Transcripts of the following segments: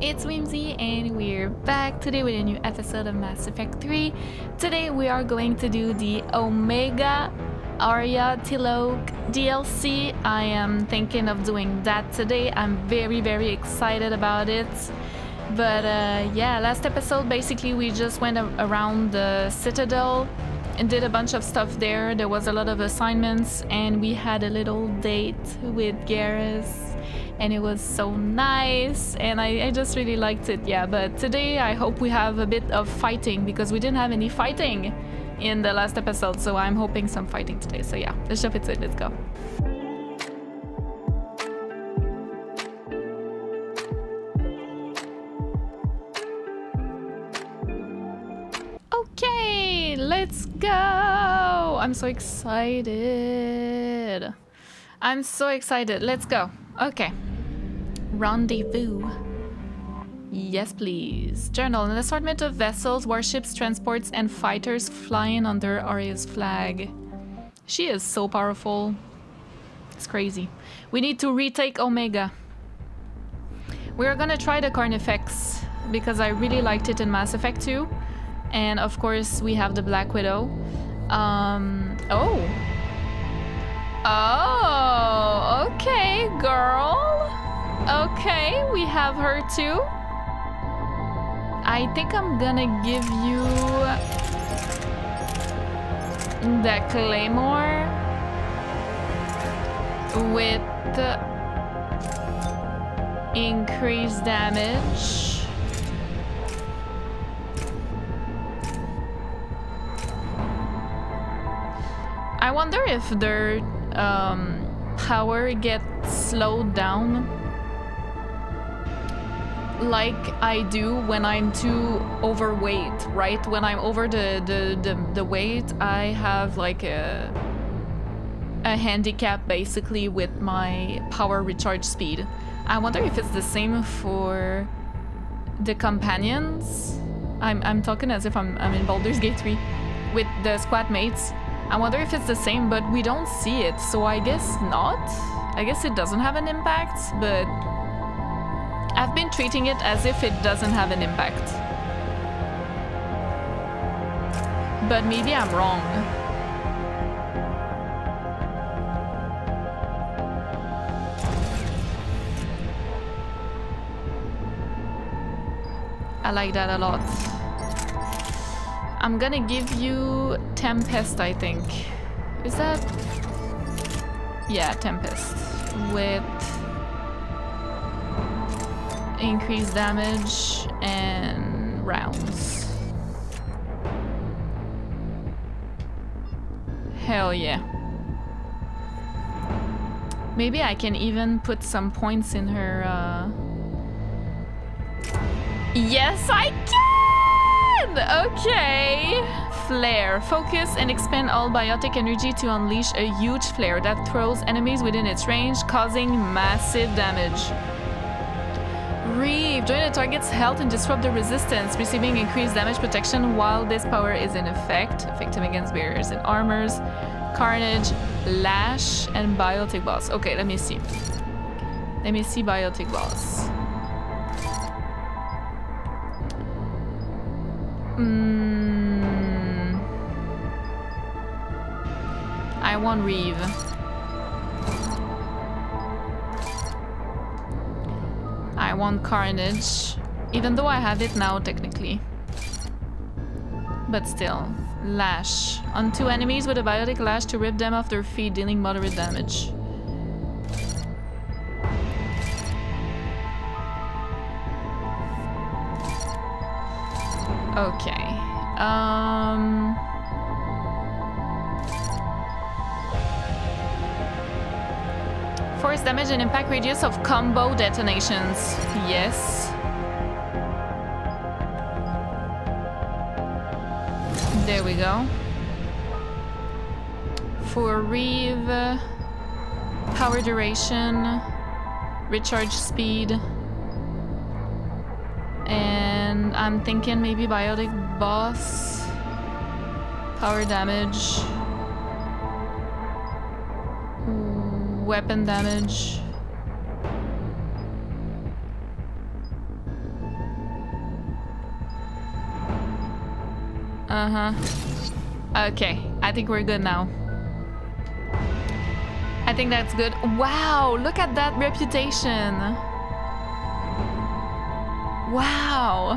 It's Whimsy and we're back today with a new episode of Mass Effect 3. Today we are going to do the Omega Aria T'Loak DLC. I am thinking of doing that today. I'm very, very excited about it. But uh, yeah, last episode basically we just went around the Citadel and did a bunch of stuff there. There was a lot of assignments and we had a little date with Garrus and it was so nice and I, I, just really liked it yeah. But today I hope we have a bit of fighting because we didn't have any fighting in the last episode so I'm hoping some fighting today. So yeah let's jump into it. Let's go. Okay let's go. I'm so excited. I'm so excited. Let's go. Okay Rendezvous. Yes, please. Journal. An assortment of vessels, warships, transports, and fighters flying under Aria's flag. She is so powerful. It's crazy. We need to retake Omega. We're gonna try the Carnifex because I really liked it in Mass Effect 2. And of course, we have the Black Widow. Um, oh. Oh, okay, girl. Okay, we have her too. I think I'm gonna give you the claymore with increased damage. I wonder if their um, power gets slowed down like I do when I'm too overweight, right? When I'm over the, the, the, the weight, I have like a, a handicap basically with my power recharge speed. I wonder if it's the same for the companions. I'm, I'm talking as if I'm, I'm in Baldur's Gate 3 with the squad mates. I wonder if it's the same, but we don't see it, so I guess not. I guess it doesn't have an impact, but I've been treating it as if it doesn't have an impact. But maybe I'm wrong. I like that a lot. I'm gonna give you Tempest, I think. Is that... Yeah, Tempest. With increased damage and rounds. Hell yeah. Maybe I can even put some points in her... Uh... Yes, I can! Okay. Flare. Focus and expend all biotic energy to unleash a huge flare that throws enemies within its range, causing massive damage. Reave, join the target's health and disrupt the resistance, receiving increased damage protection while this power is in effect. Effective against barriers and armors. Carnage, Lash, and Biotic Boss. Okay, let me see. Let me see Biotic Boss. Hmm. I want Reave. I want Carnage. Even though I have it now, technically. But still. Lash. On two enemies with a biotic lash to rip them off their feet, dealing moderate damage. Okay. Um... Force damage and impact radius of combo detonations. Yes. There we go. For Reave, power duration, recharge speed, and I'm thinking maybe biotic boss, power damage. weapon damage. Uh-huh. Okay, I think we're good now. I think that's good. Wow, look at that reputation. Wow.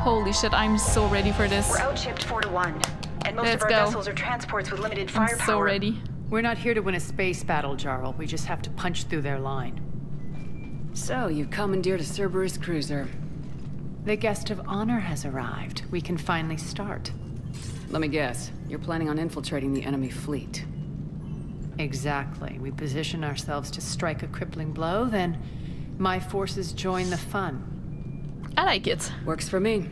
Holy shit, I'm so ready for this. We're outshipped 4 to 1. And most Let's of our go. vessels are transports with limited firepower. I'm so ready. We're not here to win a space battle, Jarl. We just have to punch through their line. So, you commandeered a Cerberus cruiser. The guest of honor has arrived. We can finally start. Let me guess, you're planning on infiltrating the enemy fleet. Exactly. We position ourselves to strike a crippling blow, then my forces join the fun. I like it. Works for me.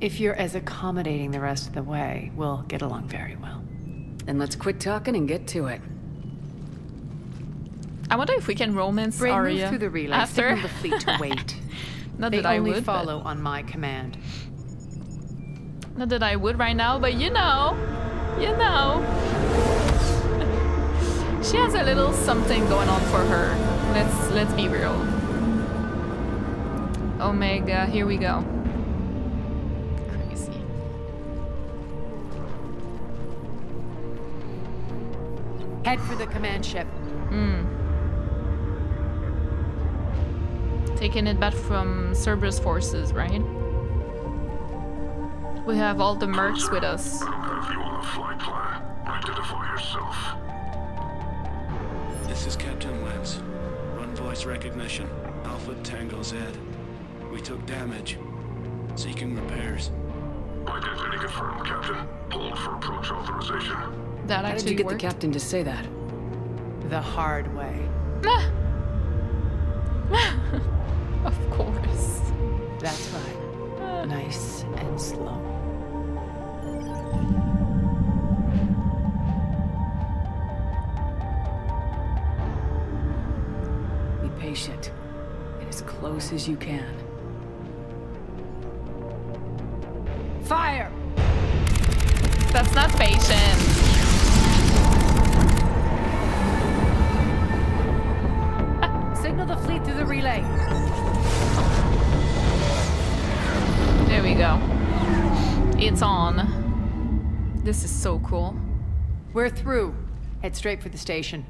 If you're as accommodating the rest of the way, we'll get along very well. Then let's quit talking and get to it. I wonder if we can romance Bray, Aria through the relay. after. The fleet to wait. Not they that I would. but- follow on my command. Not that I would right now, but you know, you know. she has a little something going on for her. Let's let's be real. Omega, here we go. Head for the command ship. Hmm. Taking it back from Cerberus forces, right? We have all the mercs with us. I don't have you on the flight plan. Identify yourself. This is Captain Webs. Run voice recognition. Alpha Tango Z. We took damage. Seeking repairs. Identity confirmed, Captain. Hold for approach authorization. That How actually did you get worked. the captain to say that? The hard way. of course. That's right. Nice and slow. Be patient. Get as close as you can. We're through. Head straight for the station.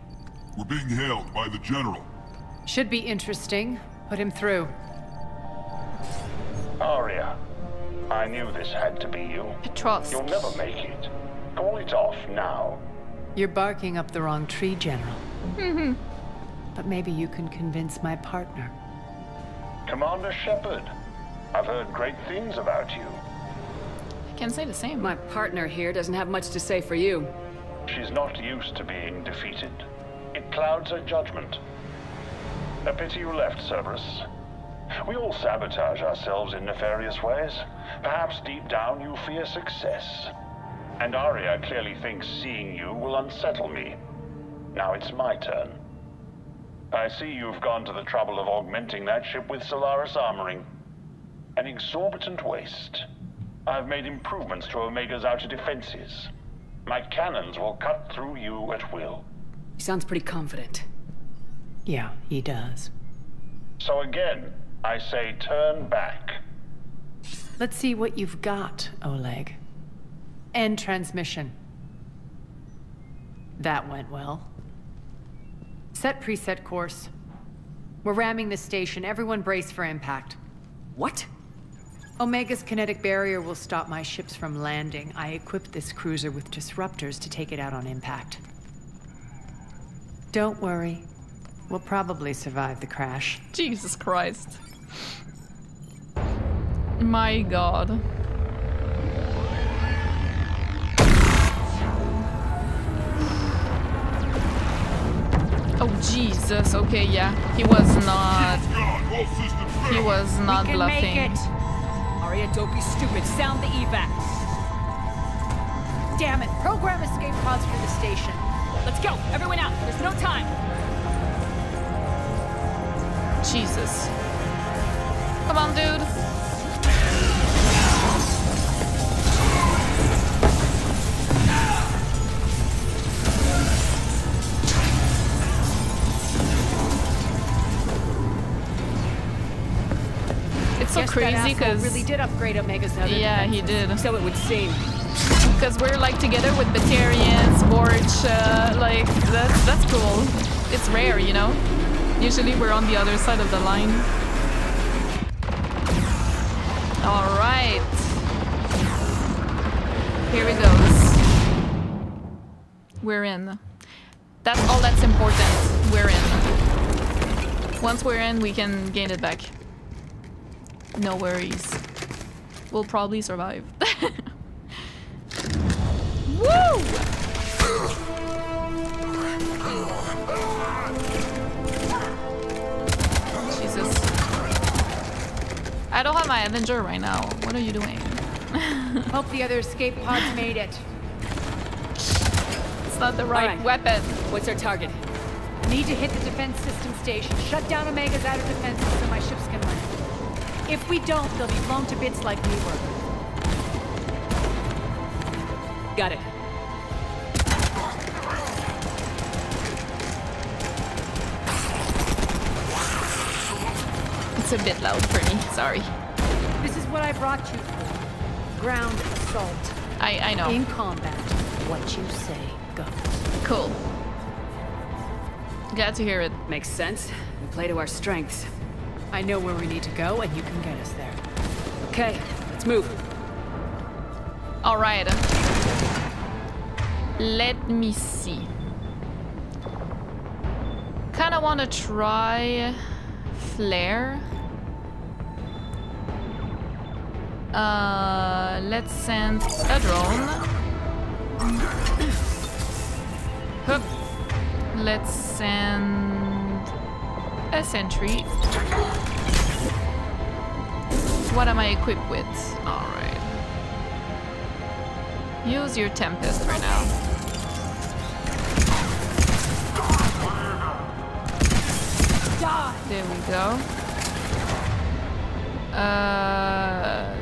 We're being hailed by the General. Should be interesting. Put him through. Aria, I knew this had to be you. Petrovsky. You'll never make it. Call it off now. You're barking up the wrong tree, General. mhm but maybe you can convince my partner. Commander Shepard, I've heard great things about you. I can say the same. My partner here doesn't have much to say for you. She's not used to being defeated. It clouds her judgment. A pity you left, Cerberus. We all sabotage ourselves in nefarious ways. Perhaps deep down you fear success. And Aria clearly thinks seeing you will unsettle me. Now it's my turn. I see you've gone to the trouble of augmenting that ship with Silaris armoring. An exorbitant waste. I've made improvements to Omega's outer defenses. My cannons will cut through you at will. He sounds pretty confident. Yeah, he does. So again, I say turn back. Let's see what you've got, Oleg. End transmission. That went well. Set preset course. We're ramming the station. Everyone brace for impact. What? Omega's kinetic barrier will stop my ships from landing. I equipped this cruiser with disruptors to take it out on impact. Don't worry. We'll probably survive the crash. Jesus Christ. My god. Oh Jesus, okay, yeah. He was not... He was not bluffing. Aria, don't be stupid. Sound the evac. Damn it! Program escape pods for the station. Let's go. Everyone out. There's no time. Jesus. Come on, dude. Also Guess crazy because really did upgrade Omega's other yeah, he did. So it would seem. Because we're like together with Batarians, Vorcha, uh, like that's that's cool. It's rare, you know. Usually we're on the other side of the line. All right. Here we goes. We're in. That's all that's important. We're in. Once we're in, we can gain it back. No worries. We'll probably survive. Woo! Jesus. I don't have my Avenger right now. What are you doing? Hope the other escape pods made it. It's not the right right. weapon. What's our target? Need to hit the defense system station. Shut down Omega's outer defenses so my ships can. If we don't, they'll be blown to bits like we were. Got it. It's a bit loud for me. Sorry. This is what I brought you for. Ground assault. I I know. In combat, what you say goes. Cool. Glad to hear it. Makes sense. We play to our strengths. I know where we need to go, and you can get us there. Okay, let's move. All right. Let me see. Kind of want to try flare. Uh, let's send a drone. Hup. Let's send a sentry. What am I equipped with? All right. Use your Tempest right now. There we go. Uh,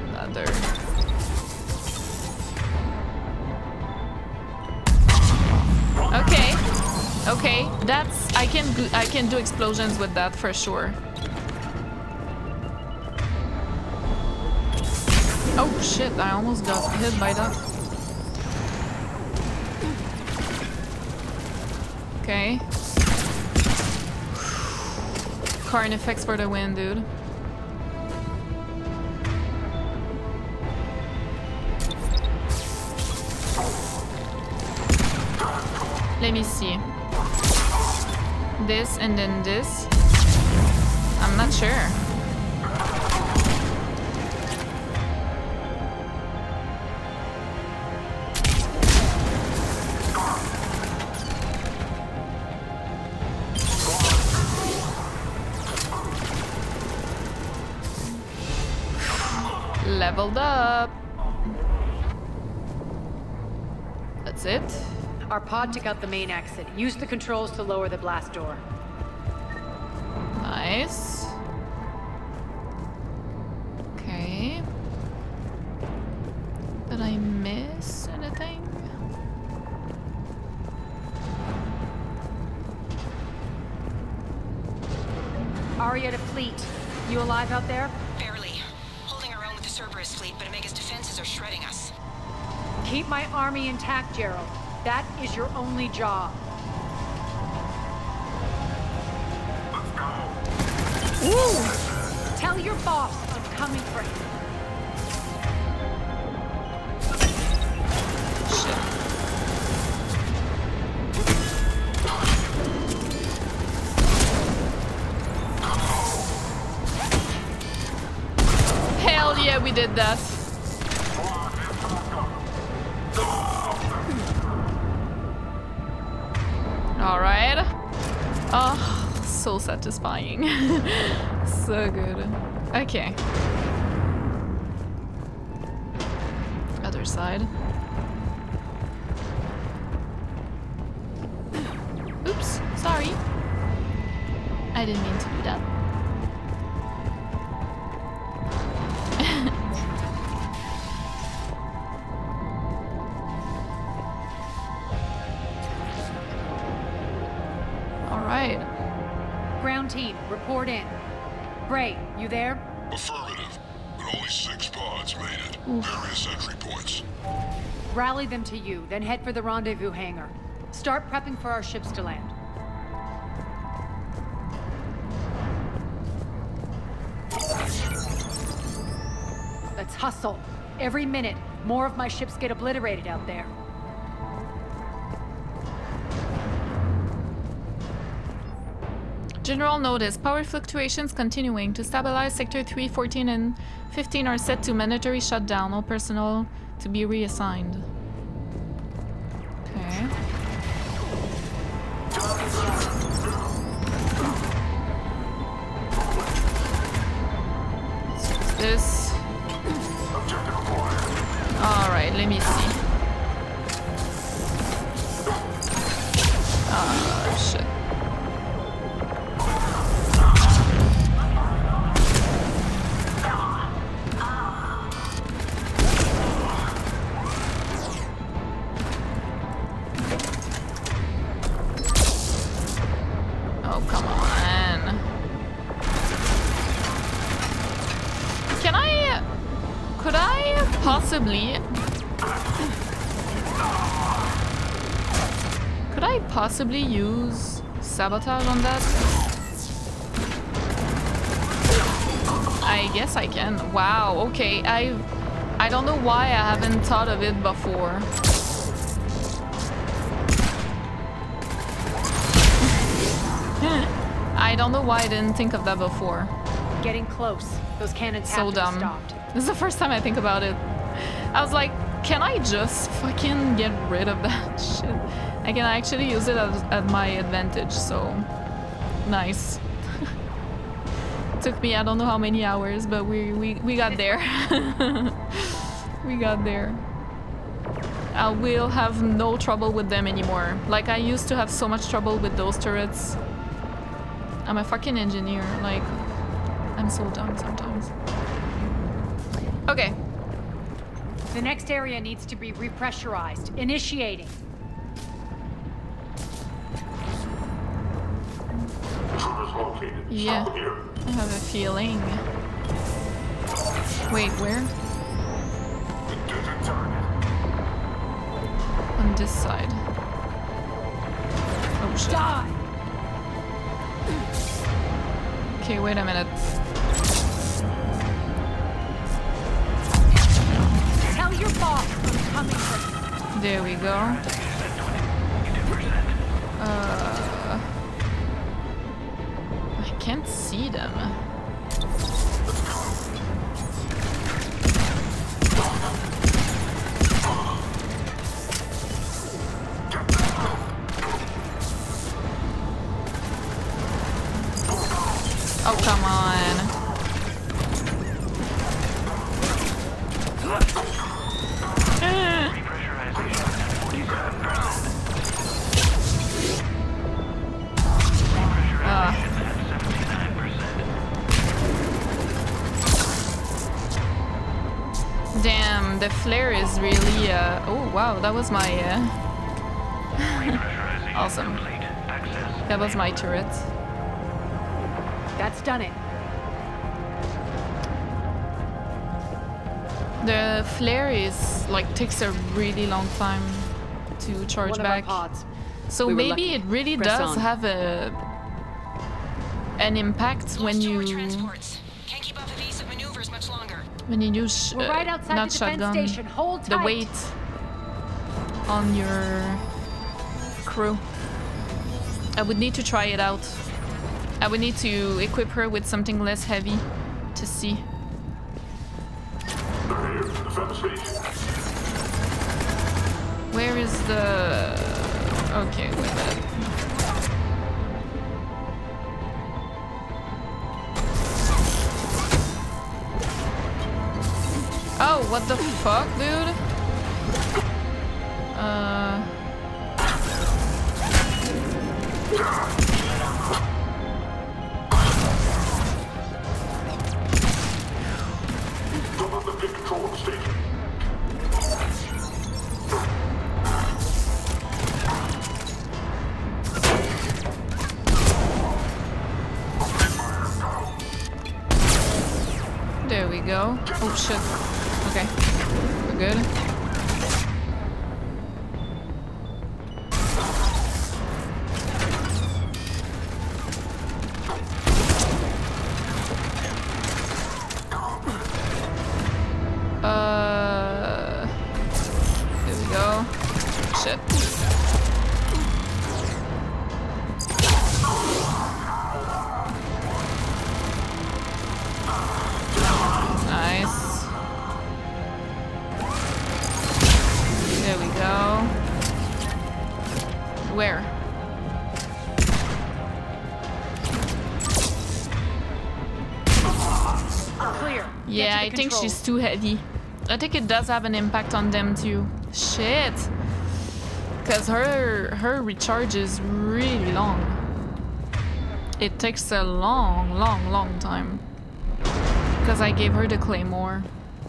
Okay, that's I can I can do explosions with that for sure. Oh shit, I almost got hit by that. Okay. Carnifex for the win, dude. Let me see. This and then this. I'm not sure. Pod took out the main exit. Use the controls to lower the blast door. Nice. Okay. Did I miss anything? Aria to fleet. You alive out there? Barely. Holding our own with the Cerberus fleet, but Omega's defenses are shredding us. Keep my army intact, Gerald. Is your only job. Tell your boss I'm coming for him. Rally them to you, then head for the rendezvous hangar. Start prepping for our ships to land. Let's hustle. Every minute, more of my ships get obliterated out there. General notice, power fluctuations continuing. To stabilize Sector 3, 14 and 15 are set to mandatory shutdown. All personnel to be reassigned. This. Sabotage on that? I guess I can. Wow, okay. I I don't know why I haven't thought of it before. I don't know why I didn't think of that before. Getting close. Those cannons So dumb. stopped. This is the first time I think about it. I was like, can I just fucking get rid of that? I can actually use it as, at my advantage, so nice. Took me I don't know how many hours, but we we, we got there. we got there. I will have no trouble with them anymore. Like I used to have so much trouble with those turrets. I'm a fucking engineer, like I'm so dumb sometimes. Okay. The next area needs to be repressurized. Initiating. Yeah. I have a feeling. Wait, where? On this side. Oh shit. Die! Okay, wait a minute. Tell your boss I'm coming for you. There we go. Uh, can't see them. Flare is, like, takes a really long time to charge One back. of. So We maybe it really Press does on. have a an impact Lost when you transports. Can't keep up evasive maneuvers much longer. when you use We're uh, right outside not the defense shotgun station. Hold the weight on your crew. I would need to try it out. I would need to equip her with something less heavy to see. The Okay, wait too heavy. I think it does have an impact on them too. Shit. Cause her her recharge is really long. It takes a long, long, long time. Because I gave her the claymore.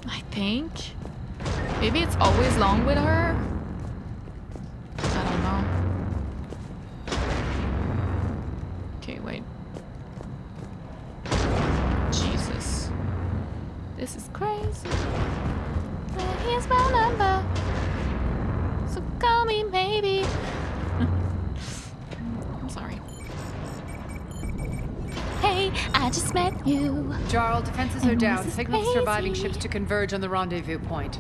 I think. Maybe it's always long with her. Surviving ships to converge on the rendezvous point.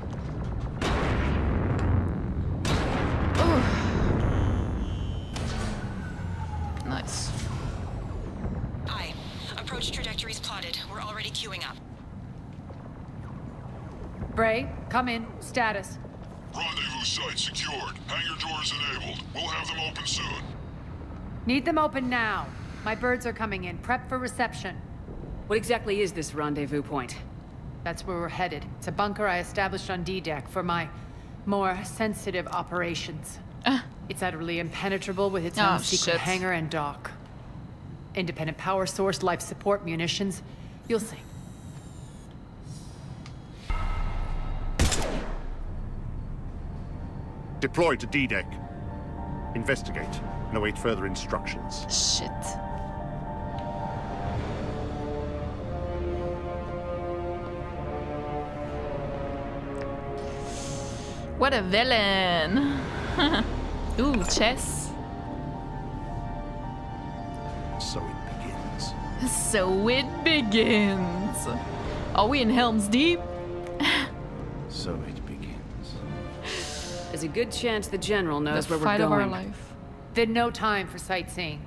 Nice. Aye. Approach trajectories plotted. We're already queuing up. Bray, come in. Status. Rendezvous site secured. Hangar doors enabled. We'll have them open soon. Need them open now. My birds are coming in. Prep for reception. What exactly is this rendezvous point? That's where we're headed. It's a bunker I established on D-Deck for my more sensitive operations. Ah. It's utterly impenetrable with its Oh, own secret shit. hangar and dock. Independent power source, life support, munitions. You'll see. Deploy to D-Deck. Investigate and await further instructions. Shit. What a villain. Ooh, chess. So it begins. So it begins. Are we in Helm's Deep? So it begins. There's a good chance the general knows the where fight we're going. of our life. Then no time for sightseeing.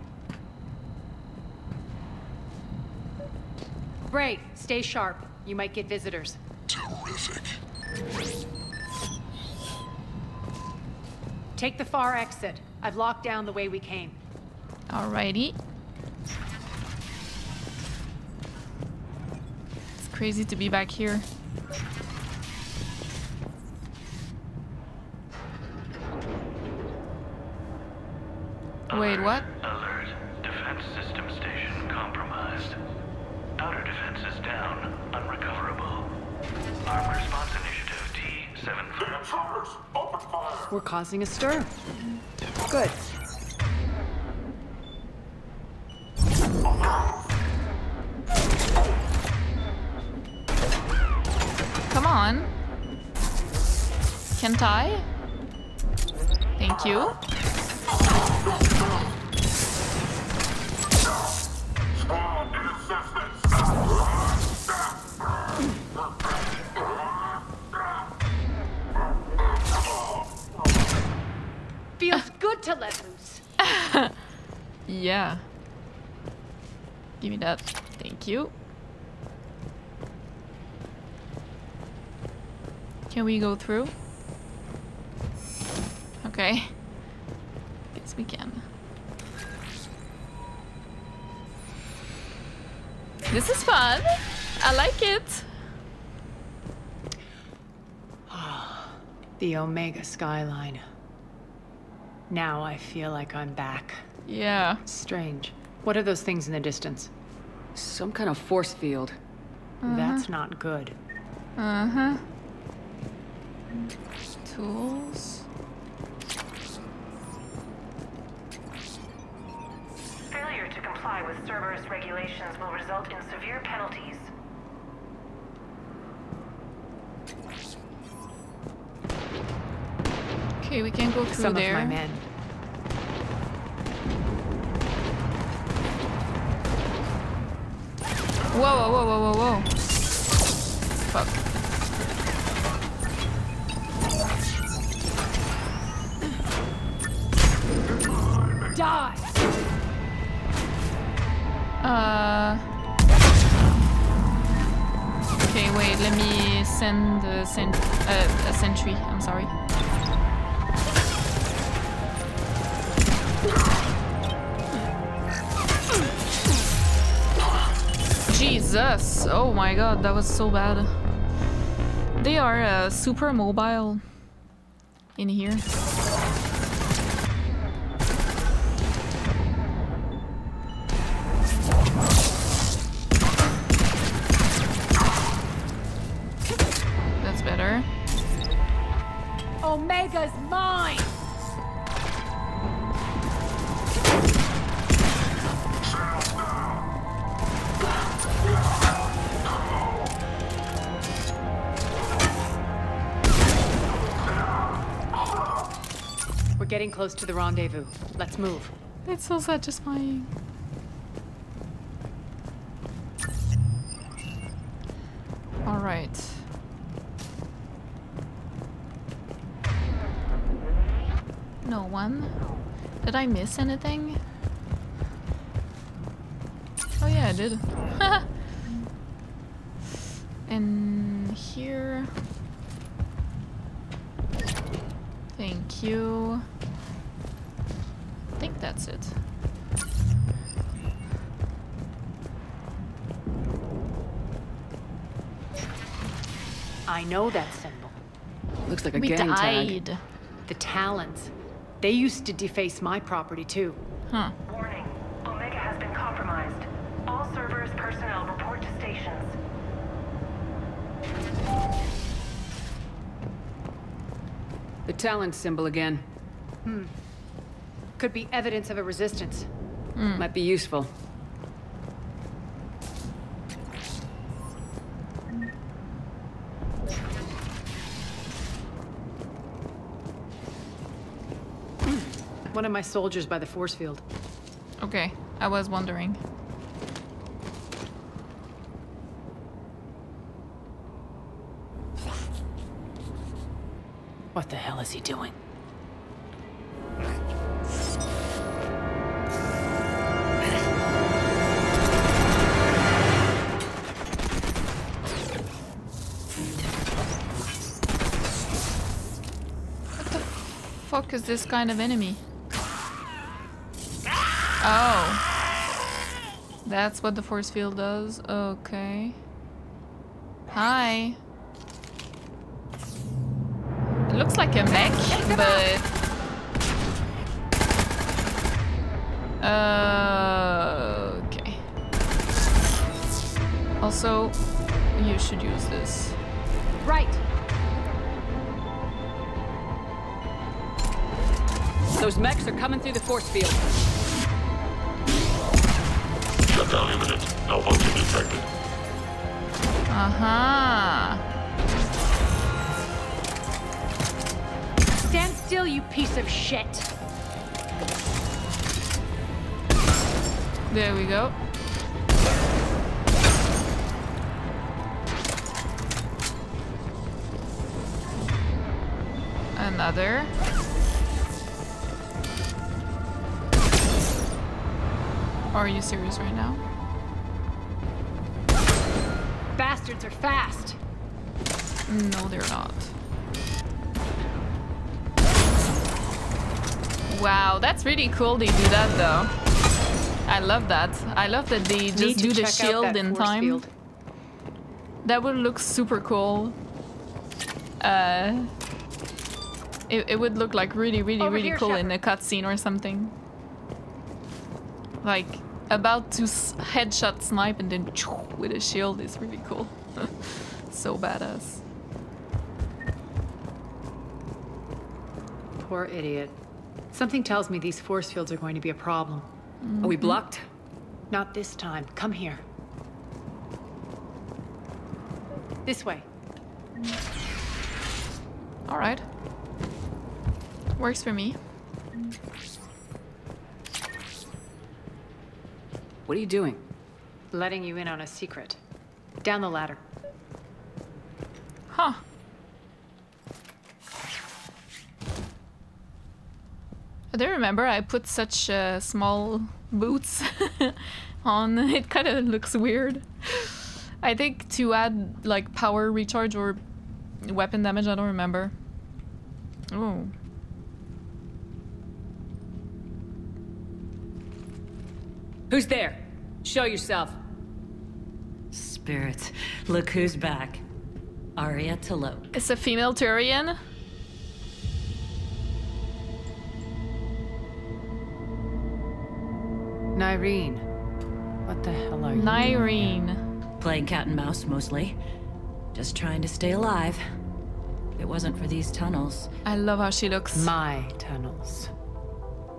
Bray, stay sharp. You might get visitors. Terrific. Take the far exit. I've locked down the way we came. Alrighty. It's crazy to be back here. Wait, what? Causing a stir. Good. Come on. Can't I? Thank you. To let loose. Yeah. Give me that. Thank you. Can we go through? Okay. Guess we can. This is fun. I like it. The Omega skyline. Now I feel like I'm back. Yeah. Strange. What are those things in the distance? Some kind of force field. Uh -huh. That's not good. Uh-huh. Tools. Failure to comply with Cerberus regulations will result in severe penalties. Okay, we can go through Some there. Some of my men Whoa, whoa, whoa, whoa, whoa. Fuck. Die! Uh. Okay, wait. Let me send a, cent uh, a sentry. I'm sorry. Jesus! Oh my god, that was so bad. They are uh, super mobile in here. Close to the rendezvous. Let's move. It's so satisfying. All right. No one. Did I miss anything? Oh yeah, I did. Know that symbol. Looks like a we gang tag. died. The Talons. They used to deface my property too. Huh. Warning. Omega has been compromised. All servers personnel report to stations. The Talon symbol again. Hmm. Could be evidence of a resistance. Might be useful. One of my soldiers by the force field. Okay, I was wondering. What the hell is he doing? What the fuck is this kind of enemy? Oh. That's what the force field does? Okay. Hi. It looks like a mech, but... Uh, okay. Also, you should use this. Right. Those mechs are coming through the force field. Shutdown imminent. Malfunction detected. Uh-huh. Stand still, you piece of shit. There we go. Another. Are you serious right now? Bastards are fast. No, they're not. Wow, that's really cool they do that though. I love that. I love that they just do the shield in time. field. That would look super cool. Uh, it, it would look like really, really, Over really here, cool in a cutscene or something. Like about to headshot snipe and then with a shield is really cool. so badass. Poor idiot. Something tells me these force fields are going to be a problem. Are we mm-hmm. blocked? Not this time. Come here. This way. All right. Works for me. What are you doing? Letting you in on a secret. Down the ladder. Huh. I do remember I put such uh, small boots on. It kind of looks weird. I think to add like power recharge or weapon damage, I don't remember. Oh. Who's there? Show yourself. Spirits, look who's back. Aria T'Loak. It's a female Turian. Nyreen. What the hell are you? Nyreen. Playing cat and mouse mostly. Just trying to stay alive. If it wasn't for these tunnels. I love how she looks. My tunnels.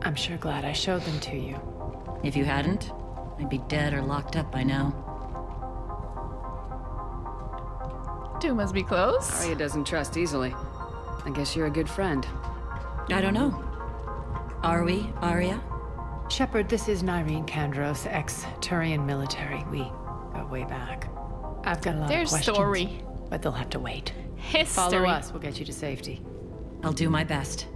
I'm sure glad I showed them to you. If you hadn't, I'd be dead or locked up by now. Two must be close. Aria doesn't trust easily. I guess you're a good friend. I don't know. Are we, Aria? Shepard, this is Nyreen Kandros, ex-Turian military. We go way back. I've got a lot Their of questions. story. But they'll have to wait. History. Follow us, we'll get you to safety. I'll do my best.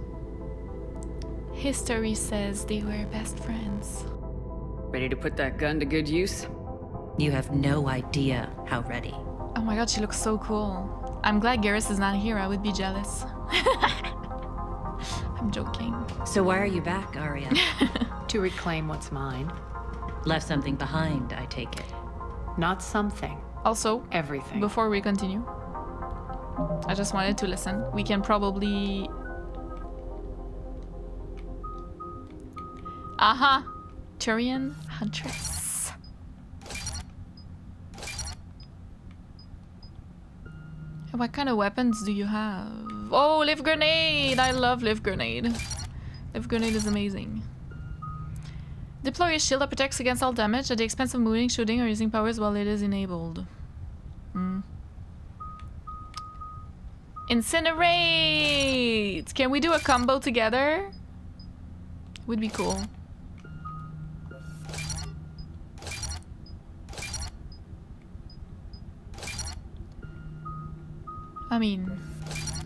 History says they were best friends. Ready to put that gun to good use? You have no idea how ready. Oh my god, she looks so cool. I'm glad Garrus is not here. I would be jealous. I'm joking. So why are you back, Aria? to reclaim what's mine. Left something behind, I take it. Not something. Also, everything. Before we continue, I just wanted to listen. We can probably. Aha! Uh -huh. Turian Huntress. What kind of weapons do you have? Oh, live grenade! I love live grenade. Live grenade is amazing. Deploy a shield that protects against all damage at the expense of moving, shooting, or using powers while it is enabled. Mm. Incinerate! Can we do a combo together? Would be cool. I mean,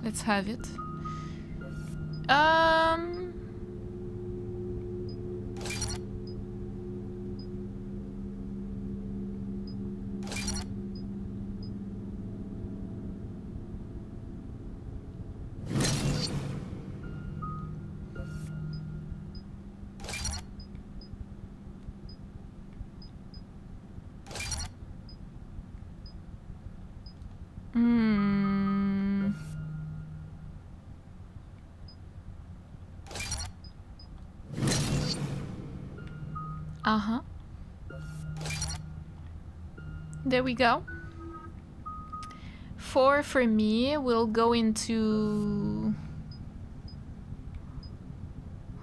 let's have it. Um... Hmm. Uh-huh. There we go. Four for me will go into...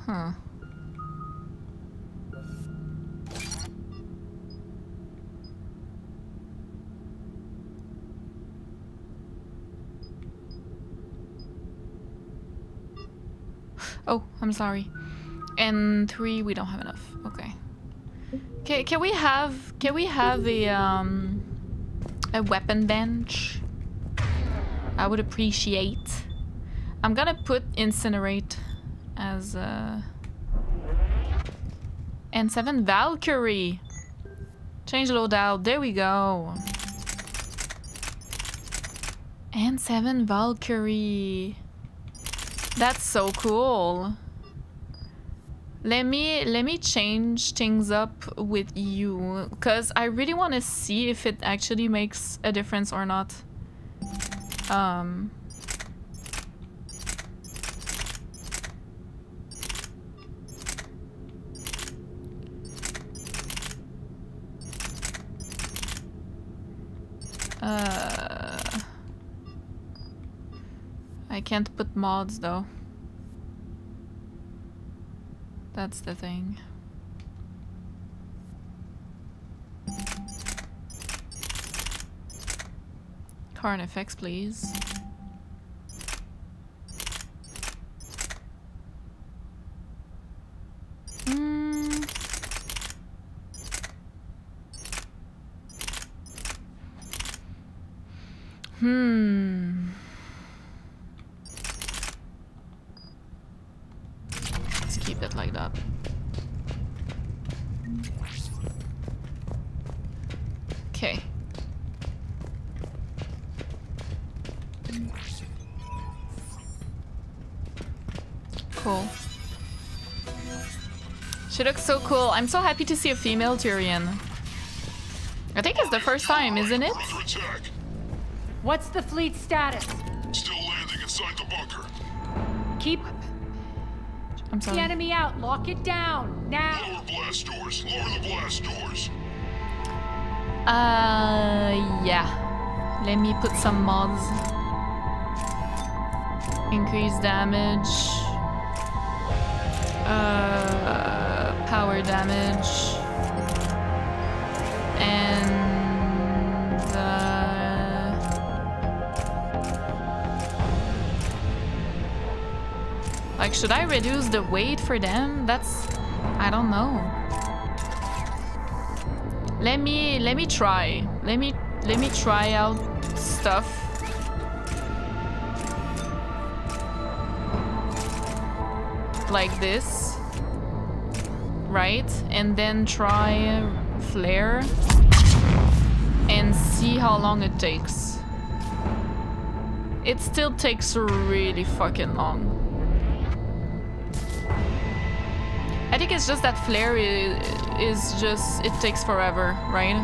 Huh. Oh, I'm sorry. And three, we don't have enough. Okay. Okay, can we have can we have a um a weapon bench? I would appreciate. I'm gonna put incinerate as uh N7 Valkyrie. Change loadout. There we go. And seven Valkyrie. That's so cool. Let me let me change things up with you cuz I really want to see if it actually makes a difference or not. Um Uh I can't put mods though. That's the thing. Carnifex, please. So cool. I'm so happy to see a female Turian. I think it's the first time, isn't it? What's the fleet status? Still landing inside the bunker. Keep I'm the enemy out. Lock it down now. Lower blast doors. Lower the blast doors. Uh, yeah. Let me put some mods. Increase damage. Uh, damage. And, uh, like, should I reduce the weight for them? That's, I don't know. Let me let me try. Let me let me try out stuff. Like this. Right? And then try flare and see how long it takes. It still takes really fucking long. I think it's just that flare is, is just, it takes forever, right?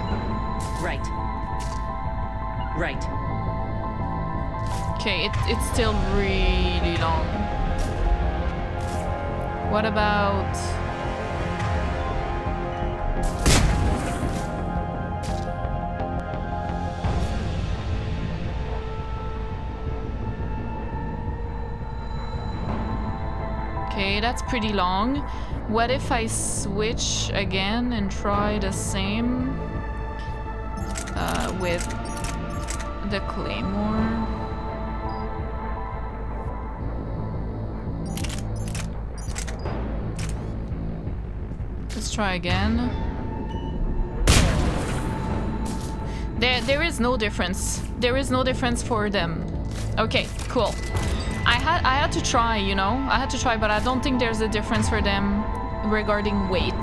Right. Right. Okay, it, it's still really long. What about... that's pretty long. What if I switch again and try the same uh, with the claymore? Let's try again. There, there is no difference. There is no difference for them. Okay, cool. I had, I had to try, you know. I had to try, but I don't think there's a difference for them regarding weight.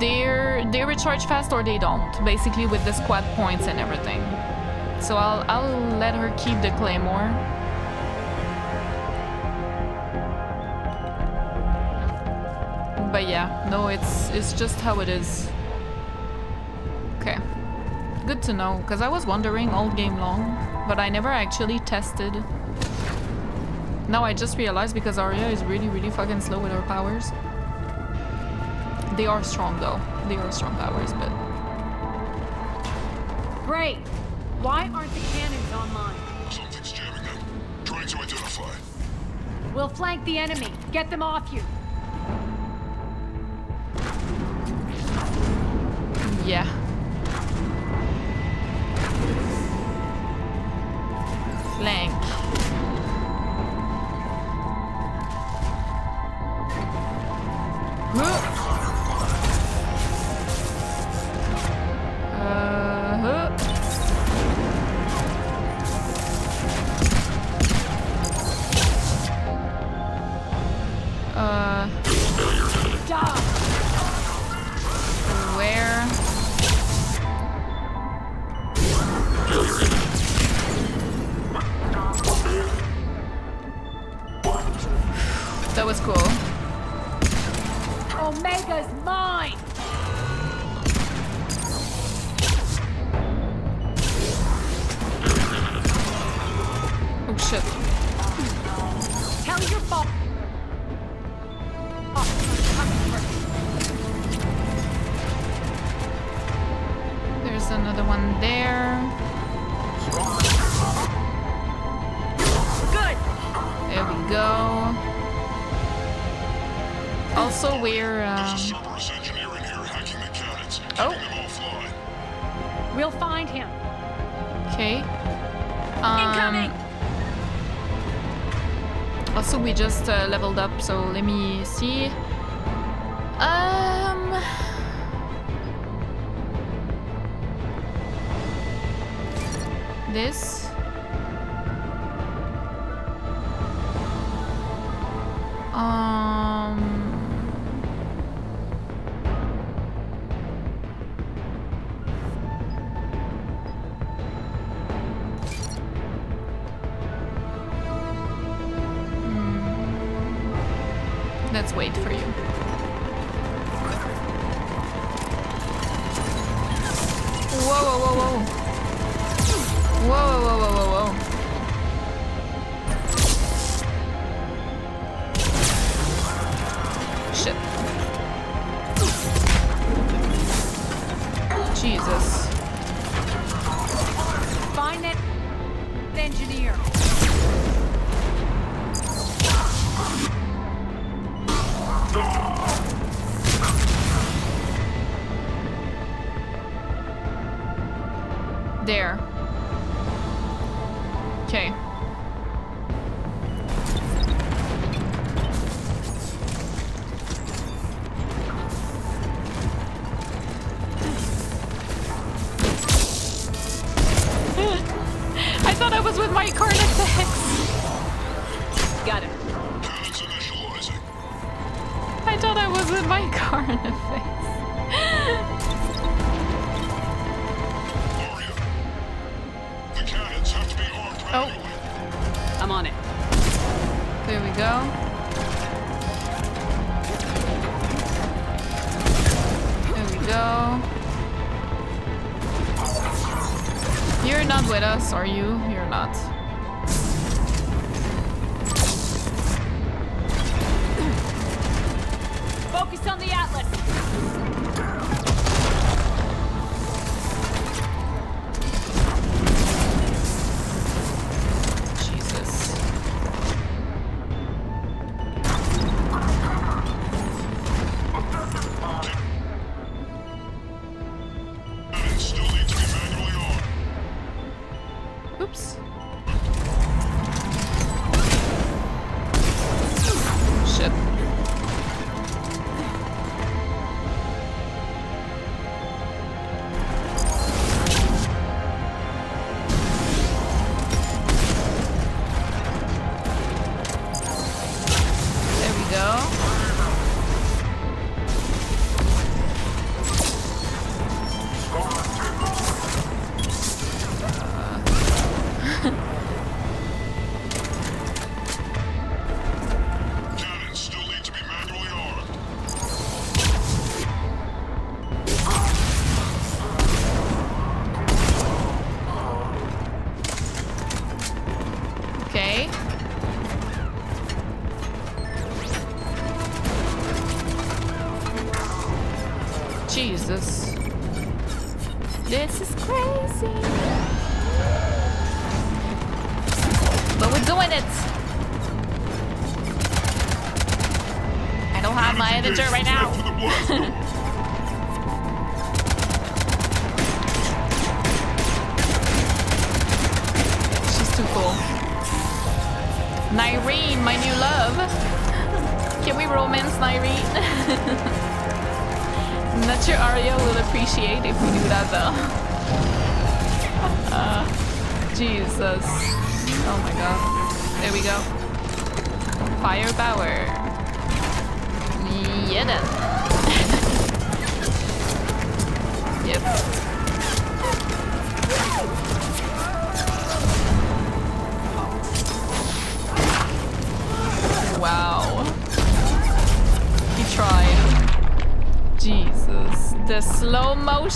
They're, they recharge fast or they don't, basically with the squad points and everything. So I'll, I'll let her keep the claymore. But yeah, no, it's it's just how it is. Okay. Good to know, because I was wondering all game long, but I never actually tested. Now I just realized because Aria is really, really fucking slow with her powers. They are strong though. They are strong powers, but... Great. Why aren't the cannons online? Something's jamming them. Trying to identify. We'll flank the enemy. Get them off you. We'll find him. okay. Um, Incoming. Also, we just uh, leveled up, so let me see. Um. This. Um.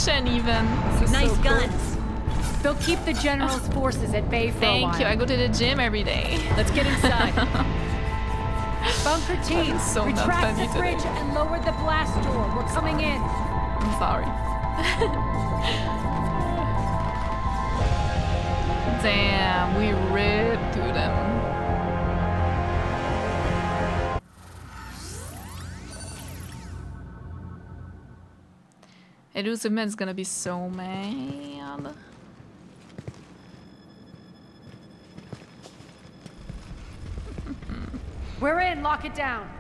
Slow motion even. Nice so cool. guns. They'll keep the general's forces at bay for a Thank while. you. I go to the gym every day. Let's get inside. Bunker team, so not retract funny the today. bridge and lower the blast door. We're coming in. I'm sorry. Damn, we ripped through them. Illusive Man's gonna be so mad. We're in. Lock it down.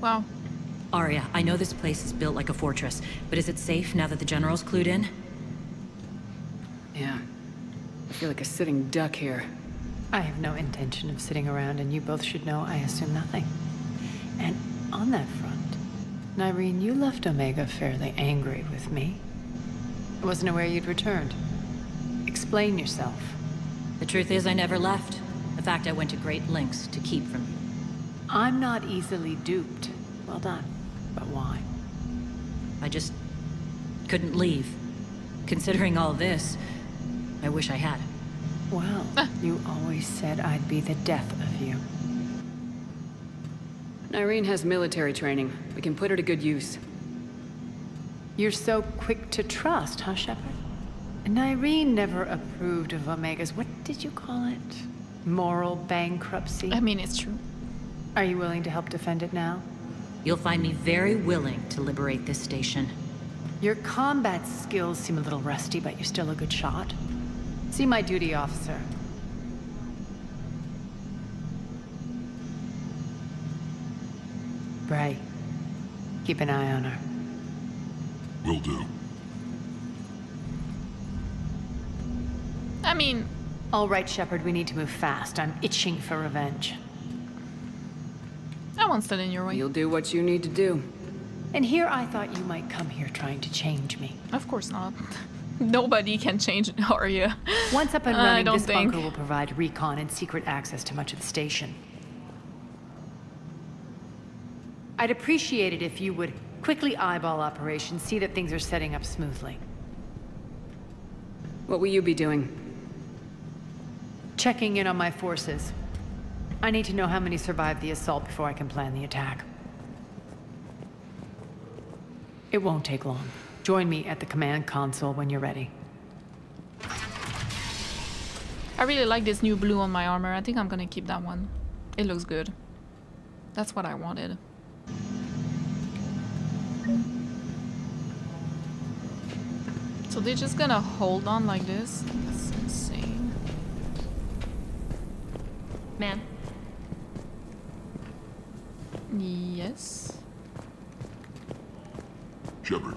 Wow. Aria, I know this place is built like a fortress, but is it safe now that the General's clued in? Yeah. I feel like a sitting duck here. I have no intention of sitting around, and you both should know I assume nothing. And on that front, Nyreen, you left Omega fairly angry with me. I wasn't aware you'd returned. Explain yourself. The truth is, I never left. In fact, I went to great lengths to keep from you. I'm not easily duped. Well done. But why? I just couldn't leave. Considering all this, I wish I had. Well, you always said I'd be the death of you. Nyreen has military training. We can put her to good use. You're so quick to trust, huh, Shepard? Nyreen never approved of Omega's, what did you call it? Moral bankruptcy? I mean, it's true. Are you willing to help defend it now? You'll find me very willing to liberate this station. Your combat skills seem a little rusty, but you're still a good shot. See my duty officer. Bray, keep an eye on her. Will do. I mean... All right, Shepard, we need to move fast. I'm itching for revenge. I won't stand in your way. You'll do what you need to do. And here I thought you might come here trying to change me. Of course not. Nobody can change Aria. Once up and running, I don't this think. bunker will provide recon and secret access to much of the station. I'd appreciate it if you would quickly eyeball operations, see that things are setting up smoothly. What will you be doing? Checking in on my forces. I need to know how many survived the assault before I can plan the attack. It won't take long. Join me at the command console when you're ready. I really like this new blue on my armor. I think I'm gonna keep that one. It looks good. That's what I wanted. So they're just gonna hold on like this? That's insane. Man, Yes. Shepard.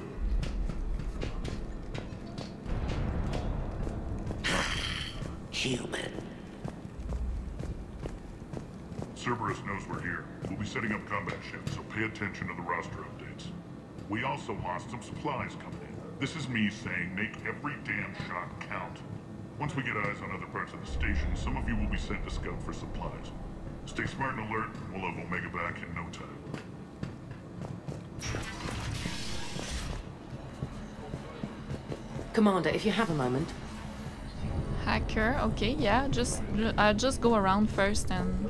Human. Cerberus knows we're here. We'll be setting up combat ships, so pay attention to the roster updates. We also lost some supplies coming in. This is me saying make every damn shot count. Once we get eyes on other parts of the station, some of you will be sent to scout for supplies. Stay smart and alert, and we'll have Omega back in no time. Commander, if you have a moment. Hacker, okay, yeah, just I'll just go around first and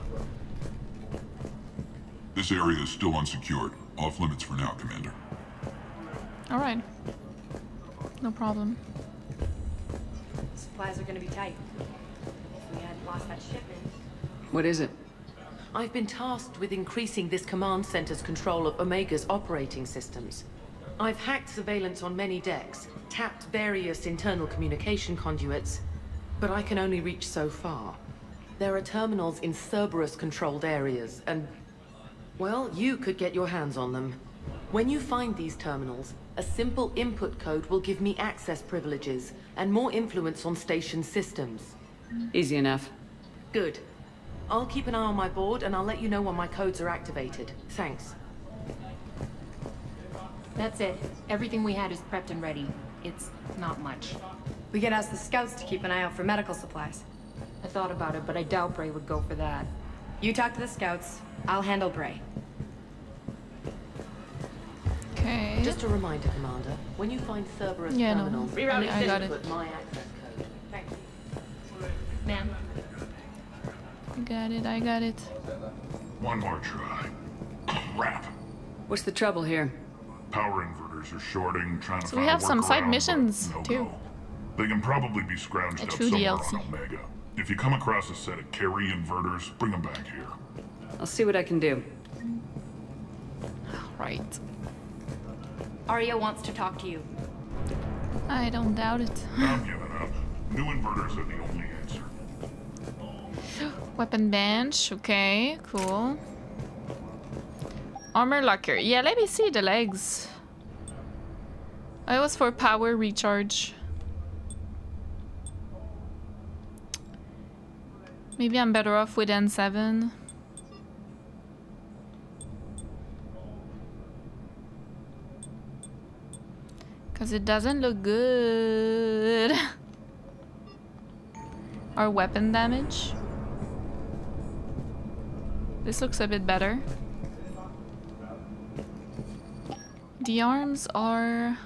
This area is still unsecured. Off limits for now, Commander. alright. No problem. supplies are gonna be tight. If we hadn't lost that shipment. What is it? I've been tasked with increasing this command center's control of Omega's operating systems. I've hacked surveillance on many decks, tapped various internal communication conduits, but I can only reach so far. There are terminals in Cerberus-controlled areas, and... Well, you could get your hands on them. When you find these terminals, a simple input code will give me access privileges and more influence on station systems. Easy enough. Good. I'll keep an eye on my board and I'll let you know when my codes are activated. Thanks. That's it. Everything we had is prepped and ready. It's not much. We can ask the scouts to keep an eye out for medical supplies. I thought about it, but I doubt Bray would go for that. You talk to the scouts. I'll handle Bray. Okay. Just a reminder, Commander. When you find Cerberus Yeah, no. terminals, Rerouting please I got it. input my access code. Thanks. Ma'am. I got it, I got it. One more try. Crap. What's the trouble here? Power inverters are shorting, trying to So we have some side missions no too. go. They can probably be scrounged A up somewhere DLC. on Omega. If you come across a set of carry inverters, bring them back here. I'll see what I can do. Right. Aria wants to talk to you. I don't doubt it. I'm giving up. New inverters are the only answer. Weapon bench, okay, cool. Armor locker. Yeah, let me see the legs. It was for power recharge. Maybe I'm better off with N7. Because it doesn't look good. Our weapon damage. This looks a bit better. The arms are...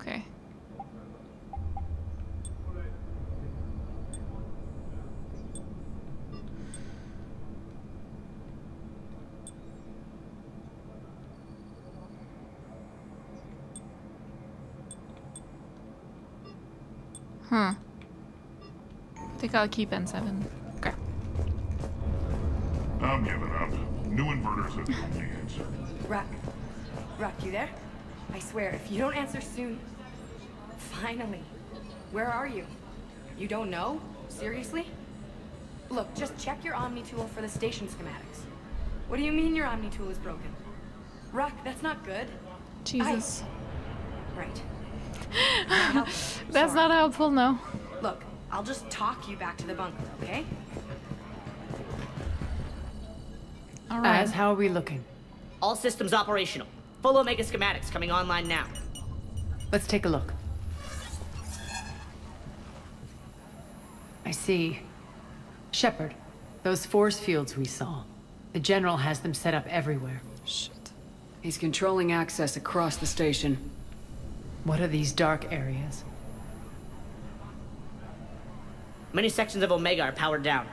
Okay. Hmm. I think I'll keep N7. Okay. I'm giving up. New inverters are the only answer. Rock. Rock, you there? I swear, if you don't answer soon... Finally. Where are you? You don't know? Seriously? Look, just check your Omni tool for the station schematics. What do you mean your Omni tool is broken? Rock, that's not good. Jesus. I... Right. That's not helpful, no. Look, I'll just talk you back to the bunker, okay? All right. As how are we looking? All systems operational. Full Omega schematics coming online now. Let's take a look. I see. Shepard, those force fields we saw. The General has them set up everywhere. Shit. He's controlling access across the station. What are these dark areas? Many sections of Omega are powered down.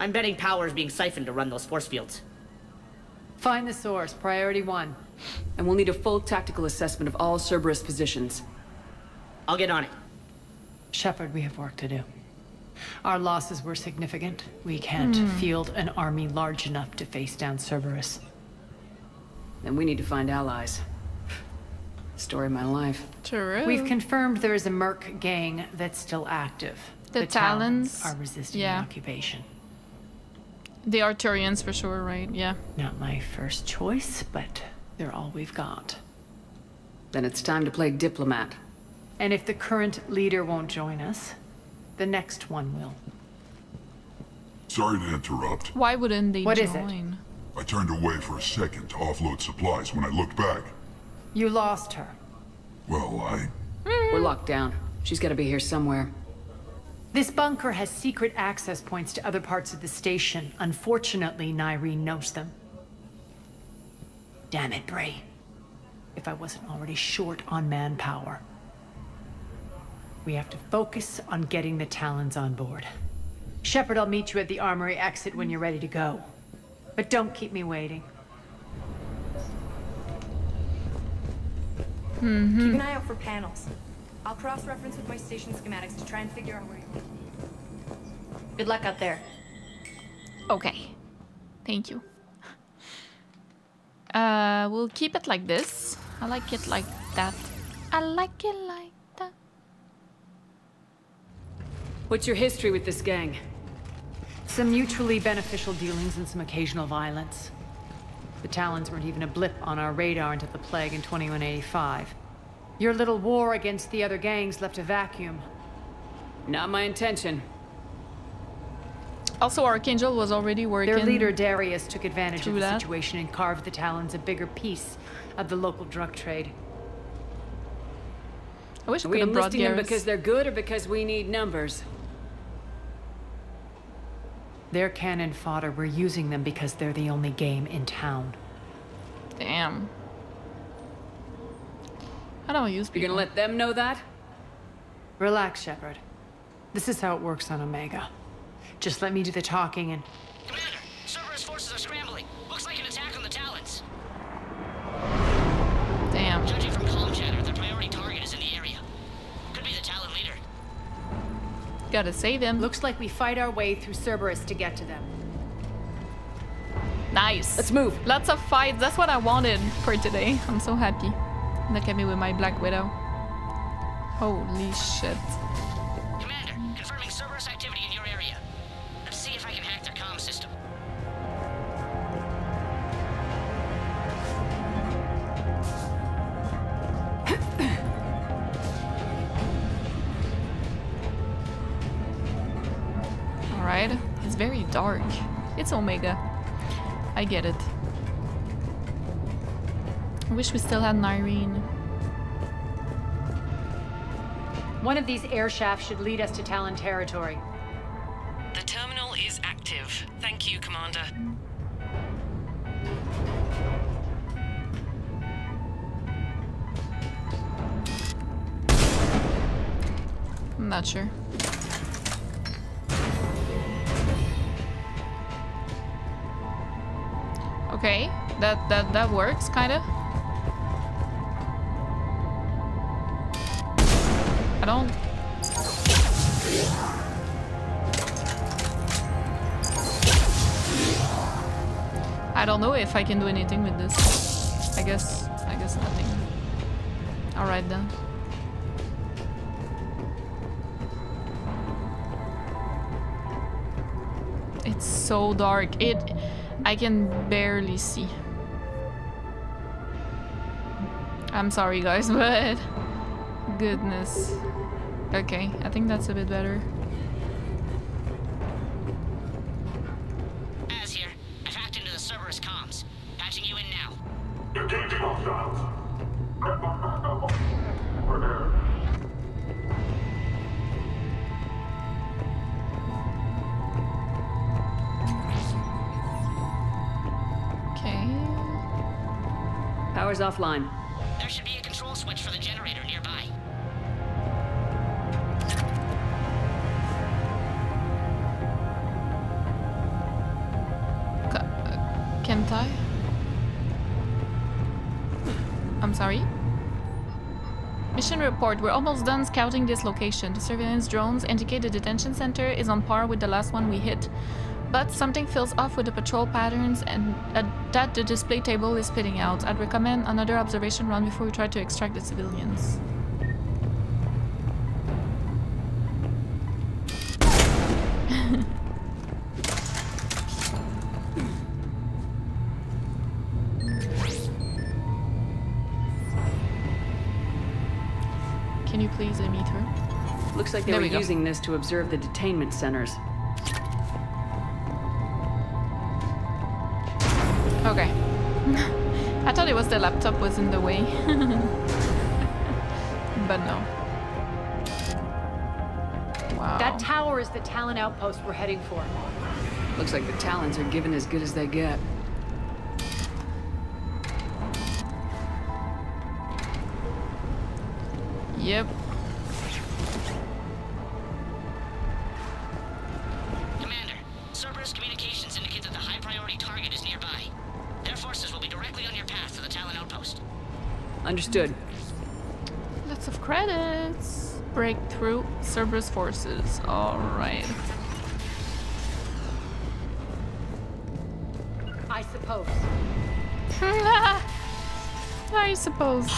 I'm betting power is being siphoned to run those force fields. Find the source, priority one. And we'll need a full tactical assessment of all Cerberus positions. I'll get on it. Shepard, we have work to do. Our losses were significant. We can't Hmm. field an army large enough to face down Cerberus. Then we need to find allies. Story of my life. True. We've confirmed there is a Merc gang that's still active. The Talons. are resisting Yeah. the occupation. The Arturians for sure, right? Yeah. Not my first choice, but they're all we've got. Then it's time to play diplomat. And if the current leader won't join us, the next one will. Sorry to interrupt. Why wouldn't they What join? is it? I turned away for a second to offload supplies when I looked back. You lost her. Well, I... We're locked down. She's gotta be here somewhere. This bunker has secret access points to other parts of the station. Unfortunately, Nyreen knows them. Damn it, Bray. If I wasn't already short on manpower. We have to focus on getting the Talons on board. Shepard, I'll meet you at the armory exit when you're ready to go. But don't keep me waiting. Keep an eye out for panels. I'll cross-reference with my station schematics to try and figure out where you Good luck out there. Okay. Thank you. Uh, we'll keep it like this. I like it like that. I like it like that. What's your history with this gang? Some mutually beneficial dealings and some occasional violence. The Talons weren't even a blip on our radar until the plague in 2185. Your little war against the other gangs left a vacuum. Not my intention. Also, Archangel was already working. Their leader, Darius, took advantage of the that. situation and carved the Talons a bigger piece of the local drug trade. I wish Are we we could have brought enlisting them because they're good or because we need numbers? Their cannon fodder, we're using them because they're the only game in town. Damn. I don't use You're gonna let them know that? Relax, Shepard. This is how it works on Omega. Just let me do the talking and... Commander, Cerberus forces are scrambling. Gotta save him. Looks like we fight our way through Cerberus to get to them. Nice. Let's move. Lots of fights. That's what I wanted for today. I'm so happy. Look at me with my Black Widow. Holy shit. Dark. It's Omega. I get it. I wish we still had Nyreen. One of these air shafts should lead us to Talon territory. The terminal is active. Thank you, Commander. I'm not sure. Okay, that that that works, kind of. I don't. I don't know if I can do anything with this. I guess. I guess nothing. All right then. It's so dark. It I can barely see. I'm sorry guys, but goodness. Okay, I think that's a bit better. Az here. I've hacked into the Cerberus comms. Patching you in now. Engaging hostiles. Power's offline. There should be a control switch for the generator nearby. Uh, can't I? I'm sorry? Mission report. We're almost done scouting this location. The surveillance drones indicate the detention center is on par with the last one we hit. But something feels off with the patrol patterns and uh, that the display table is spitting out. I'd recommend another observation run before we try to extract the civilians. Can you please let me through? Looks like they There were we using this to observe the detainment centers. I thought it was the laptop was in the way. but no. Wow. That tower is the Talon outpost we're heading for. Looks like the Talons are given as good as they get. Yep. Cerberus forces. Alright. I suppose. I suppose.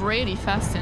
Really fast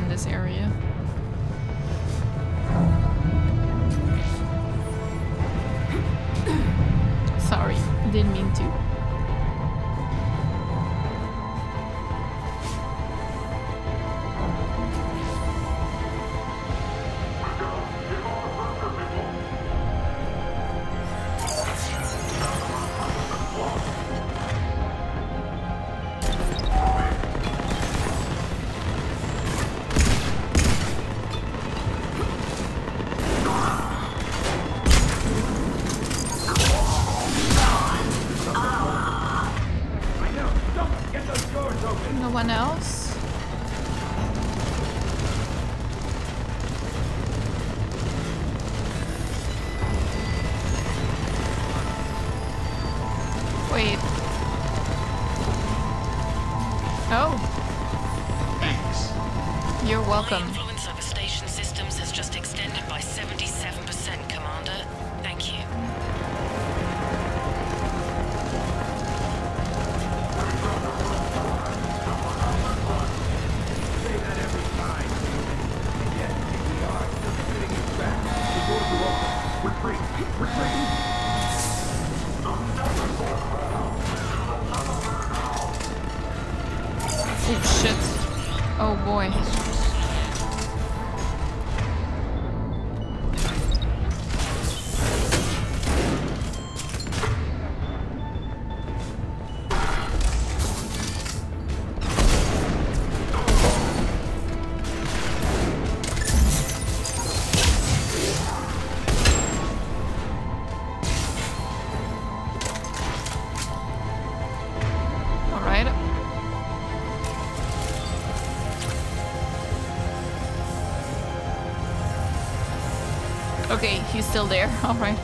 still there. All right.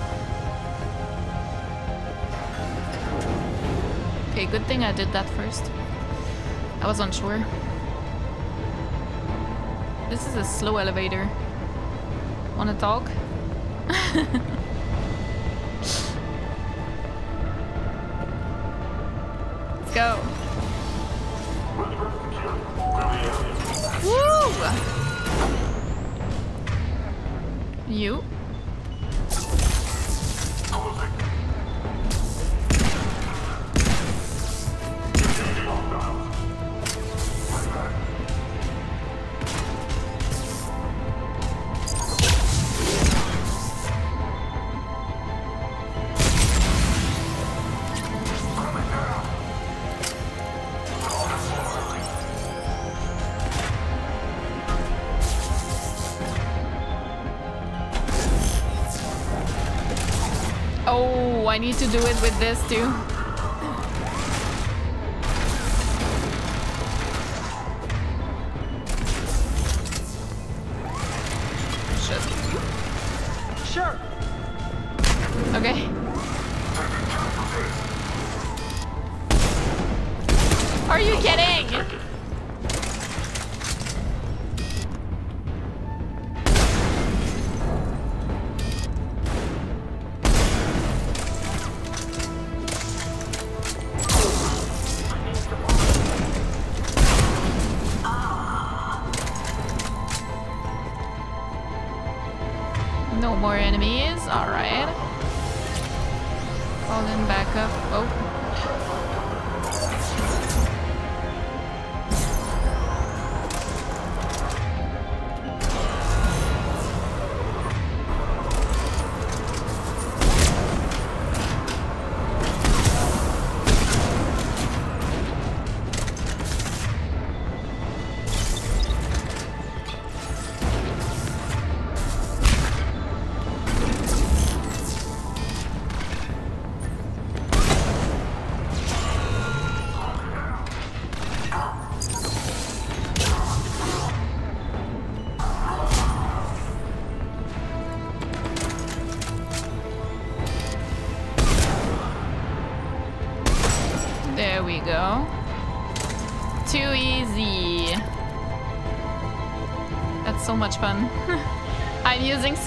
Okay, good thing I did that first. I was unsure. This is a slow elevator. Wanna talk? I need to do it with this too.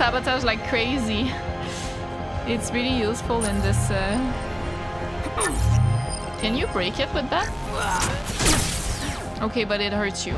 Sabotage like crazy. It's really useful in this. Uh... Can you break it with that? Okay, but it hurts you.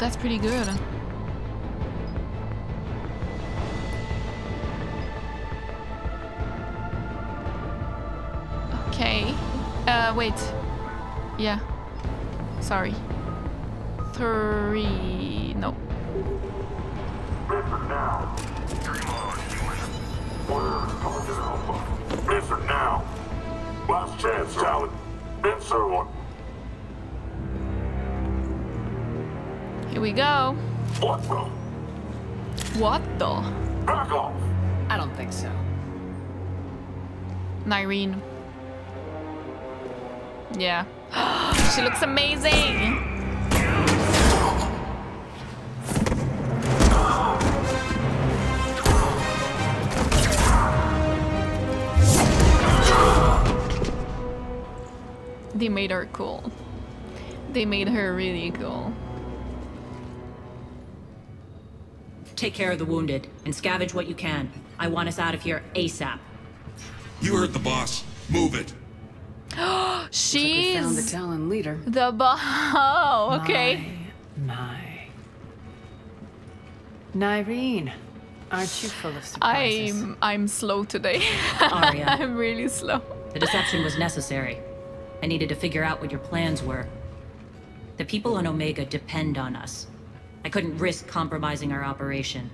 That's pretty good. Okay. Uh, wait. Yeah. Sorry. Three. Take care of the wounded and scavenge what you can. I want us out of here ASAP. You heard the boss. Move it. She's found the Talon leader. the bo- Oh, okay. My. Nyreen, aren't you full of surprises? I'm I'm slow today. Aria. I'm really slow. The deception was necessary. I needed to figure out what your plans were. The people on Omega depend on us. I couldn't risk compromising our operation.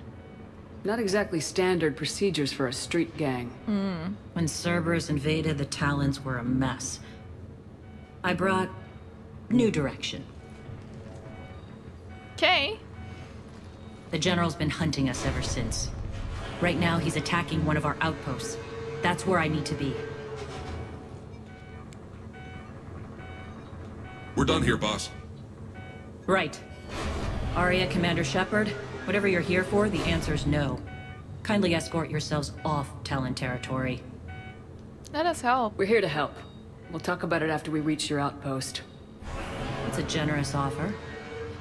Not exactly standard procedures for a street gang. Hmm. When Cerberus invaded, the Talons were a mess. I brought new direction. Okay. The General's been hunting us ever since. Right now, he's attacking one of our outposts. That's where I need to be. We're done here, boss. Right. Aria, Commander Shepard, whatever you're here for, the answer's no. Kindly escort yourselves off Talon territory. Let us help. We're here to help. We'll talk about it after we reach your outpost. It's a generous offer.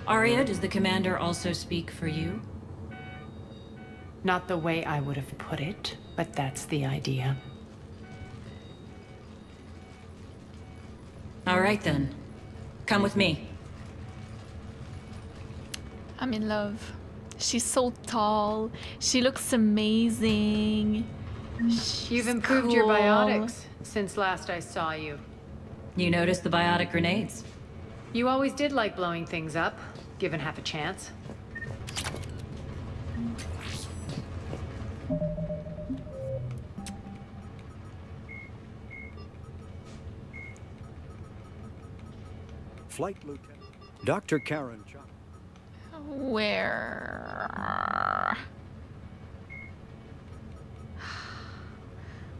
Aria, does the Commander also speak for you? Not the way I would have put it, but that's the idea. All right then. Come with me. I'm in love. She's so tall. She looks amazing. She's You've improved your biotics since last I saw you. You noticed the biotic grenades? You always did like blowing things up, given half a chance. Flight Lieutenant Dr. Karen Chuck. Where?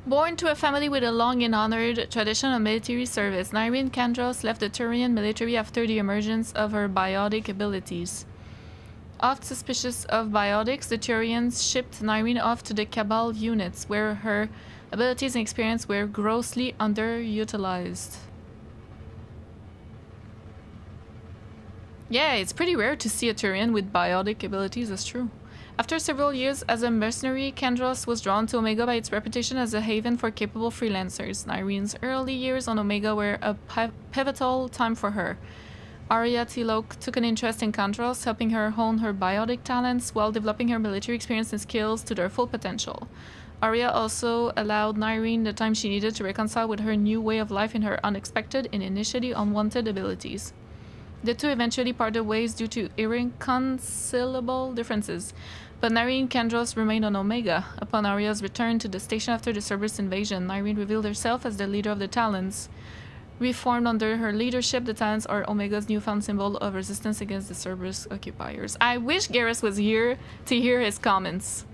Born to a family with a long and honored tradition of military service, Nyreen Kandros left the Turian military after the emergence of her biotic abilities. Oft suspicious of biotics, the Turians shipped Nyreen off to the Cabal units, where her abilities and experience were grossly underutilized. Yeah, it's pretty rare to see a Turian with biotic abilities, that's true. After several years as a mercenary, Kandros was drawn to Omega by its reputation as a haven for capable freelancers. Nyreen's early years on Omega were a pivotal time for her. Aria T'Loak took an interest in Kandros, helping her hone her biotic talents while developing her military experience and skills to their full potential. Aria also allowed Nyreen the time she needed to reconcile with her new way of life and her unexpected and initially unwanted abilities. The two eventually parted ways due to irreconcilable differences, but Nyreen Kandros remained on Omega. Upon Aria's return to the station after the Cerberus invasion, Nyreen revealed herself as the leader of the Talons. Reformed under her leadership, the Talons are Omega's newfound symbol of resistance against the Cerberus occupiers. I wish Garrus was here to hear his comments.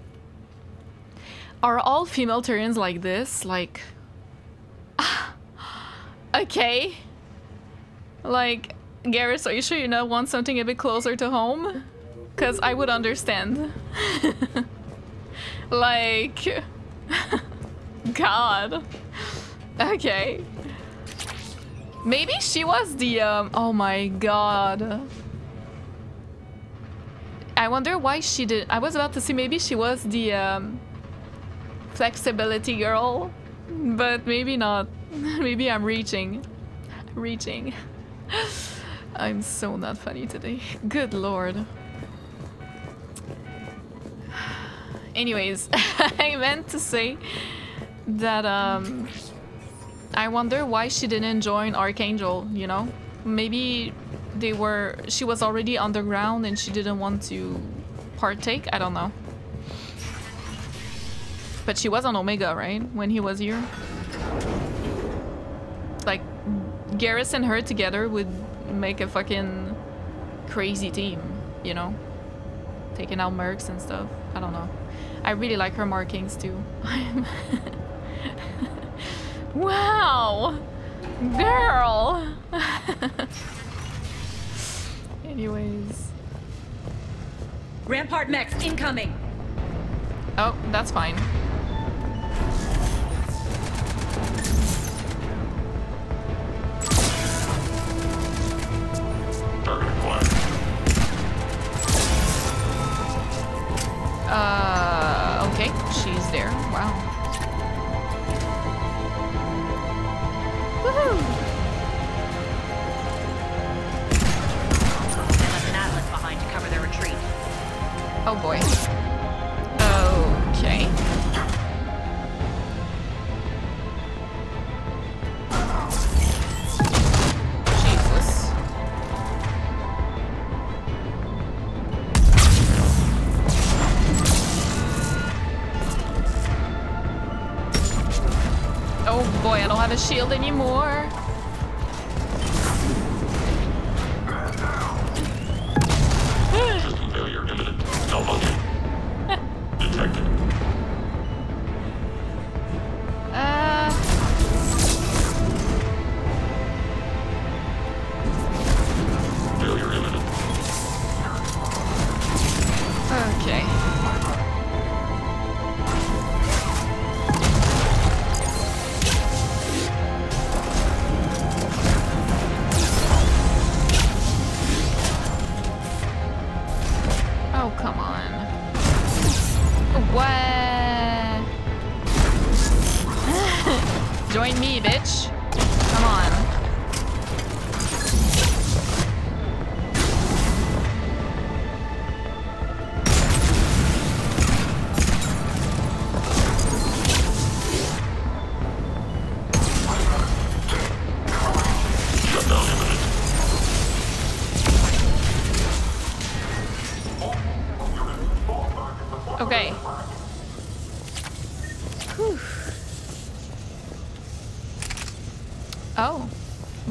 Are all female Turians like this? Like... okay. Like, Garrus, are you sure you not want something a bit closer to home? Because I would understand. like... God. Okay. Maybe she was the, um... Oh my god. I wonder why she did... I was about to say maybe she was the, um... Flexibility girl but maybe not. maybe I'm reaching. Reaching. I'm so not funny today. Good lord. Anyways, I meant to say that um I wonder why she didn't join Archangel, you know? Maybe they were she was already underground and she didn't want to partake, I don't know. But she was on Omega, right? When he was here. Like Garrus and her together would make a fucking crazy team, you know? Taking out mercs and stuff. I don't know. I really like her markings too. wow! Girl! Anyways. Rampart mechs incoming! Oh, that's fine. Uh, okay, she's there. Wow. Woohoo! left an atlas behind to cover their retreat. Oh boy. Shield anymore.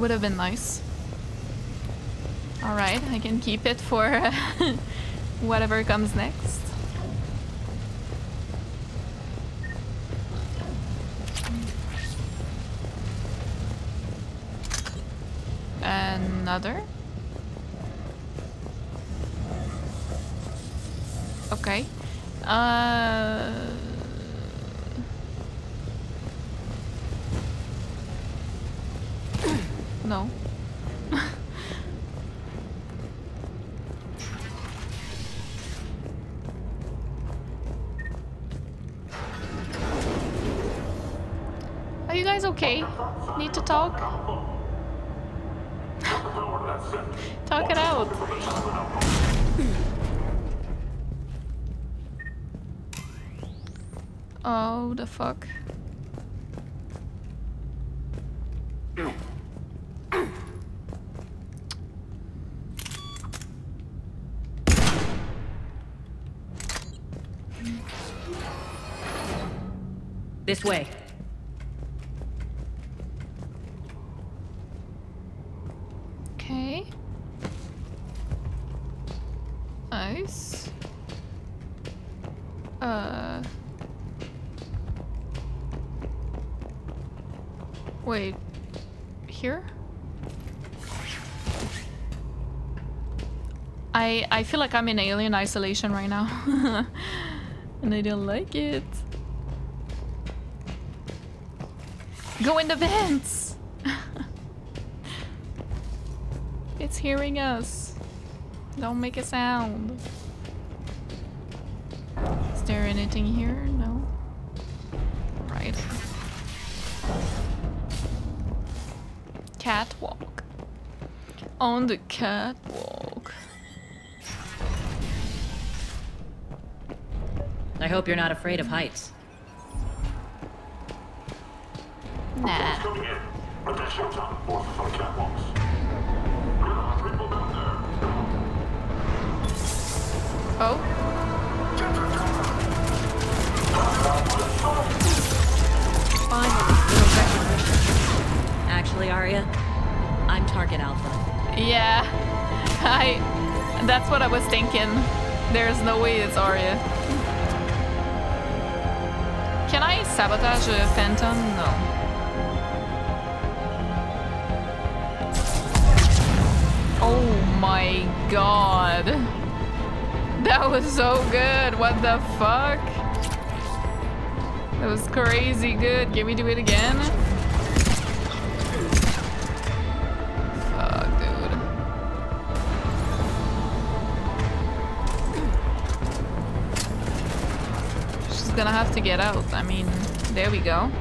Would have been nice. Alright, I can keep it for whatever comes next. Another? Okay. Uh... No. Are you guys okay? Need to talk? talk it out. Oh, the fuck. This way. Okay. Nice. Uh. Wait. Here? I I feel like I'm in alien isolation right now. and I don't like it. Go into vents! it's hearing us. Don't make a sound. Is there anything here? No. Right. Catwalk. On the catwalk. I hope you're not afraid of heights. Oh my god. That was so good. What the fuck? That was crazy good. Can we do it again? Fuck, dude. She's gonna have to get out. I mean, there we go.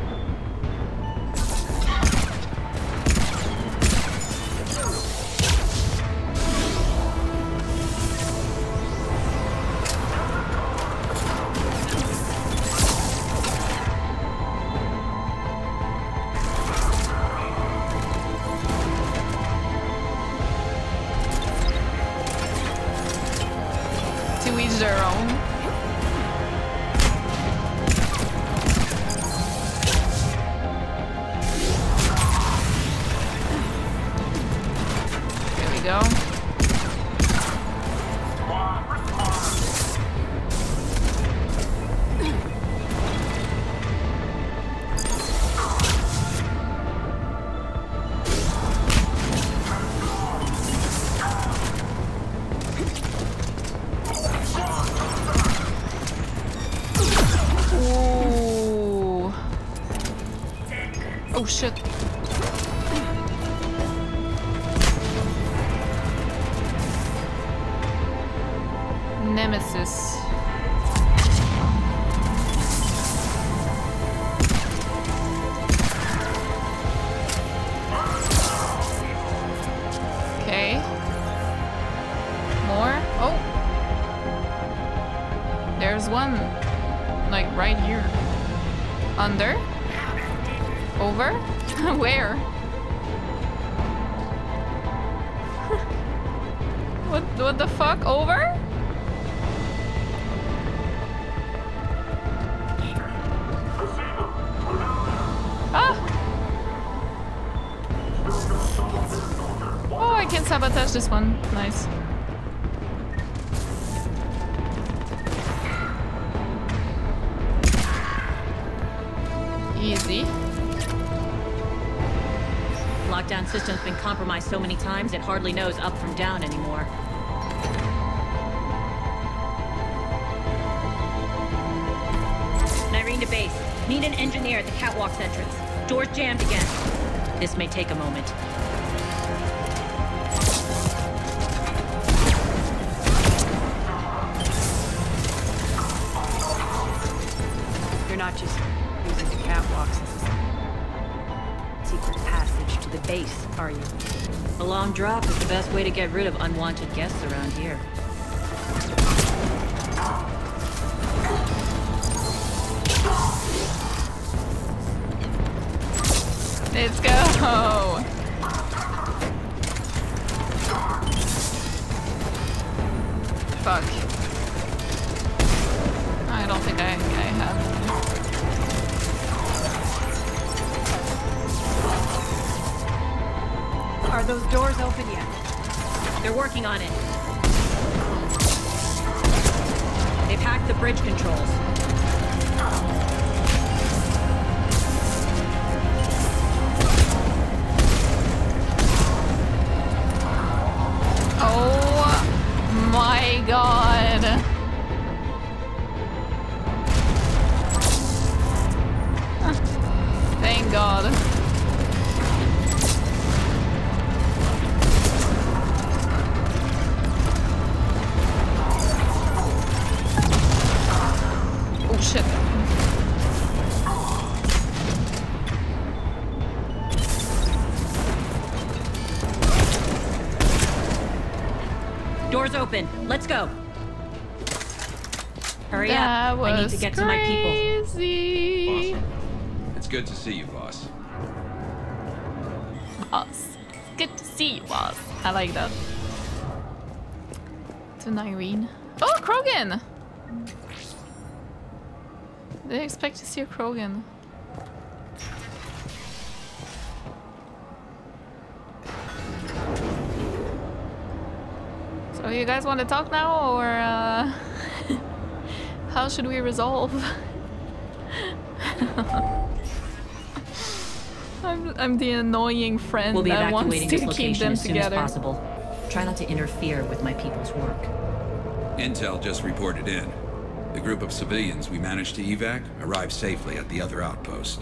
Times it hardly knows up from down anymore. Nyreen to base. Need an engineer at the catwalk's entrance. Door's jammed again. This may take a moment. Way to get rid of unwanted guests around here. Let's go. Fuck. I don't think I, I have. Are those doors open yet? They're working on it. They've hacked the bridge controls. Oh my god. Go. Hurry that up. was I need to get to my people. crazy. It's good to see you, boss. Boss. Good to see you, boss. I like that. To Irene. Oh, Krogan! Didn't expect to see a Krogan. You guys want to talk now, or uh, how should we resolve? I'm, I'm the annoying friend We'll be that wants evacuating to this keep location them as soon together. as possible. Try not to interfere with my people's work. Intel just reported in. The group of civilians we managed to evac arrived safely at the other outpost.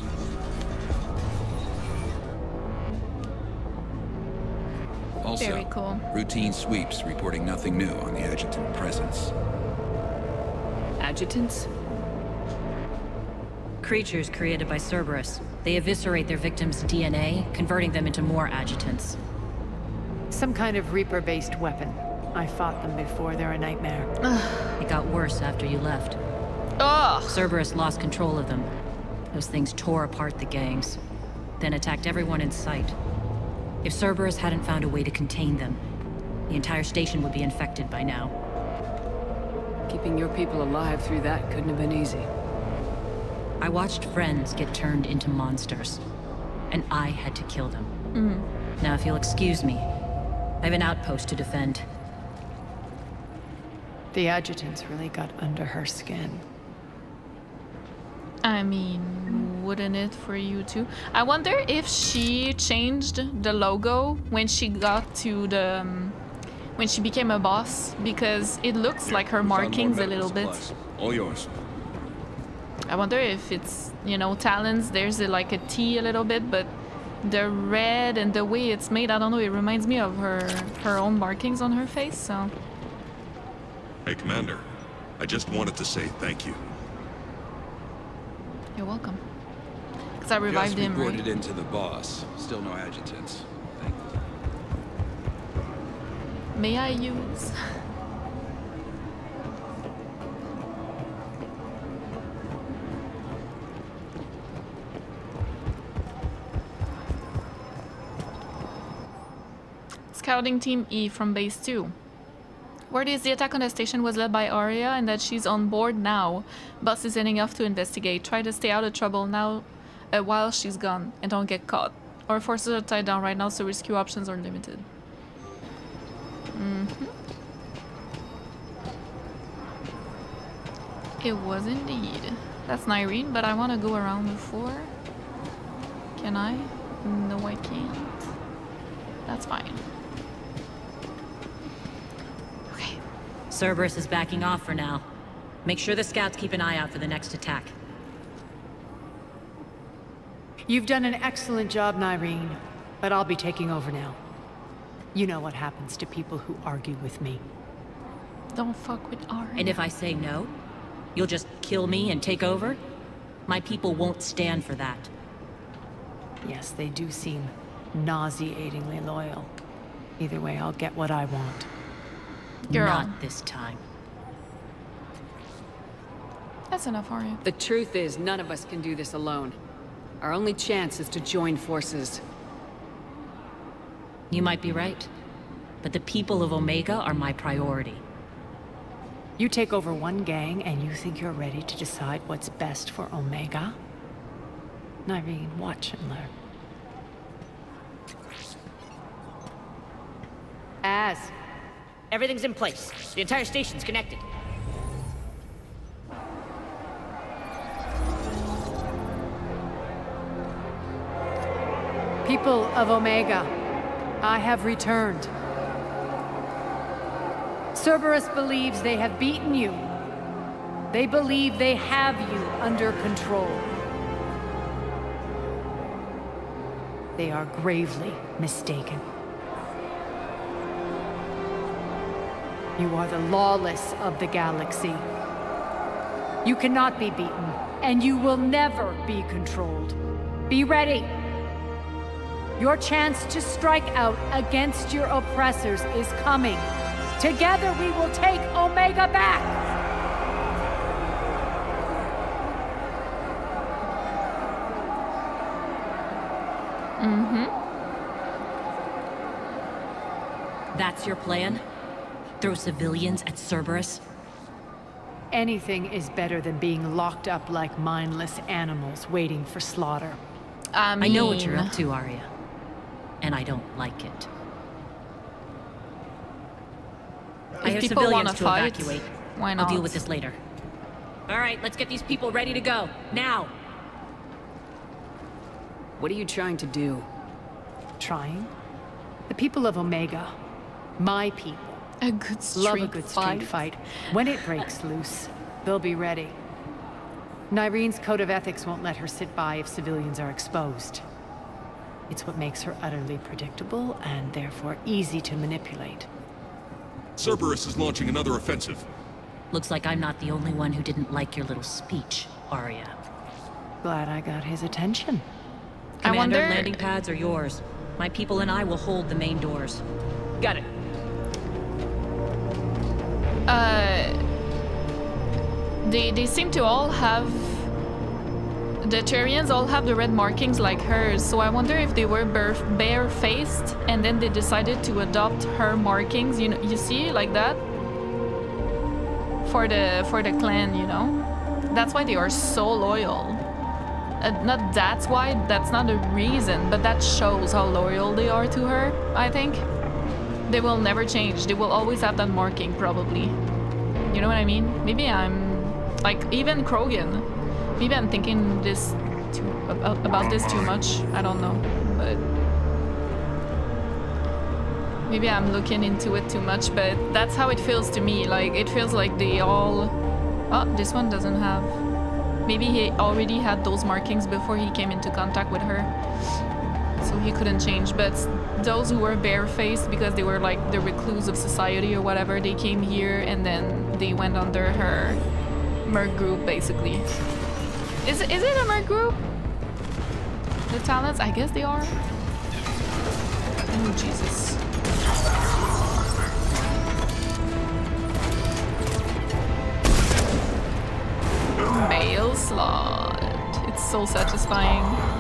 Also, Very cool. routine sweeps reporting nothing new on the adjutant presence. Adjutants? Creatures created by Cerberus. They eviscerate their victims' DNA, converting them into more adjutants. Some kind of Reaper-based weapon. I fought them before, they're a nightmare. it got worse after you left. Ugh. Cerberus lost control of them. Those things tore apart the gangs, then attacked everyone in sight. If Cerberus hadn't found a way to contain them, the entire station would be infected by now. Keeping your people alive through that couldn't have been easy. I watched friends get turned into monsters, and I had to kill them. Mm. Now, if you'll excuse me, I have an outpost to defend. The adjutants really got under her skin. I mean, wouldn't it for you too? I wonder if she changed the logo when she got to the... Um, when she became a boss, because it looks like her We found more markings a little bit. All yours. I wonder if it's, you know, talons, there's a, like a T a little bit, but the red and the way it's made, I don't know, it reminds me of her, her own markings on her face, so... Hey, Commander. I just wanted to say thank you. You're welcome. Because I revived just him, right? reported into the boss. Still no adjutants. May I use? Scouting Team E from Base 2. Word is the attack on the station was led by Aria and that she's on board now. Boss is heading off to investigate. Try to stay out of trouble now uh, while she's gone and don't get caught. Our forces are tied down right now, so rescue options are limited. Mm-hmm. It was indeed. That's Nyreen, but I want to go around before. Can I? No, I can't. That's fine. Okay. Cerberus is backing off for now. Make sure the scouts keep an eye out for the next attack. You've done an excellent job, Nyreen, but I'll be taking over now. You know what happens to people who argue with me. Don't fuck with Aria. And if I say no, you'll just kill me and take over? My people won't stand for that. Yes, they do seem nauseatingly loyal. Either way, I'll get what I want. Girl. Not this time. That's enough, Aria. The truth is, none of us can do this alone. Our only chance is to join forces. You might be right. But the people of Omega are my priority. You take over one gang and you think you're ready to decide what's best for Omega? Nyreen, watch and learn. As. Everything's in place. The entire station's connected. People of Omega, I have returned. Cerberus believes they have beaten you. They believe they have you under control. They are gravely mistaken. You are the lawless of the galaxy. You cannot be beaten, and you will never be controlled. Be ready. Your chance to strike out against your oppressors is coming. Together we will take Omega back! Mm-hmm. That's your plan? Throw civilians at Cerberus? Anything is better than being locked up like mindless animals waiting for slaughter. I, I know what you're up to, Aria. And I don't like it. I If have people civilians wanna fight, evacuate. why not? I'll deal with this later. All right, let's get these people ready to go. Now! What are you trying to do? Trying? The people of Omega, my people, a good street love a street good fight. street fight. When it breaks loose, they'll be ready. Nyreen's code of ethics won't let her sit by if civilians are exposed. It's what makes her utterly predictable and therefore easy to manipulate. Cerberus is launching another offensive. Looks like I'm not the only one who didn't like your little speech, Aria. Glad I got his attention. I Commander, wonder- landing pads are yours. My people and I will hold the main doors. Got it. Uh, they they seem to all have the Turians all have the red markings like hers. So I wonder if they were bare, barefaced and then they decided to adopt her markings. You know, you see like that for the for the clan. You know, that's why they are so loyal. Uh, not that's why. That's not the reason, but that shows how loyal they are to her. I think. They will never change. They will always have that marking, probably. You know what I mean? Maybe I'm like even Krogan. Maybe I'm thinking this too, about, this too much. I don't know, but maybe I'm looking into it too much. But that's how it feels to me. Like it feels like they all. Oh, this one doesn't have. Maybe he already had those markings before he came into contact with her so he couldn't change. But those who were barefaced because they were like the recluse of society or whatever, they came here and then they went under her merc group basically. Is is it a merc group? The Talons? I guess they are. Oh Jesus. Male slot. It's so satisfying.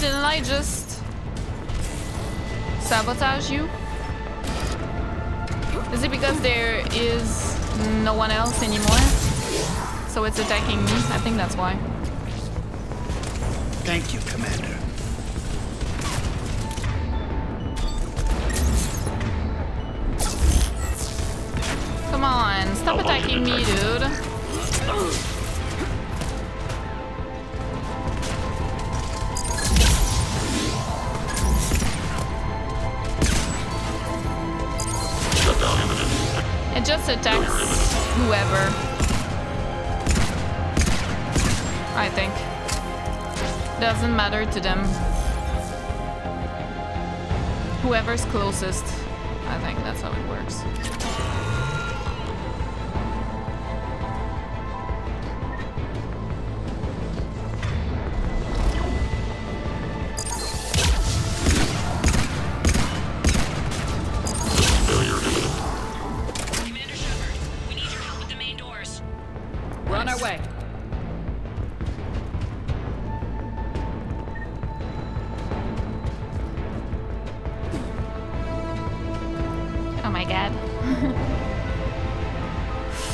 Didn't I just... Sabotage you? Is it because there is no one else anymore? So it's attacking me? I think that's why.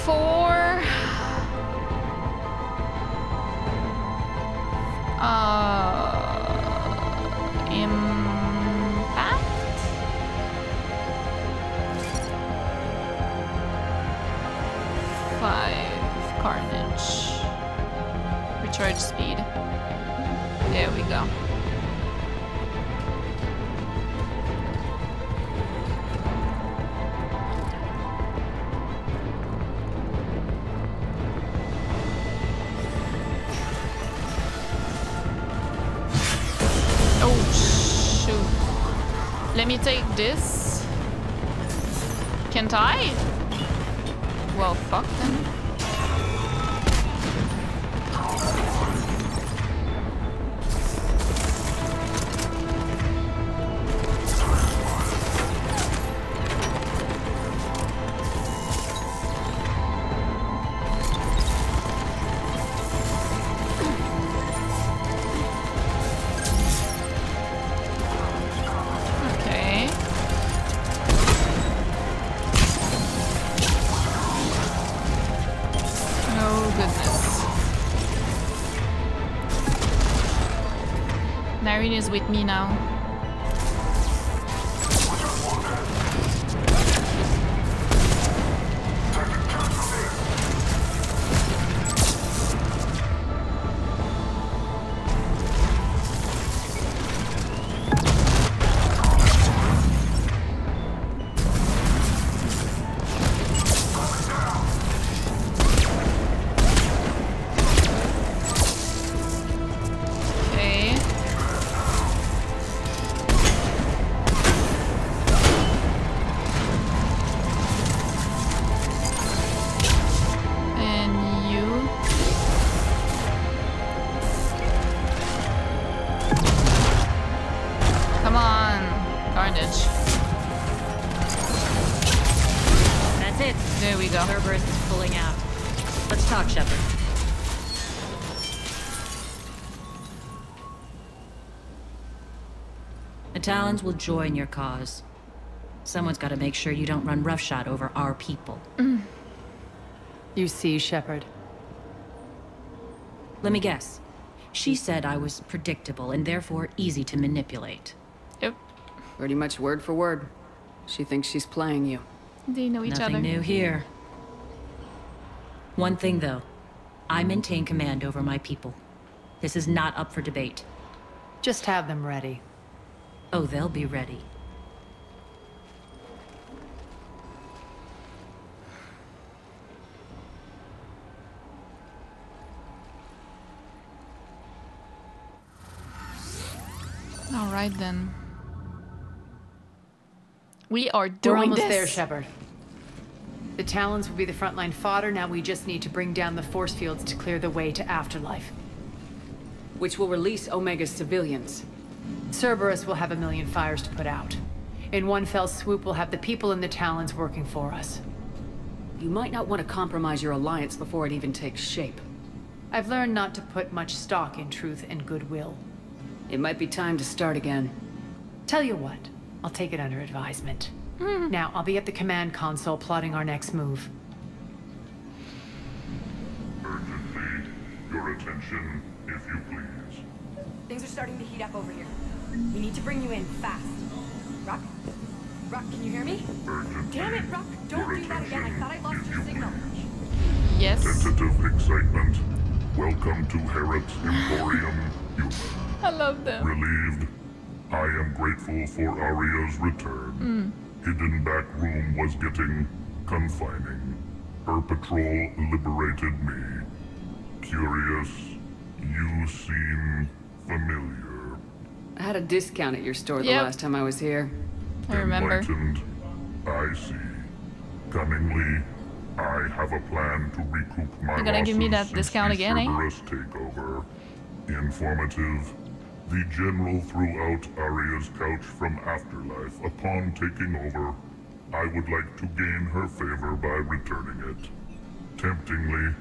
Four. Uh, impact. Five carnage. Recharge speed. There we go. This. Can't I? Well, fuck then. With me now. The will join your cause. Someone's got to make sure you don't run roughshod over our people. Mm. You see, Shepard. Let me guess. She said I was predictable and therefore easy to manipulate. Yep. Pretty much word for word. She thinks she's playing you. They know each Nothing other. new here. One thing, though. I maintain command over my people. This is not up for debate. Just have them ready. Oh, they'll be ready. All right then. We are doing We're almost this. there, Shepard. The Talons will be the frontline fodder. Now we just need to bring down the force fields to clear the way to Afterlife. Which will release Omega's civilians. Cerberus will have a million fires to put out. In one fell swoop, we'll have the people in the Talons working for us. You might not want to compromise your alliance before it even takes shape. I've learned not to put much stock in truth and goodwill. It might be time to start again. Tell you what, I'll take it under advisement. Hmm. Now, I'll be at the command console plotting our next move. Urgently, your attention, if you please. Things are starting to heat up over here. We need to bring you in fast. Rock? Rock, can you hear me? Damn it, Rock! Don't do that again. I thought I lost your signal. Yes. Tentative excitement. Welcome to Harrot's Emporium. I love them. Relieved. I am grateful for Aria's return. Hmm. Hidden back room was getting confining. Her patrol liberated me. Curious, you seem familiar. I had a discount at your store the Yep. last time I was here. I remember. Enlightened, I see. Cunningly, I have a plan to recoup my You're gonna give me losses that discount since the again, eh? Cerberus takeover. Informative. The General threw out Aria's couch from Afterlife upon taking over. I would like to gain her favor by returning it. Temptingly,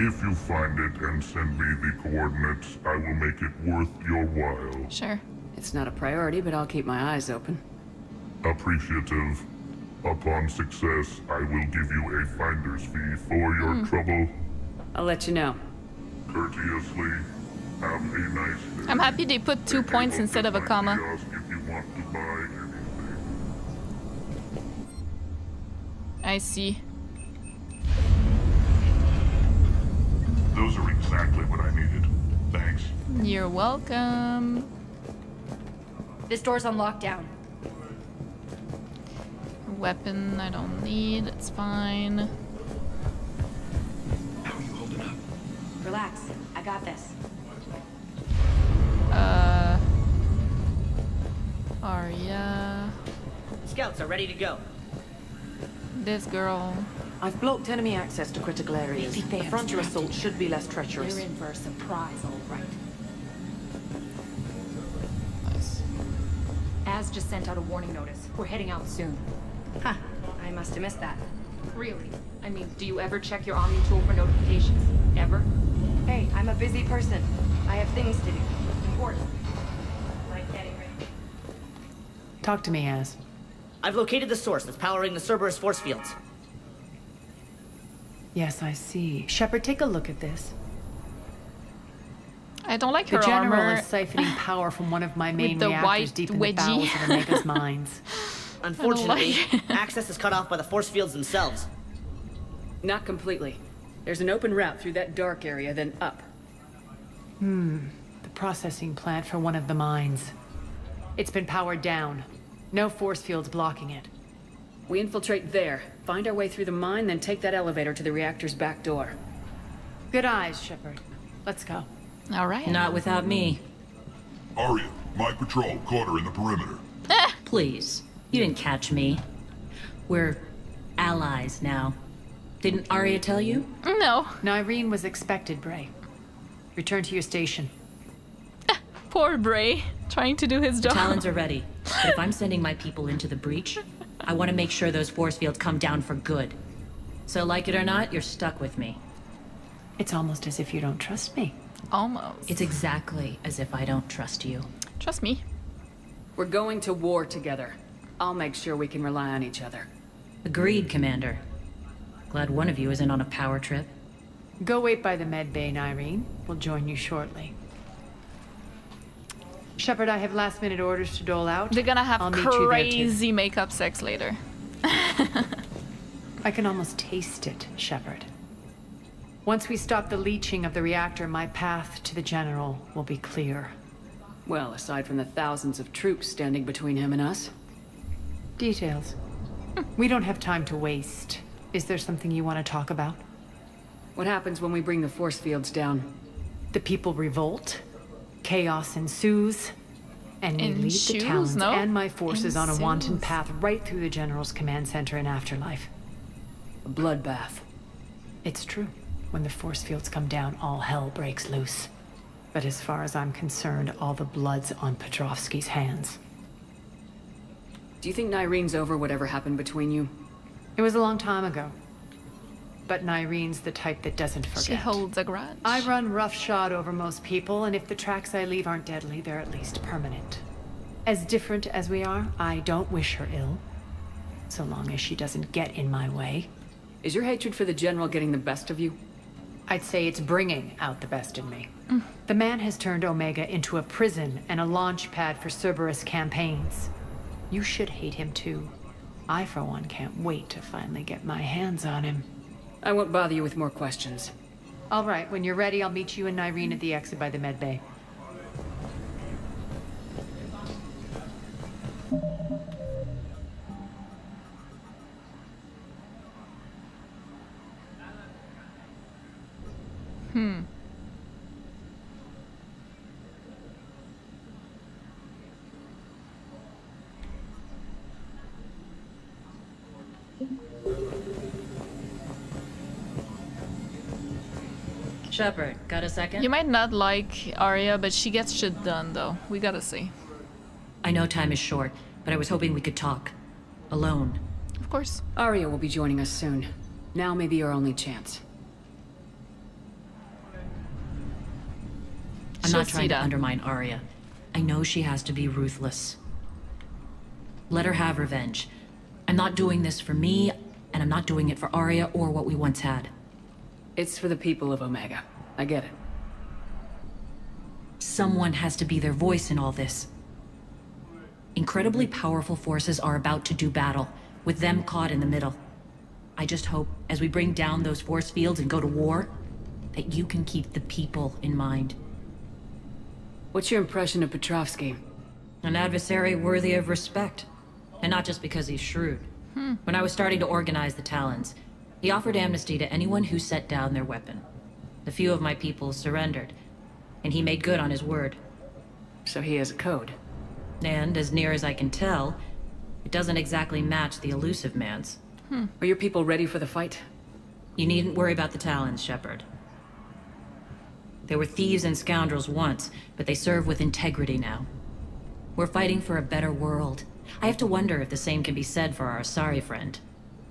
If you find it and send me the coordinates, I will make it worth your while. Sure. It's not a priority, but I'll keep my eyes open. Appreciative. Upon success, I will give you a finder's fee for your Hmm. trouble. I'll let you know. Courteously, have a nice day. I'm happy they put two points instead of a comma. If you want to buy anything. I see. Those are exactly what I needed. Thanks. You're welcome. This door's on lockdown. Weapon I don't need, it's fine. How are you holding up? Relax. I got this. Uh. Aria. Scouts are ready to go. This girl. I've blocked enemy access to critical areas. The fans, frontier assault should be less treacherous. You're in for a surprise, all right. Nice. Az just sent out a warning notice. We're heading out soon. Huh. I must have missed that. Really? I mean, do you ever check your Omni tool for notifications? Ever? Hey, I'm a busy person. I have things to do. Important. Like getting ready. Talk to me, Az. I've located the source that's powering the Cerberus force fields. Yes, I see. Shepard, take a look at this. I don't like The her General armor. is siphoning power from one of my main the reactors white deep in the bowels wedgie. of Omega's mines. Unfortunately, like access is cut off by the force fields themselves. Not completely. There's an open route through that dark area, then up. Hmm. The processing plant for one of the mines. It's been powered down. No force fields blocking it. We infiltrate there, find our way through the mine, then take that elevator to the reactor's back door. Good eyes, Shepard. Let's go. All right. Not without me. Aria, my patrol, quarter in the perimeter. Eh, please. You didn't catch me. We're allies now. Didn't Aria tell you? No. Nyreen was expected, Bray. Return to your station. Eh, poor Bray, trying to do his job. The job. Talons are ready. But if I'm sending my people into the breach, I want to make sure those force fields come down for good. So like it or not, you're stuck with me. It's almost as if you don't trust me. Almost. It's exactly as if I don't trust you. Trust me. We're going to war together. I'll make sure we can rely on each other. Agreed, Commander. Glad one of you isn't on a power trip. Go wait by the med bay, Nyreen. We'll join you shortly. Shepard, I have last minute orders to dole out. They're gonna have I'll meet you there, too. crazy makeup sex later. I can almost taste it, Shepard. Once we stop the leaching of the reactor, my path to the General will be clear. Well, aside from the thousands of troops standing between him and us. Details. we don't have time to waste. Is there something you want to talk about? What happens when we bring the force fields down? The people revolt. Chaos ensues. And we lead the Ensues, Talons no? and my forces on a wanton path right through the General's command center in Afterlife. A bloodbath. It's true. When the force fields come down, all hell breaks loose. But as far as I'm concerned, all the blood's on Petrovsky's hands. Do you think Nyreen's over whatever happened between you? It was a long time ago. But Nyreen's the type that doesn't forget. She holds a grudge. I run roughshod over most people, and if the tracks I leave aren't deadly, they're at least permanent. As different as we are, I don't wish her ill. So long as she doesn't get in my way. Is your hatred for the General getting the best of you? I'd say it's bringing out the best in me. Mm. The man has turned Omega into a prison and a launch pad for Cerberus campaigns. You should hate him too. I, for one, can't wait to finally get my hands on him. I won't bother you with more questions. All right, when you're ready, I'll meet you and Nyreen at the exit by the med bay. Hmm. Shepard, got a second? You might not like Aria, but she gets shit done, though. We gotta see. I know time is short, but I was hoping we could talk. Alone. Of course. Aria will be joining us soon. Now may be our only chance. I'm She'll not trying to that. undermine Aria. I know she has to be ruthless. Let her have revenge. I'm not doing this for me, and I'm not doing it for Aria or what we once had. It's for the people of Omega. I get it. Someone has to be their voice in all this. Incredibly powerful forces are about to do battle, with them caught in the middle. I just hope, as we bring down those force fields and go to war, that you can keep the people in mind. What's your impression of Petrovsky? An adversary worthy of respect. And not just because he's shrewd. Hmm. When I was starting to organize the Talons, he offered amnesty to anyone who set down their weapon. A few of my people surrendered, and he made good on his word. So he has a code. And, as near as I can tell, it doesn't exactly match the Illusive Man's. Hmm. Are your people ready for the fight? You needn't worry about the Talons, Shepard. They were thieves and scoundrels once, but they serve with integrity now. We're fighting for a better world. I have to wonder if the same can be said for our Asari friend.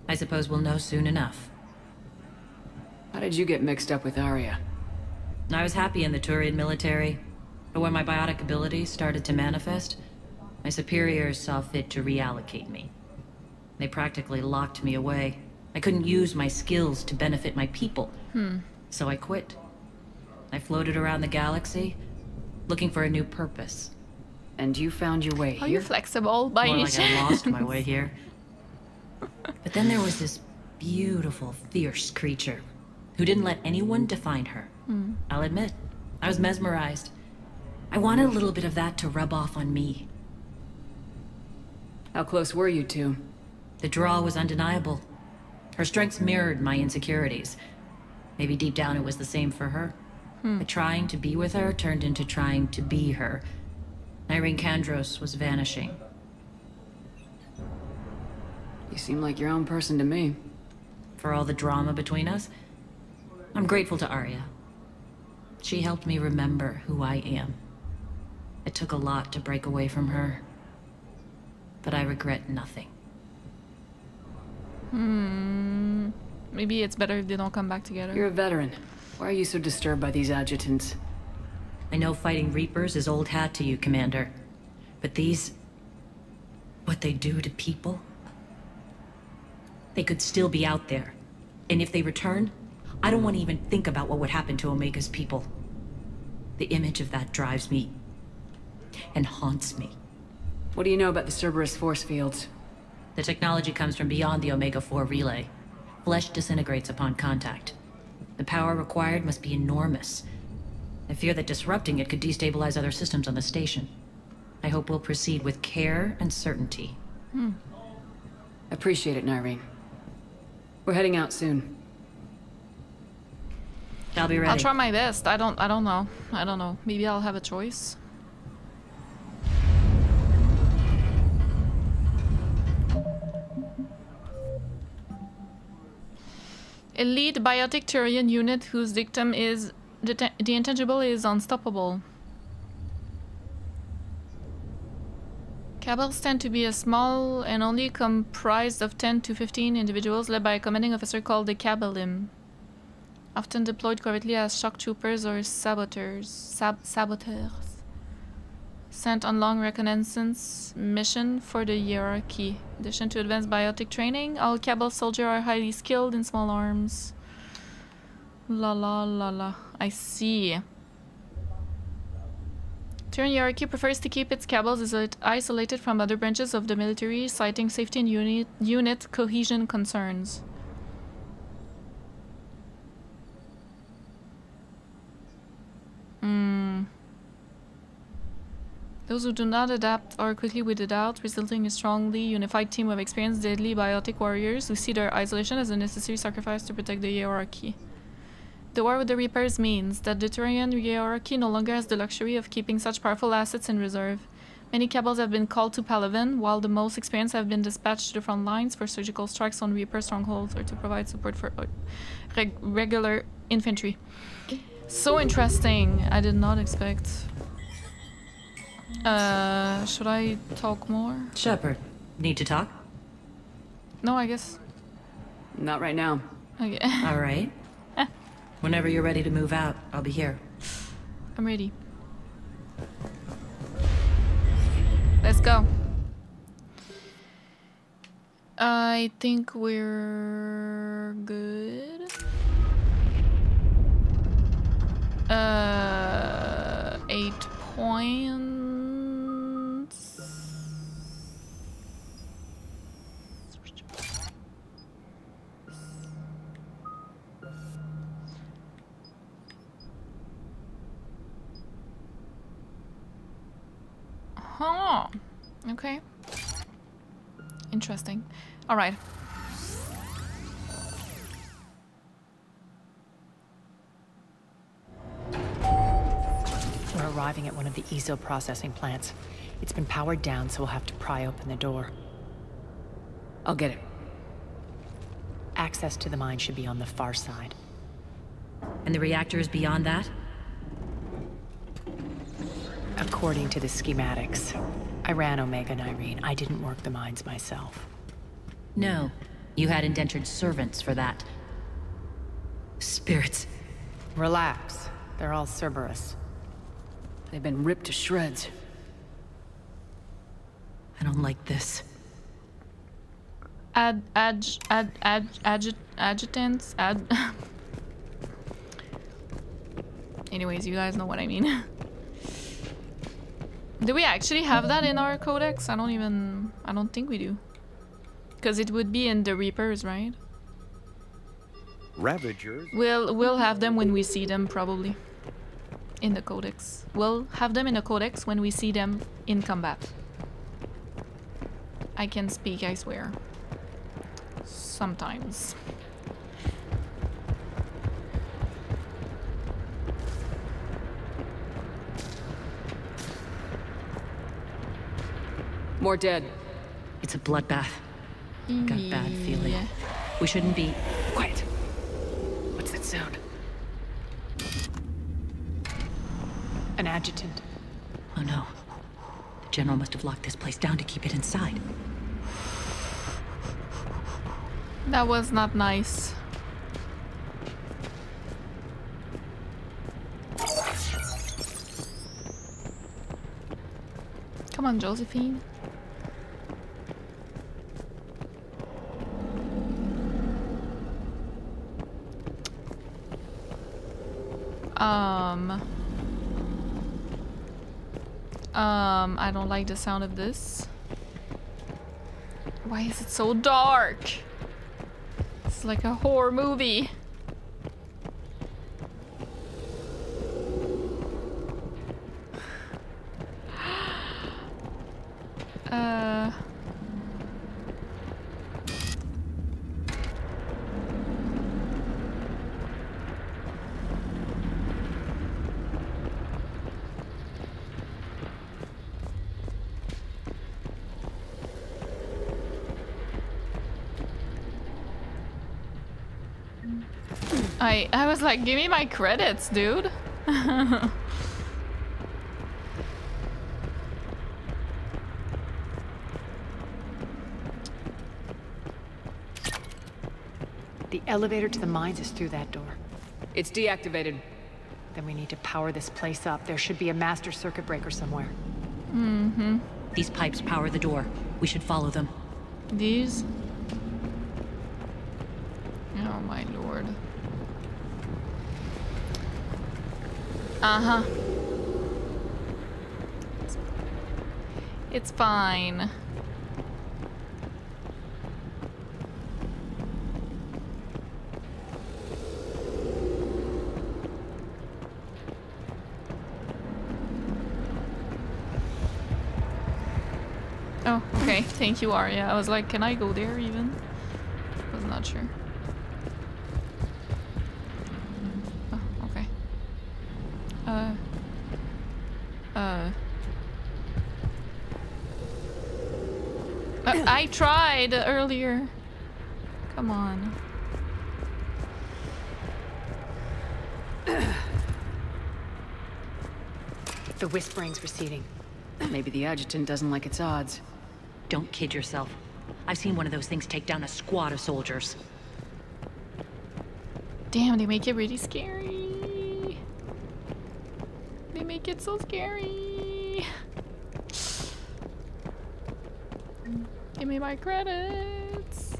I suppose we'll know soon enough. How did you get mixed up with Aria? I was happy in the Turian military, but when my biotic abilities started to manifest, my superiors saw fit to reallocate me. They practically locked me away. I couldn't use my skills to benefit my people, Hmm. so I quit. I floated around the galaxy, looking for a new purpose. And you found your way here. Are you flexible by More any like I lost my way here. But then there was this beautiful, fierce creature who didn't let anyone define her. Hmm. I'll admit, I was mesmerized. I wanted a little bit of that to rub off on me. How close were you two? The draw was undeniable. Her strengths mirrored my insecurities. Maybe deep down it was the same for her. Hmm. But trying to be with her turned into trying to be her. Nyreen Kandros was vanishing. You seem like your own person to me. For all the drama between us, I'm grateful to Aria. She helped me remember who I am. It took a lot to break away from her. But I regret nothing. Hmm. Maybe it's better if they don't come back together. You're a veteran. Why are you so disturbed by these adjutants? I know fighting Reapers is old hat to you, Commander. But these... What they do to people? They could still be out there. And if they return, I don't want to even think about what would happen to Omega's people. The image of that drives me... and haunts me. What do you know about the Cerberus force fields? The technology comes from beyond the Omega-4 relay. Flesh disintegrates upon contact. The power required must be enormous. I fear that disrupting it could destabilize other systems on the station. I hope we'll proceed with care and certainty. Hmm. Appreciate it, Nyreen. We're heading out soon. I'll be ready. I'll try my best. I don't. I don't know. I don't know. Maybe I'll have a choice. Elite biotic Turian unit whose dictum is the, the intangible is unstoppable. Cabals tend to be a small and only comprised of 10 to 15 individuals led by a commanding officer called the Cabalim. Often deployed correctly as shock troopers or saboteurs. Sab- saboteurs. Sent on long reconnaissance mission for the hierarchy. In addition to advanced biotic training, all Cabal soldiers are highly skilled in small arms. La la la la. I see. Turian hierarchy prefers to keep its cabals iso- isolated from other branches of the military, citing safety and unit, unit cohesion concerns. Hmm. Those who do not adapt are quickly weeded out, resulting in a strongly unified team of experienced deadly biotic warriors who see their isolation as a necessary sacrifice to protect the hierarchy. The war with the Reapers means that the Turian hierarchy no longer has the luxury of keeping such powerful assets in reserve. Many cabals have been called to Palaven, while the most experienced have been dispatched to the front lines for surgical strikes on Reaper strongholds or to provide support for uh, reg- regular infantry. So interesting. I did not expect. Uh, should I talk more? Shepard, need to talk? No, I guess. Not right now. Okay. All right. Whenever you're ready to move out, I'll be here. I'm ready. Let's go. I think we're good. Uh, eight points. Huh. Okay. Interesting. All right. We're arriving at one of the eezo processing plants. It's been powered down, so we'll have to pry open the door. I'll get it. Access to the mine should be on the far side. And the reactor is beyond that? According to the schematics. I ran Omega Nyreen. I didn't work the mines myself. No. You had indentured servants for that. Spirits. Relax. They're all Cerberus. They've been ripped to shreds. I don't like this. Ad, ad, ad, ad, adjut, adjutants, ad. Anyways, you guys know what I mean. do we actually have that in our codex? I don't even, I don't think we do. Because it would be in the Reapers, right? Ravagers. We'll, we'll have them when we see them, probably. In the codex. We'll have them in the codex when we see them in combat. I can speak, I swear. Sometimes. More dead. It's a bloodbath. Got a bad mm, feeling. Yeah. We shouldn't be... Quiet. What's that sound? An adjutant. Oh no. The General must have locked this place down to keep it inside. That was not nice. Come on, Josephine. Um... Um, I don't like the sound of this. Why is it so dark? It's like a horror movie. uh... I I was like, give me my credits, dude. The elevator to the mines is through that door. It's deactivated. Then we need to power this place up. There should be a master circuit breaker somewhere. Mm-hmm. These pipes power the door. We should follow them. These? Oh my lord. Uh-huh. It's fine. Oh, okay. Thank you, Aria. I was like, can I go there even? I was not sure. Oh, okay. Uh. Uh. Uh, I tried earlier. Come on. The whispering's receding. Maybe the adjutant doesn't like its odds. Don't kid yourself. I've seen one of those things take down a squad of soldiers. Damn, they make it really scary. They make make it so scary. Give me my credits.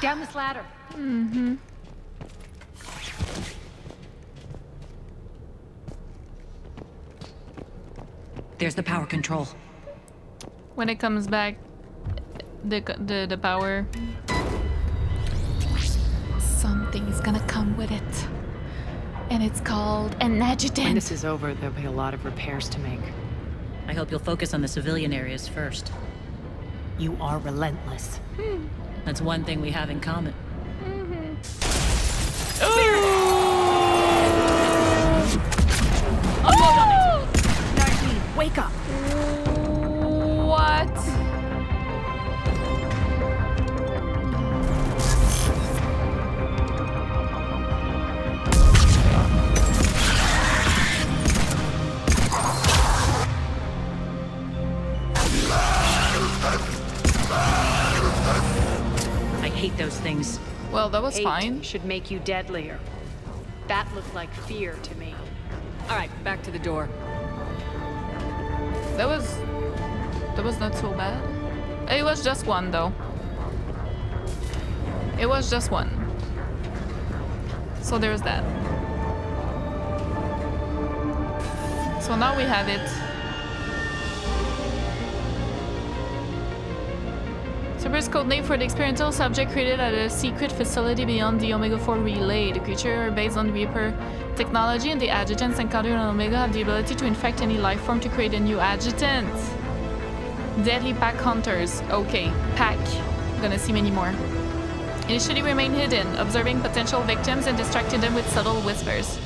Down this ladder. Mm-hmm. There's the power control. When it comes back, the the the power. Something's gonna come with it, and it's called an adjutant. When this is over, there'll be a lot of repairs to make. I hope you'll focus on the civilian areas first. You are relentless. Hmm. That's one thing we have in common. Was Hate fine. should make you deadlier. That looked like fear to me. All right, back to the door. That was that was not so bad. It was just one though. It was just one. So there's that. So now we have it. Cerberus code name for the experimental subject created at a secret facility beyond the Omega-4 relay. The creature based on Reaper technology and the adjutants encountered on Omega have the ability to infect any life form to create a new adjutant. Deadly pack hunters. Okay, pack. Gonna see many more. Initially remain hidden, observing potential victims and distracting them with subtle whispers.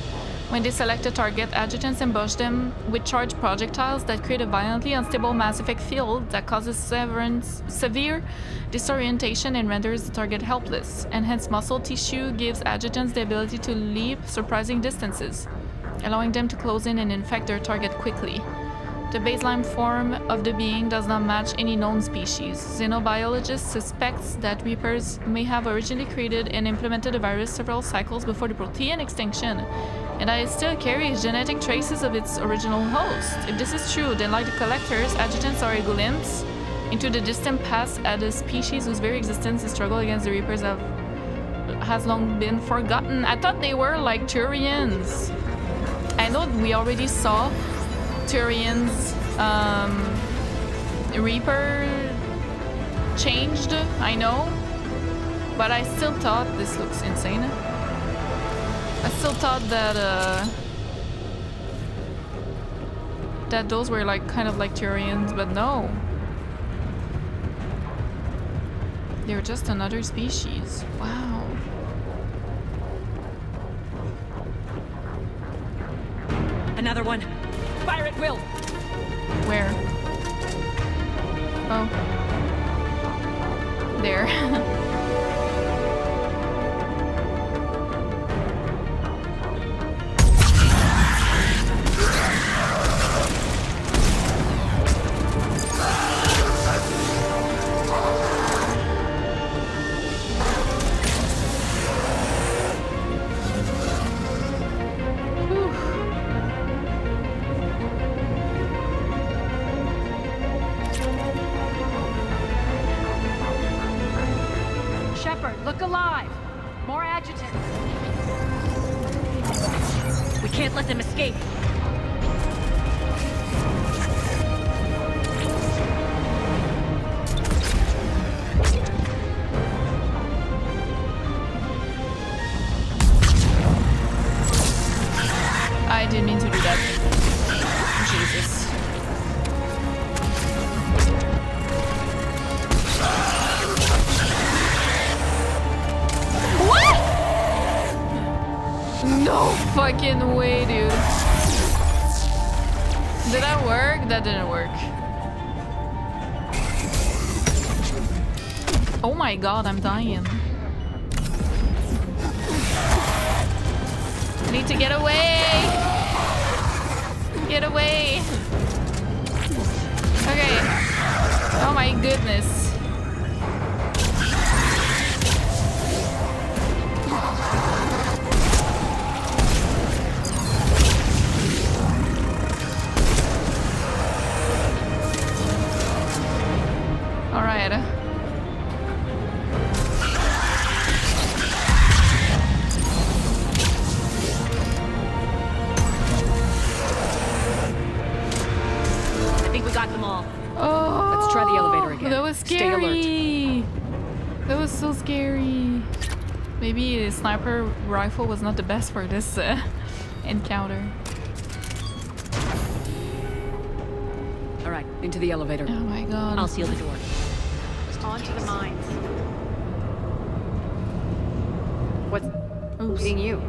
When they select a target, adjutants ambush them with charged projectiles that create a violently unstable Mass Effect field that causes severe disorientation and renders the target helpless. Enhanced muscle tissue gives adjutants the ability to leap surprising distances, allowing them to close in and infect their target quickly. The baseline form of the being does not match any known species. Xenobiologists suspect that Reapers may have originally created and implemented the virus several cycles before the Protean extinction, and that it still carries genetic traces of its original host. If this is true, then like the Collectors, adjutants are a glimpse into the distant past at a species whose very existence the struggle against the Reapers have, has long been forgotten. I thought they were like Turians. I know we already saw Turian's um, Reaper changed, I know, but I still thought this looks insane. I still thought that uh, that those were like kind of like Turians, but no. They're just another species. Wow. Another one. Fire at will. Where? Oh. There. god, I'm rifle was not the best for this uh, encounter. All right, into the elevator. Oh my god. I'll seal the door. On to the mines. What's hitting you?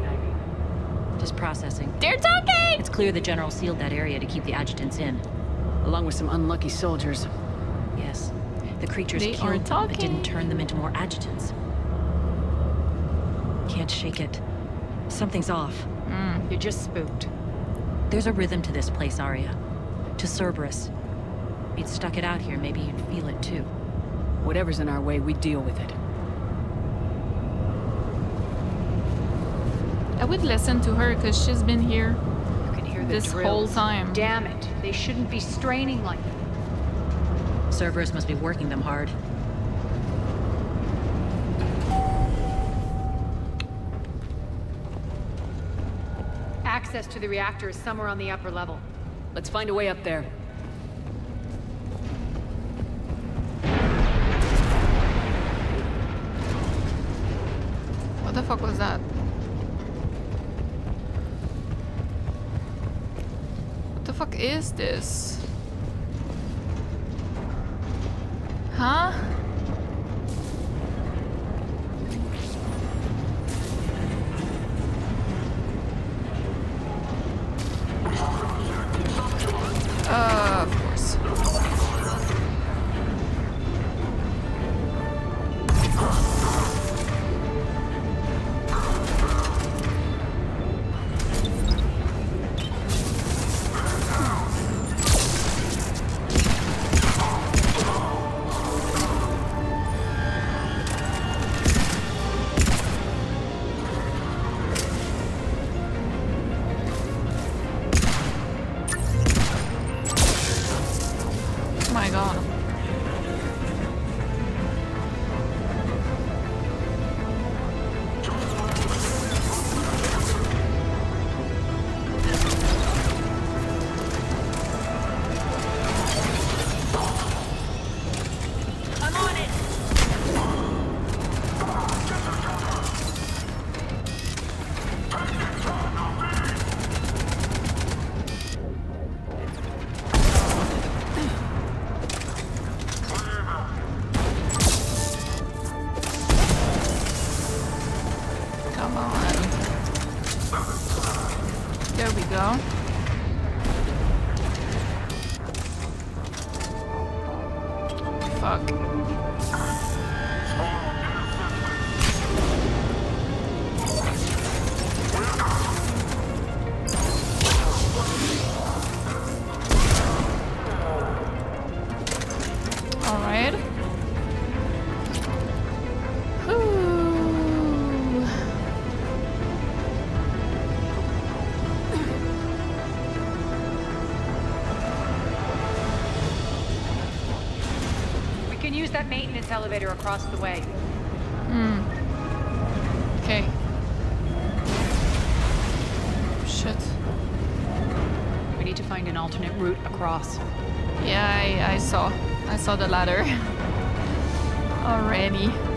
Just processing. They're talking! It's clear the General sealed that area to keep the adjutants in. Along with some unlucky soldiers. Yes. The creatures They are killed them, but didn't turn them into more adjutants. Can't shake it. Something's off. Mm, You're just spooked. There's a rhythm to this place, Aria. To Cerberus. If you'd stuck it out here, maybe you'd feel it too. Whatever's in our way, we deal with it. I would listen to her because she's been here You can hear the this whole time. Damn it. They shouldn't be straining like that. Cerberus must be working them hard. To the reactor is somewhere on the upper level. Let's find a way up there. That maintenance elevator across the way. Hmm. Okay. Shit. We need to find an alternate route across. Yeah, I, I saw. I saw the ladder. Already.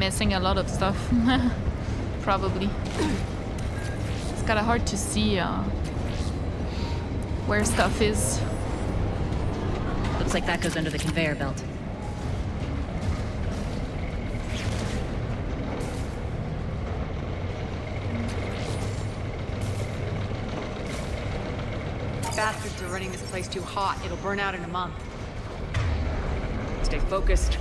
Missing a lot of stuff. Probably. It's kinda hard to see uh, where stuff is. Looks like that goes under the conveyor belt. Bastards are running this place too hot. It'll burn out in a month. Stay focused.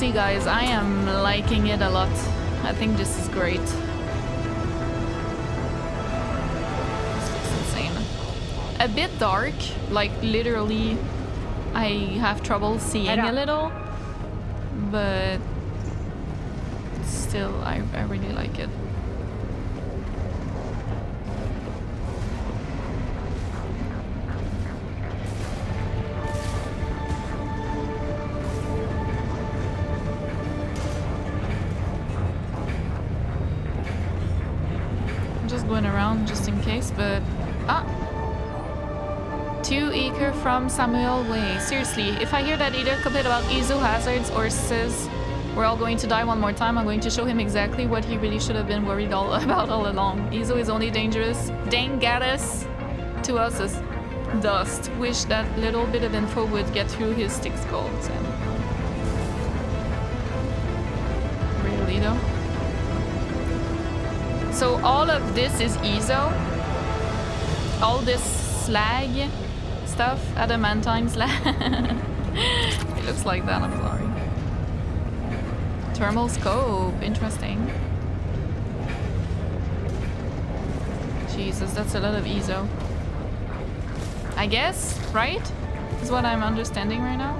DLC, guys. I am liking it a lot. I think this is great. This looks insane. A bit dark, like literally I have trouble seeing a little, but still I, I really like it. Samuel Way. Seriously, if I hear that either complain about eezo hazards or says we're all going to die one more time, I'm going to show him exactly what he really should have been worried all about all along. Eezo is only dangerous, dangerous to us is dust. Wish that little bit of info would get through his thick skull. Really though? So all of this is eezo. All this slag stuff, adamantine slag. it looks like that, I'm sorry. Thermal scope, interesting. Jesus, that's a lot of eezo. I guess, right? Is what I'm understanding right now.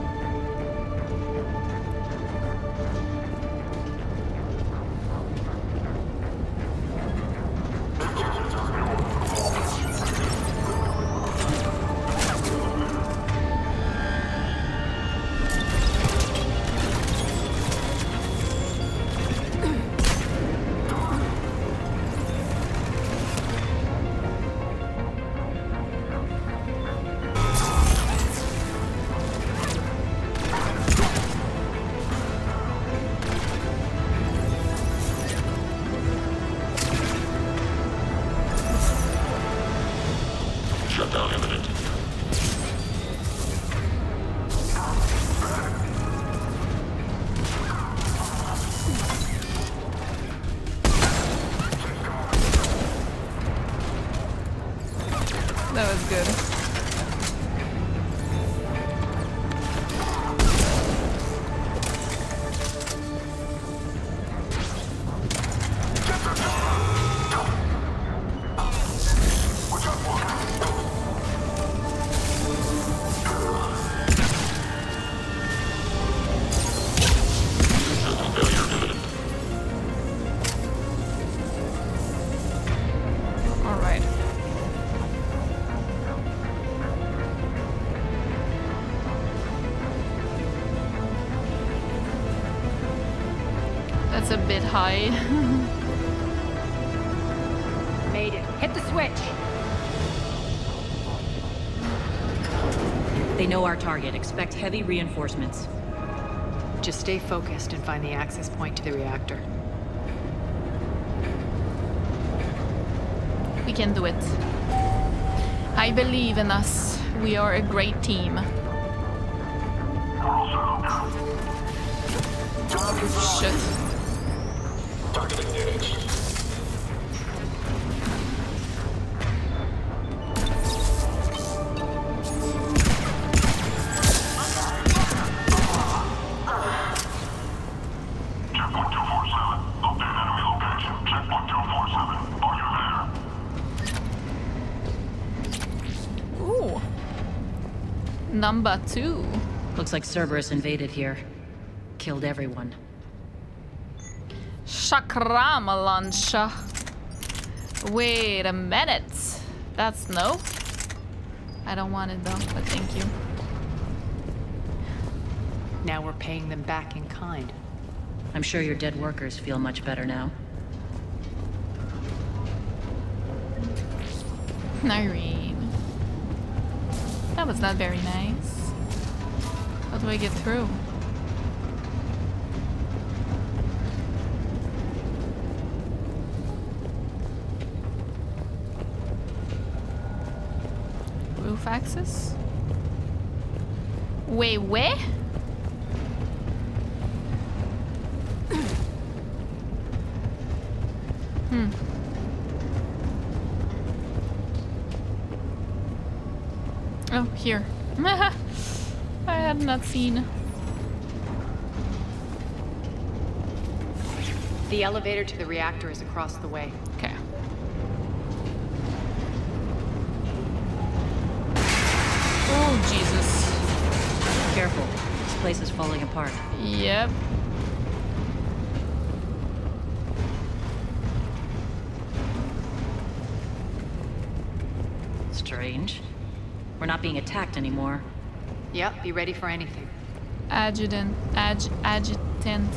That's a bit high. Hit the switch. They know our target. Expect heavy reinforcements. Just stay focused and find the access point to the reactor. We can do it. I believe in us. We are a great team. Shit. Number two. Looks like Cerberus invaded here. Killed everyone. Chakram Launcher. Wait a minute. That's no. I don't want it though, but thank you. Now we're paying them back in kind. I'm sure your dead workers feel much better now. Nyreen. That was not very nice. Do I get through? Roof access? Wait, where? hmm. Oh, here. I not seen. The elevator to the reactor is across the way. Okay. Oh, Jesus. Careful. This place is falling apart. Yep. Strange. We're not being attacked anymore. Yep, be ready for anything. Adjutant. Adj adjutant.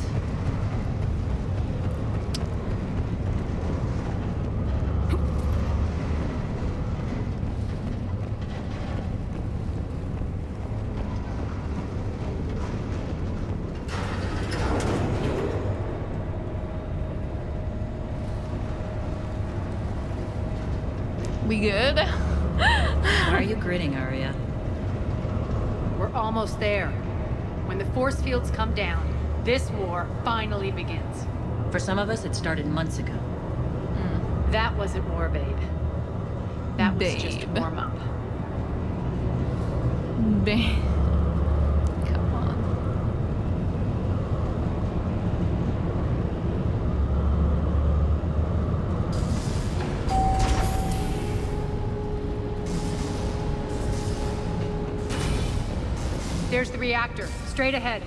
We good? Why are you grinning, Aria? We're almost there. When the force fields come down, this war finally begins. For some of us, it started months ago. Hmm. That wasn't war, babe. That was just Babe. warm up. Babe. Come on. There's the reactor, straight ahead.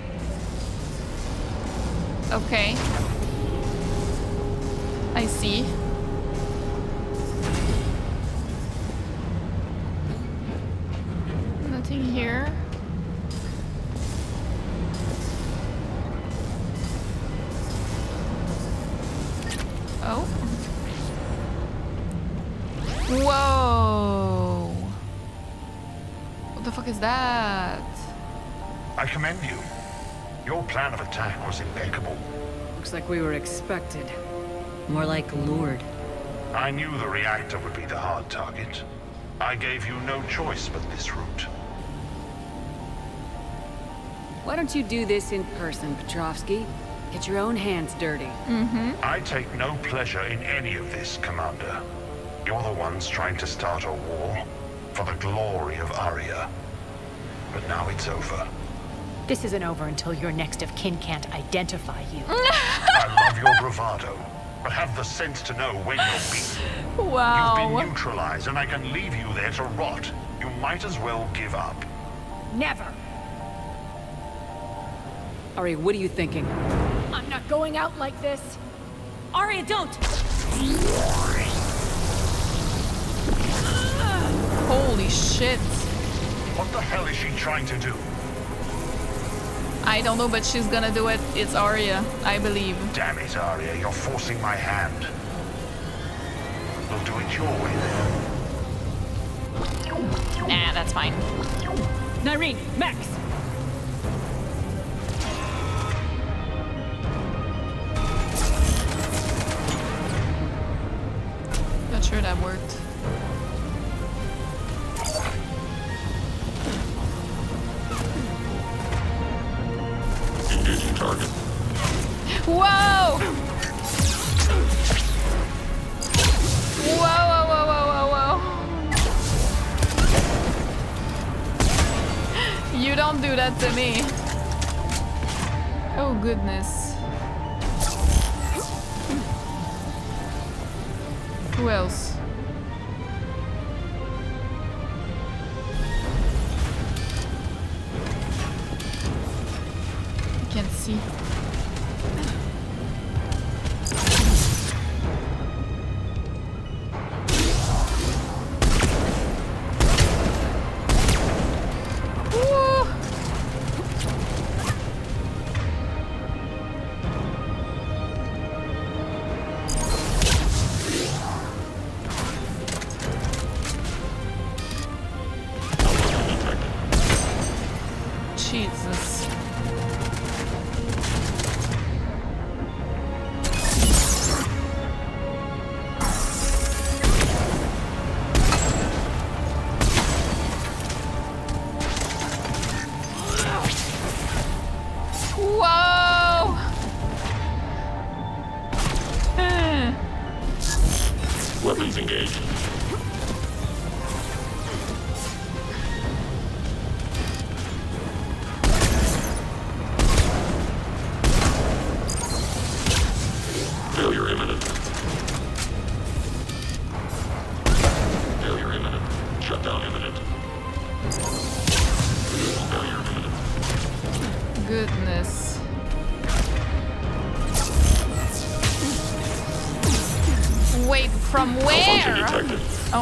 Like we were expected. More like lured. I knew the reactor would be the hard target. I gave you no choice but this route. Why don't you do this in person, Petrovsky? Get your own hands dirty. Mm-hmm. I take no pleasure in any of this, Commander. You're the ones trying to start a war for the glory of Aria. But now it's over. This isn't over until your next of kin can't identify you. Love your bravado, but have the sense to know when you're beaten. Wow. You've been neutralized, and I can leave you there to rot. You might as well give up. Never. Ari, what are you thinking? I'm not going out like this. Aria, don't! Holy shit. What the hell is she trying to do? I don't know, but she's gonna do it. It's Aria, I believe. Damn it, Aria, you're forcing my hand. We'll do it your way then. Nah, that's fine. Nyreen, Max,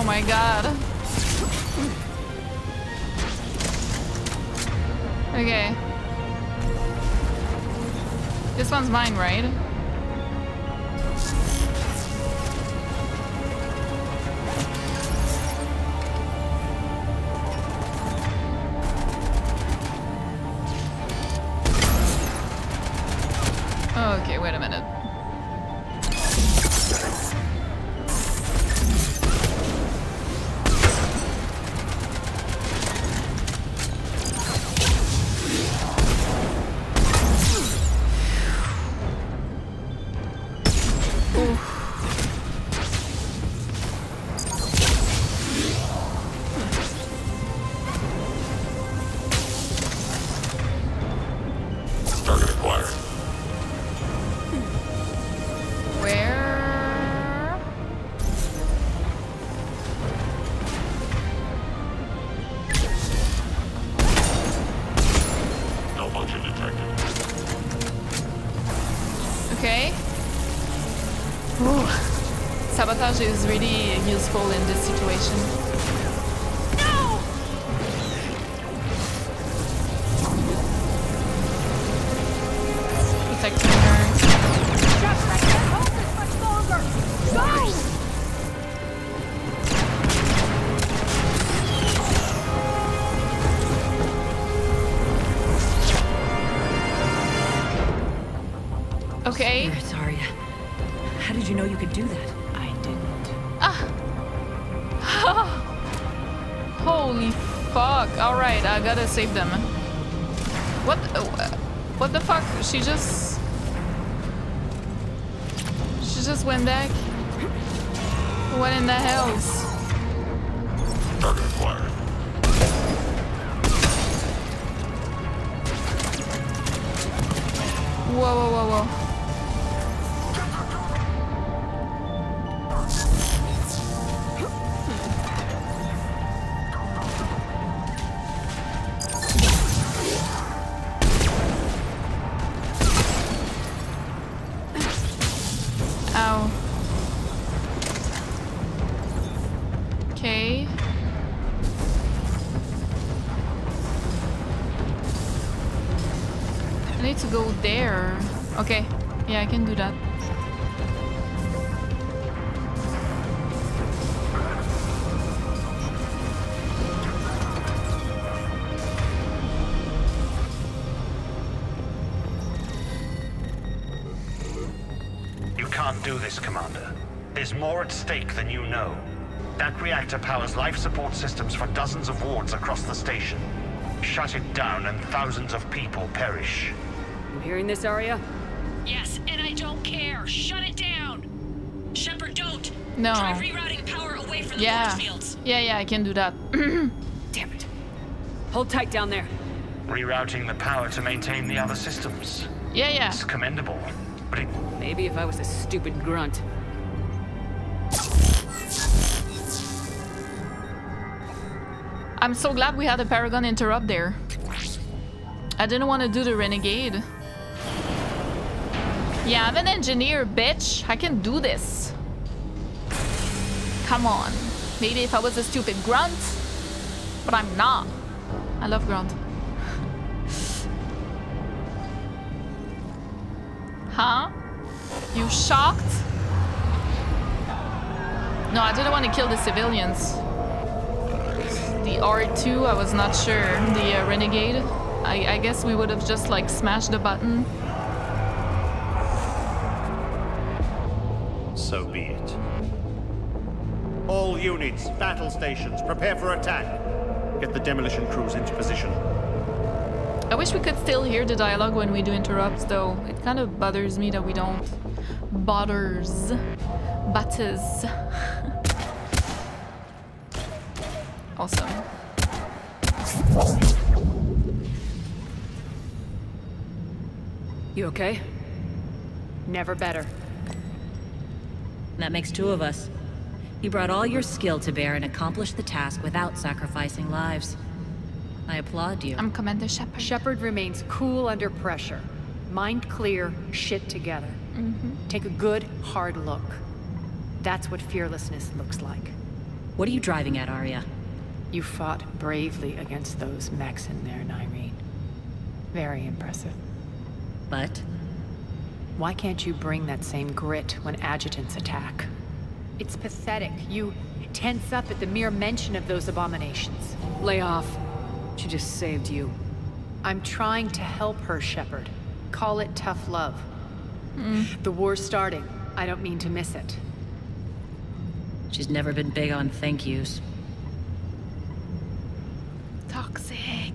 my god. Okay. This one's mine, right? massage is really useful in this situation. save them. I can do that. You can't do this, Commander. There's more at stake than you know. That reactor powers life support systems for dozens of wards across the station. Shut it down and thousands of people perish. You hearing this, Aria? Care. Shut it down. Shepard, don't. No. Try rerouting power away from the Yeah. force fields. Yeah, yeah, I can do that. Damn it. Hold tight down there. Rerouting the power to maintain the other systems. Yeah, yeah. It's commendable, but it Maybe if I was a stupid grunt. I'm so glad we had a Paragon interrupt there. I didn't want to do the Renegade. Yeah, I'm an engineer, bitch. I can do this. Come on. Maybe if I was a stupid grunt, but I'm not. I love grunt. Huh? You shocked? No, I didn't want to kill the civilians. The R2, I was not sure. The uh, Renegade. I, I guess we would have just like smashed the button. All units, battle stations, prepare for attack. Get the demolition crews into position. I wish we could still hear the dialogue when we do interrupts, though. It kind of bothers me that we don't. Bothers. Butters. awesome. You okay? Never better. That makes two of us. You brought all your skill to bear and accomplished the task without sacrificing lives. I applaud you. I'm Commander Shepard. Shepard remains cool under pressure. Mind clear, shit together. Mm-hmm. Take a good, hard look. That's what fearlessness looks like. What are you driving at, Aria? You fought bravely against those mechs in there, Nyreen. Very impressive. But? Why can't you bring that same grit when adjutants attack? It's pathetic. You tense up at the mere mention of those abominations. Lay off. She just saved you. I'm trying to help her, Shepard. Call it tough love. Hmm. The war's starting. I don't mean to miss it. She's never been big on thank yous. Toxic.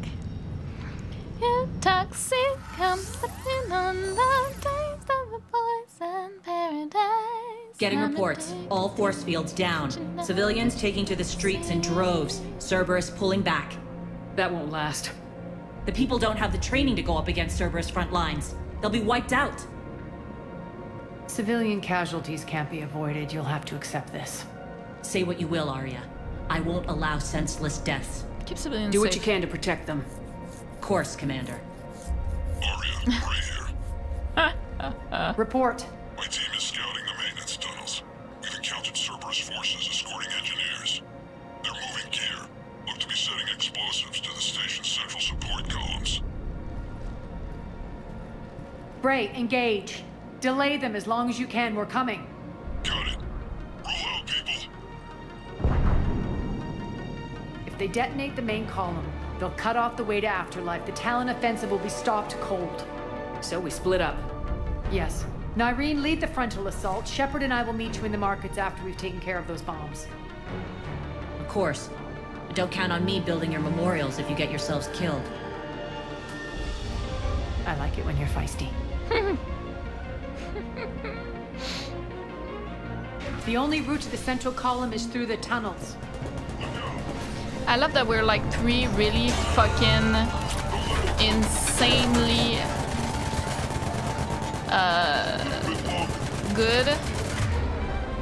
You're toxic. I'm slipping on the taste of a poison paradise. Getting reports. All force fields down. Civilians taking to the streets in droves. Cerberus pulling back. That won't last. The people don't have the training to go up against Cerberus front lines. They'll be wiped out. Civilian casualties can't be avoided. You'll have to accept this. Say what you will, Aria. I won't allow senseless deaths. Keep civilians Do what safe. you can to protect them. Course, Commander. Aria, right here. Report. We've Cerberus forces escorting engineers. They're moving gear. Look to be setting explosives to the station's central support columns. Bray, engage. Delay them as long as you can. We're coming. Got it. Roll out, people. If they detonate the main column, they'll cut off the way to Afterlife. The Talon offensive will be stopped cold. So we split up. Yes. Nyreen, lead the frontal assault. Shepard and I will meet you in the markets after we've taken care of those bombs. Of course. But don't count on me building your memorials if you get yourselves killed. I like it when you're feisty. The only route to the central column is through the tunnels. I love that we're like three really fucking insanely uh, good,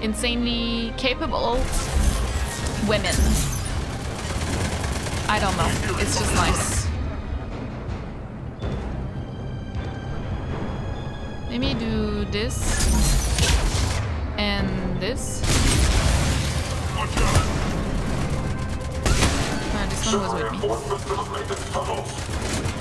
insanely capable women. I don't know. It's just nice. Let me do this and this. Ah, this one was with me.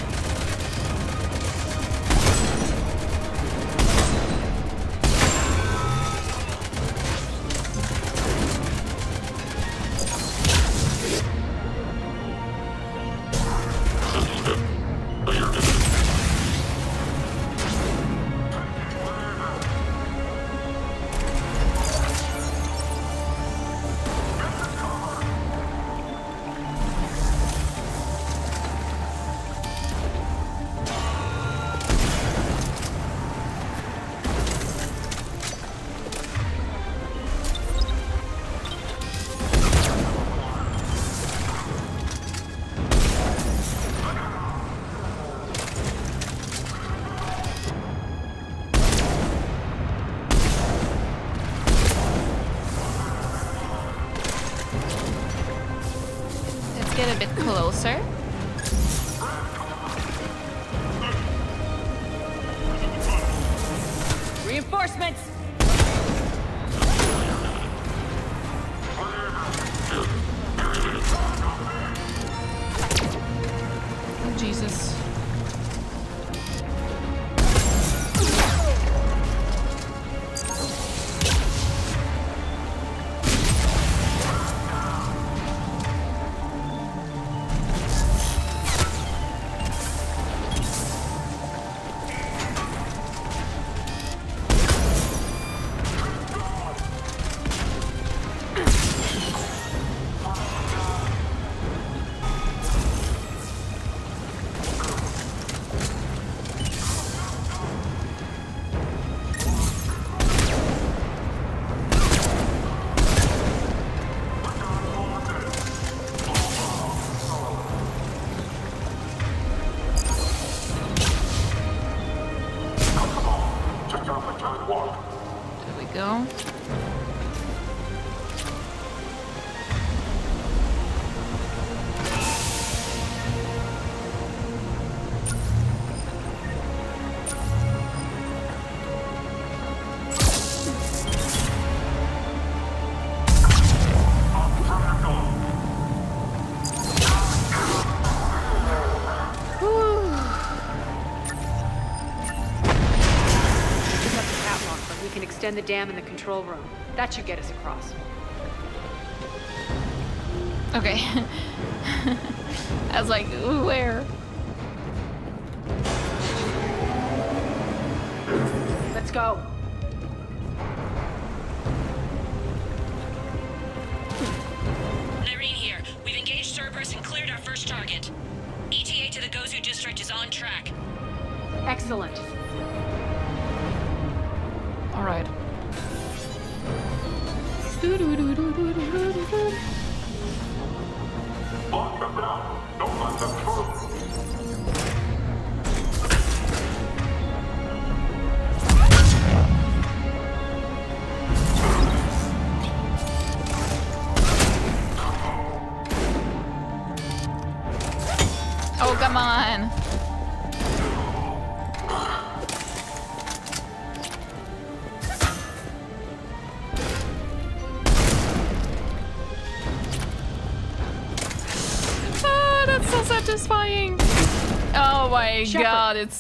Extend the dam in the control room. That should get us across. Okay. I was like, "Ooh, where?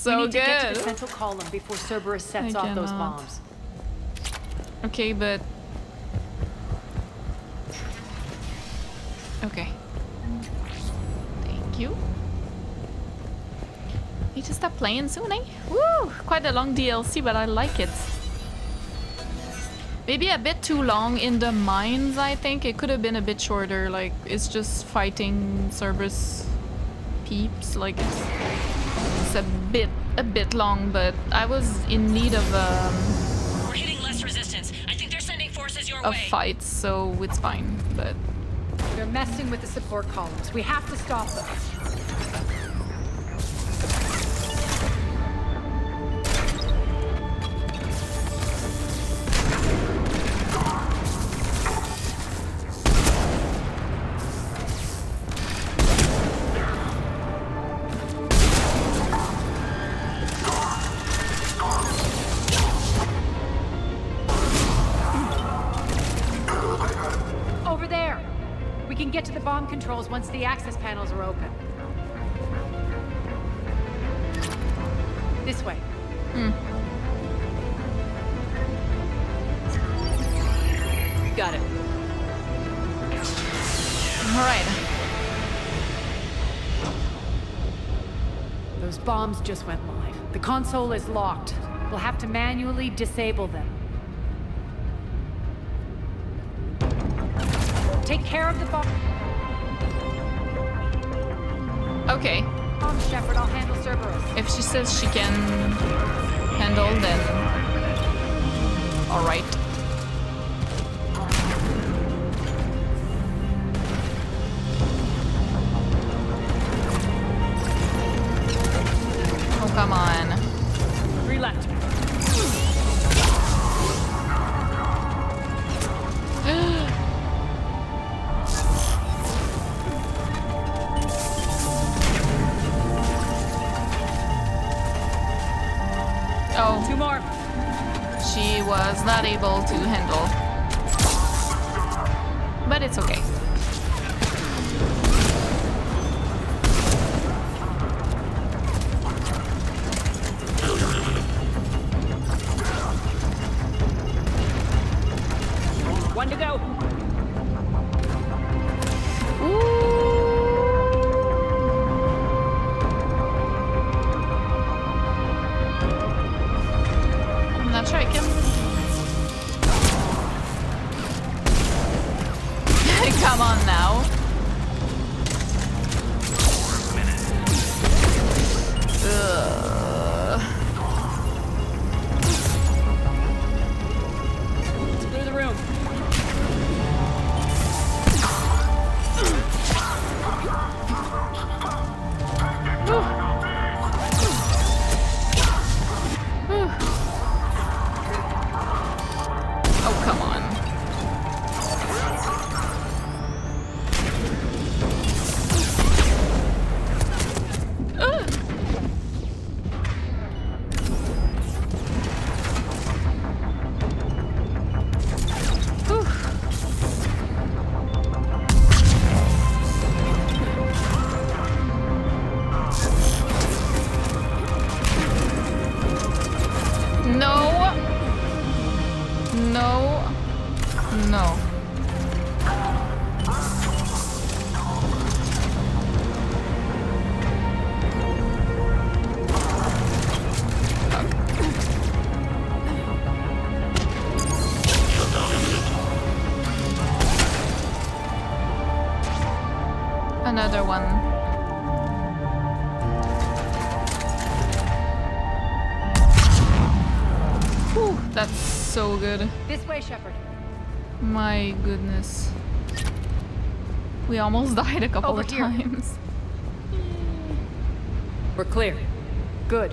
So we need good. to get to the central column before Cerberus sets I off those bombs. Okay, but... Okay. Thank you. Need to stop playing soon, eh? Woo! Quite a long DLC, but I like it. Maybe a bit too long in the mines, I think. It could have been a bit shorter, like, it's just fighting Cerberus peeps, like, it's, it's a bit, a bit long, but I was in need of, um, We're hitting less resistance. I think they're sending forces your of way. fights, so it's fine, but... They're messing with the support columns. We have to stop them. Bombs just went live. The console is locked. We'll have to manually disable them. Take care of died a couple Over of here. times. We're clear. Good.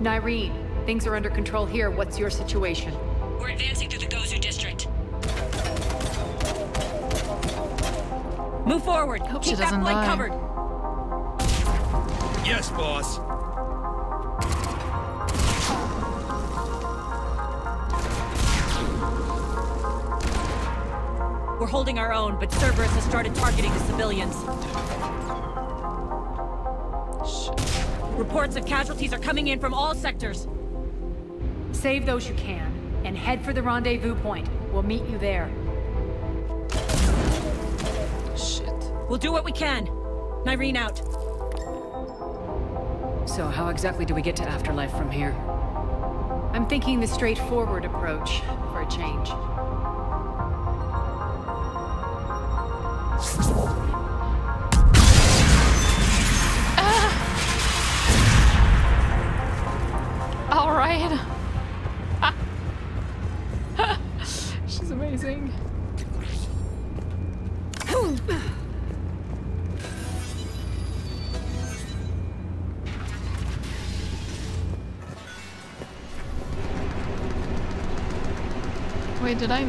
Nyreen, things are under control here. What's your situation? We're advancing through the Gozu district. Move forward. Hope Keep that doesn't flank die. covered. Yes, boss. We're holding our own, but Cerberus has started targeting the civilians. Shit. Reports of casualties are coming in from all sectors. Save those you can, and head for the rendezvous point. We'll meet you there. Shit. We'll do what we can. Nyreen out. So how exactly do we get to Afterlife from here? I'm thinking the straightforward approach for a change.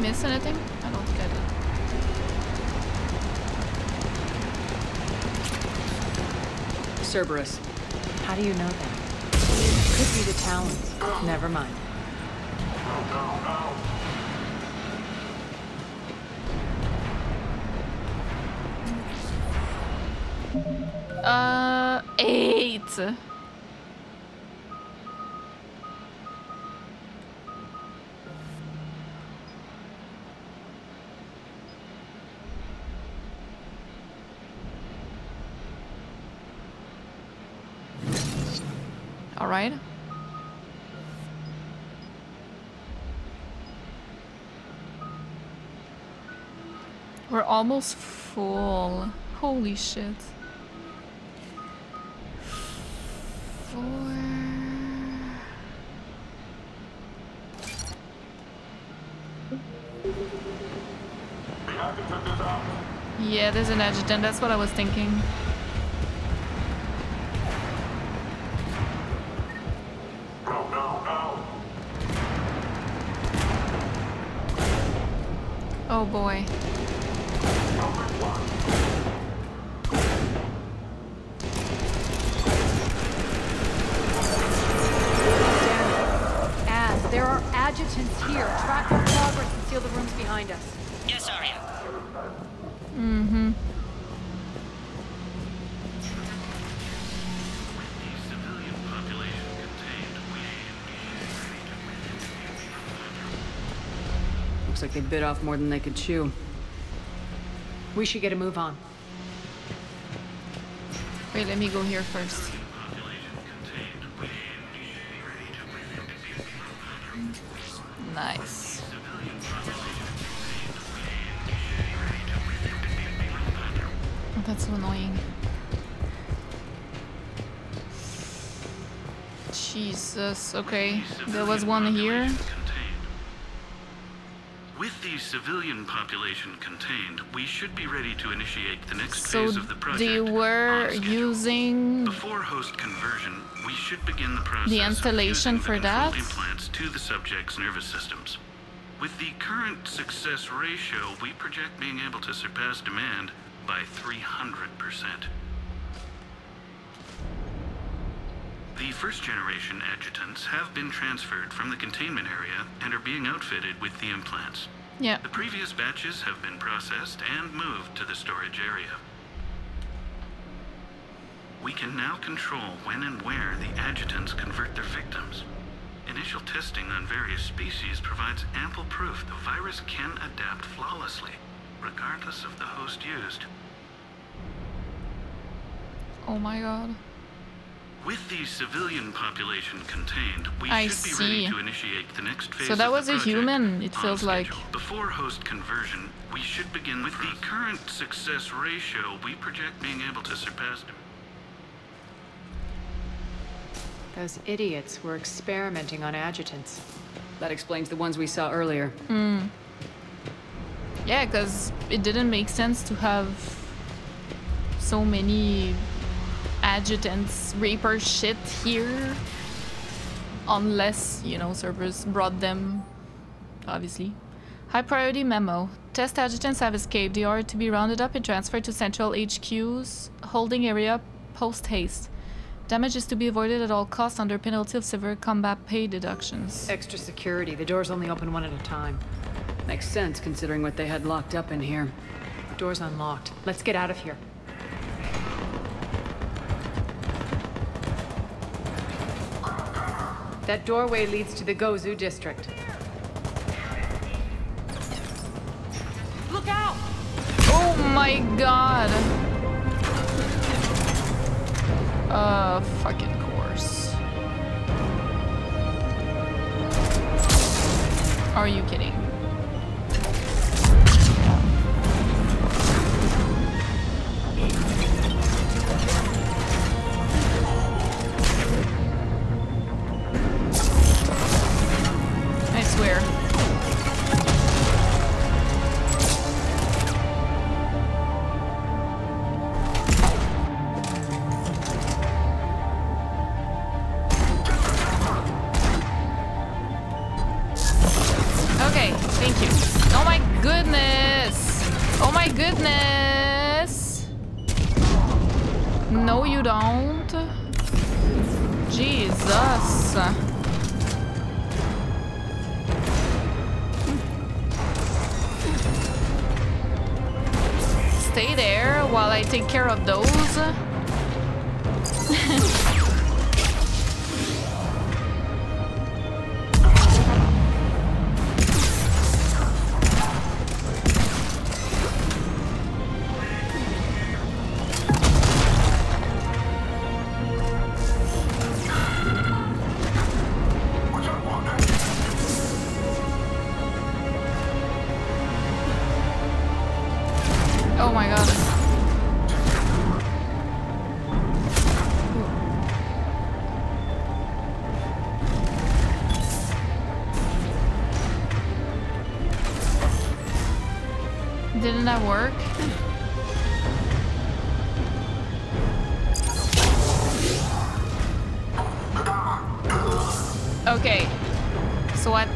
Miss anything? I don't get it. Cerberus. How do you know that? Could be the Talons. Never mind. Almost full. Holy shit. Yeah, there's an adjutant. That's what I was thinking. Oh boy. Bit off more than they could chew. We should get a move on. Wait, let me go here first. Nice. Oh, that's so annoying. Jesus, okay. There was one here. Civilian population contained, we should be ready to initiate the next So phase of the project. they were using Before host conversion, we should begin the process the installation for the that? implants to the subject's nervous systems. With the current success ratio, we project being able to surpass demand by 300%. The first generation adjutants have been transferred from the containment area and are being outfitted with the implants. Yeah. The previous batches have been processed and moved to the storage area. We can now control when and where the adjutants convert their victims. Initial testing on various species provides ample proof the virus can adapt flawlessly, regardless of the host used. Oh my god. With the civilian population contained, we I should be see. ready to initiate the next phase So that of was the a human, it on feels like. Before host conversion, we should begin with the current success ratio. We project being able to surpass. Those idiots were experimenting on adjutants. That explains the ones we saw earlier. Hmm. Yeah, because it didn't make sense to have so many adjutants, Reaper shit here. Unless, you know, Cerberus brought them, obviously. High priority memo. Test adjutants have escaped. They are to be rounded up and transferred to central HQ's holding area post haste. Damage is to be avoided at all costs under penalty of severe combat pay deductions. Extra security. The doors only open one at a time. Makes sense considering what they had locked up in here. Door's unlocked. Let's get out of here. That doorway leads to the Gozu district. Look out! Oh my god! Uh, fucking course. Are you kidding?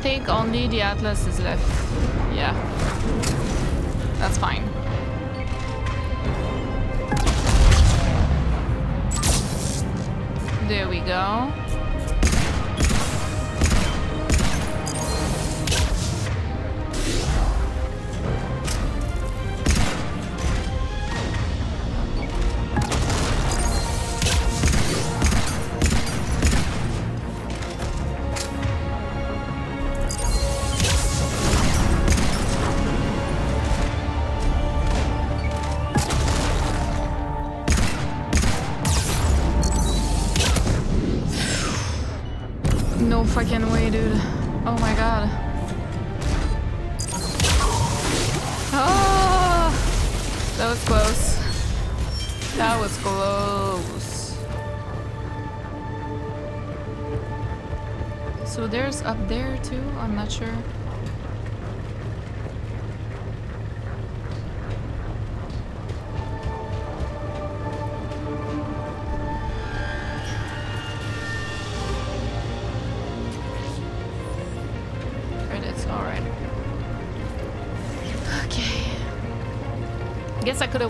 Think only the Atlas is left. Yeah. That's fine.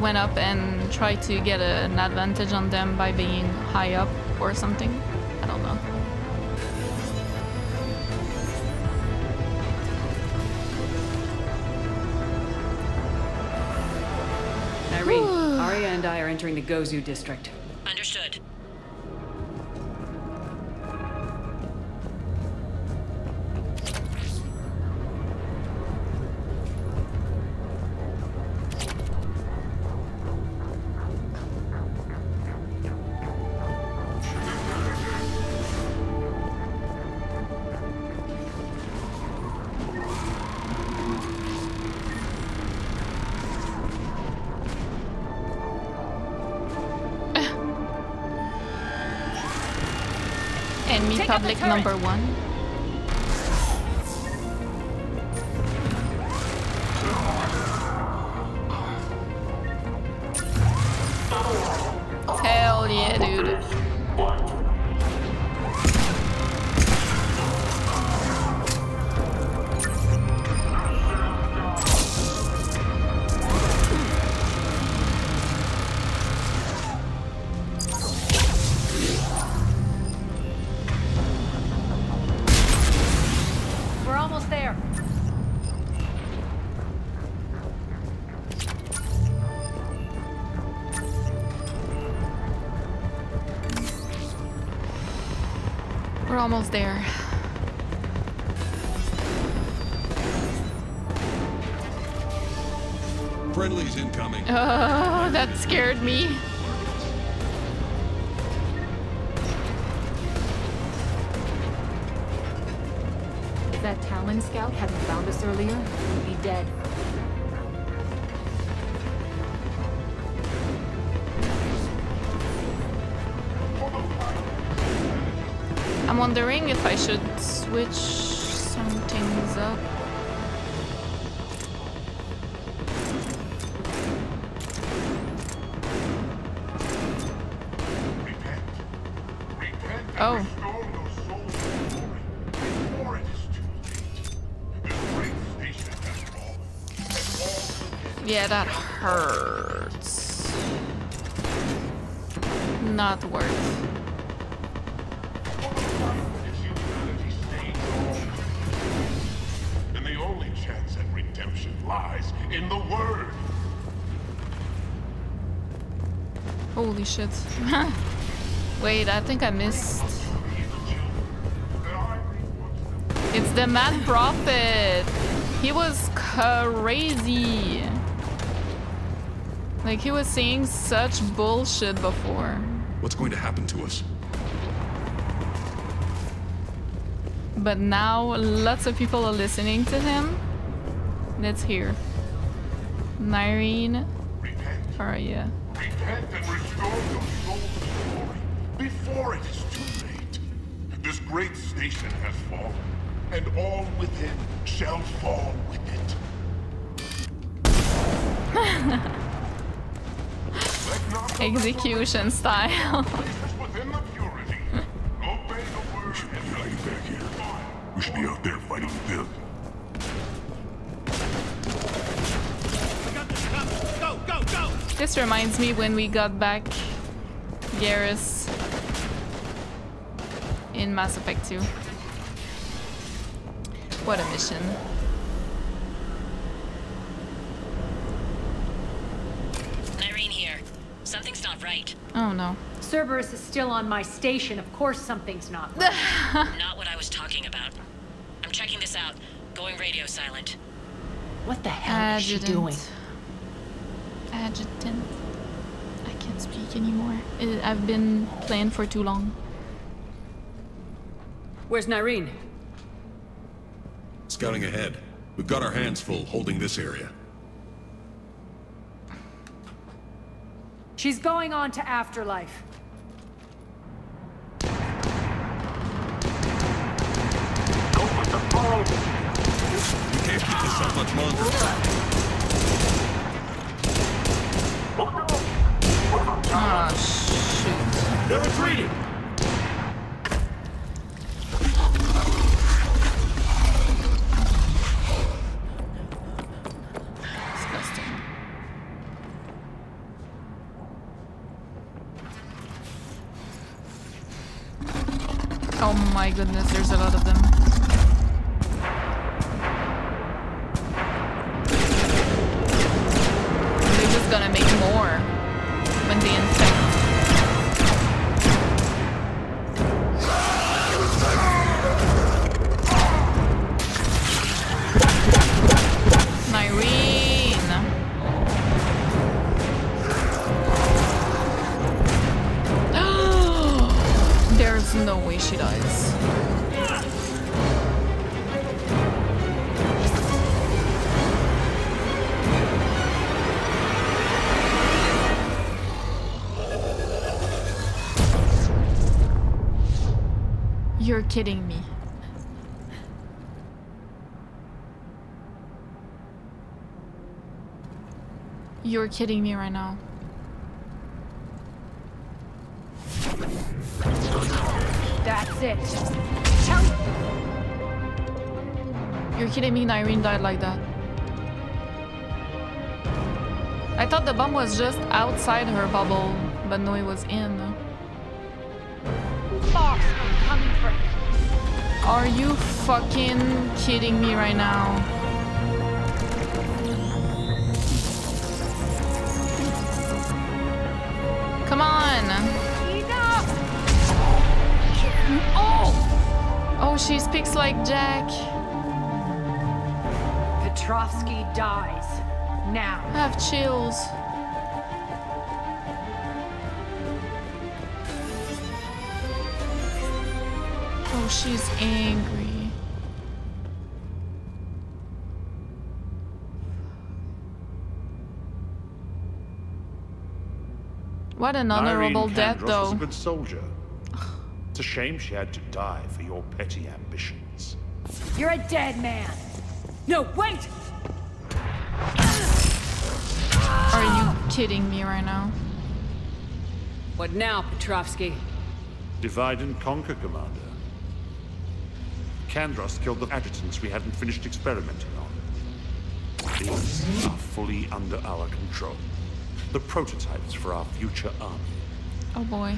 Went up and tried to get an advantage on them by being high up or something. I don't know. Nyreen, Aria and I are entering the Gozu district. Number one. Almost there. Friendly's incoming. Oh, that scared me. If that Talon scout hadn't found us earlier, we'd be dead. If I should switch shit. Wait, I think I missed. It's the Mad Prophet. He was crazy. Like, he was saying such bullshit before. What's going to happen to us? But now lots of people are listening to him. Let's hear. Nyreen. Repent great station has fallen, and all within shall fall with it. Execution style. We should be hiding back here. We should be out there fighting with them. Go, go, go! This reminds me when we got back Garrus in Mass Effect 2. What a mission. Nyreen here. Something's not right. Oh no. Cerberus is still on my station. Of course something's not right. Not what I was talking about. I'm checking this out. Going radio silent. What the hell is she doing? Adjutant. I can't speak anymore. I've been playing for too long. Where's Nyreen? Scouting ahead. We've got our hands full holding this area. She's going on to Afterlife. We can't keep this up much longer. Ah, shoot. They're retreating! Disgusting. Oh my goodness, there's a lot of them. Kidding me. You're kidding me right now. That's it. You're kidding me, Nyreen died like that. I thought the bomb was just outside her bubble, but no, it was in. Are you fucking kidding me right now? Come on! Oh! Oh, she speaks like Jack. Petrovsky dies. Now. I have chills. She's angry. What an honorable Nyreen death, Kandros though. was a good soldier. It's a shame she had to die for your petty ambitions. You're a dead man. No, wait! Are you kidding me right now? What now, Petrovsky? Divide and conquer, Commander. Kandros killed the adjutants we hadn't finished experimenting on. These are fully under our control. The prototypes for our future army. Oh boy.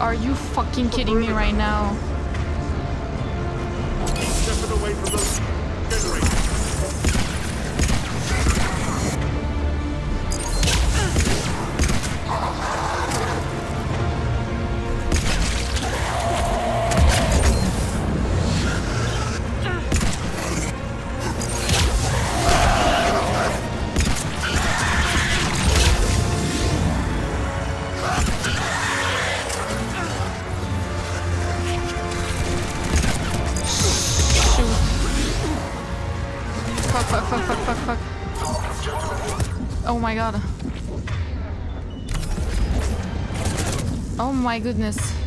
Are you fucking kidding me right now? My god. Oh my goodness.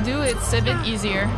Do, it's a bit easier.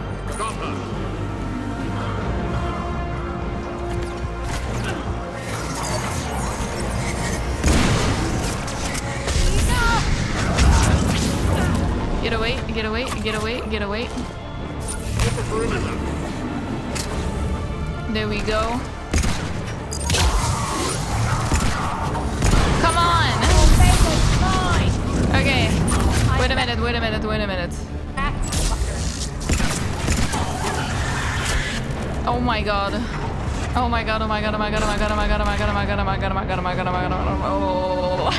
Oh my god. Oh my god, oh my god, oh my god, oh my god, oh my god, oh my god, oh my god, oh my god, oh my god, oh my god, oh my god, oh my god, oh.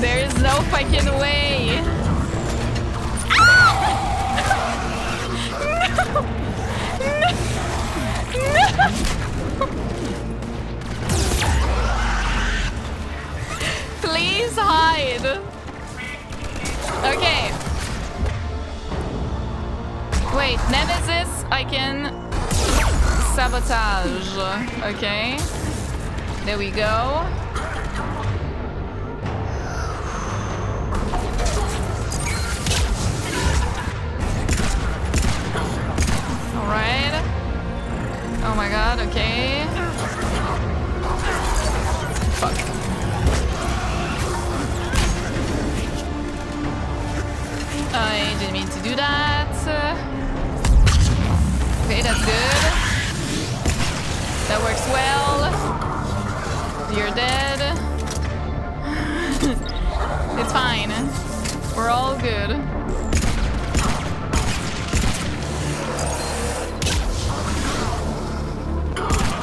There is no fucking way. Please hide. Okay. Wait, Nemesis, I can sabotage. Okay. There we go. Alright. Oh my god, okay. Fuck. I didn't mean to do that. Okay, that's good. That works well. You're dead. it's fine. We're all good.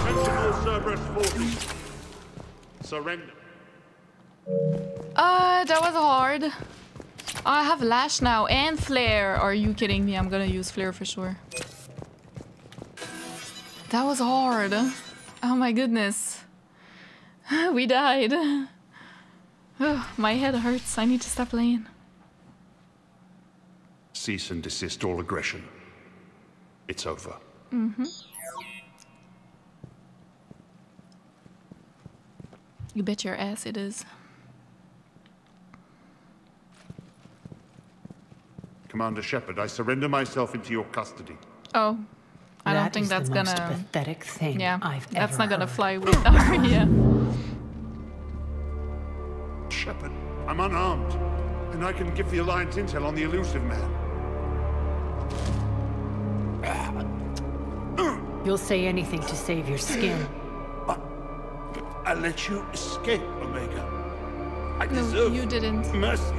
Sentinel Cerberus 40. Surrender. Uh, that was hard. I have Lash now and Flare. Are you kidding me? I'm gonna use Flare for sure. That was hard. Oh my goodness. We died. Oh, my head hurts. I need to stop playing. Cease and desist all aggression. It's over. Mm-hmm. You bet your ass it is. Commander Shepard, I surrender myself into your custody. Oh, I don't That think is the that's most gonna. pathetic thing yeah, I've that's ever not gonna heard. fly with Aria. Shepard, I'm unarmed, and I can give the Alliance intel on the Illusive Man. You'll say anything to save your skin. I let you escape, Omega. I No, deserve you didn't. mercy.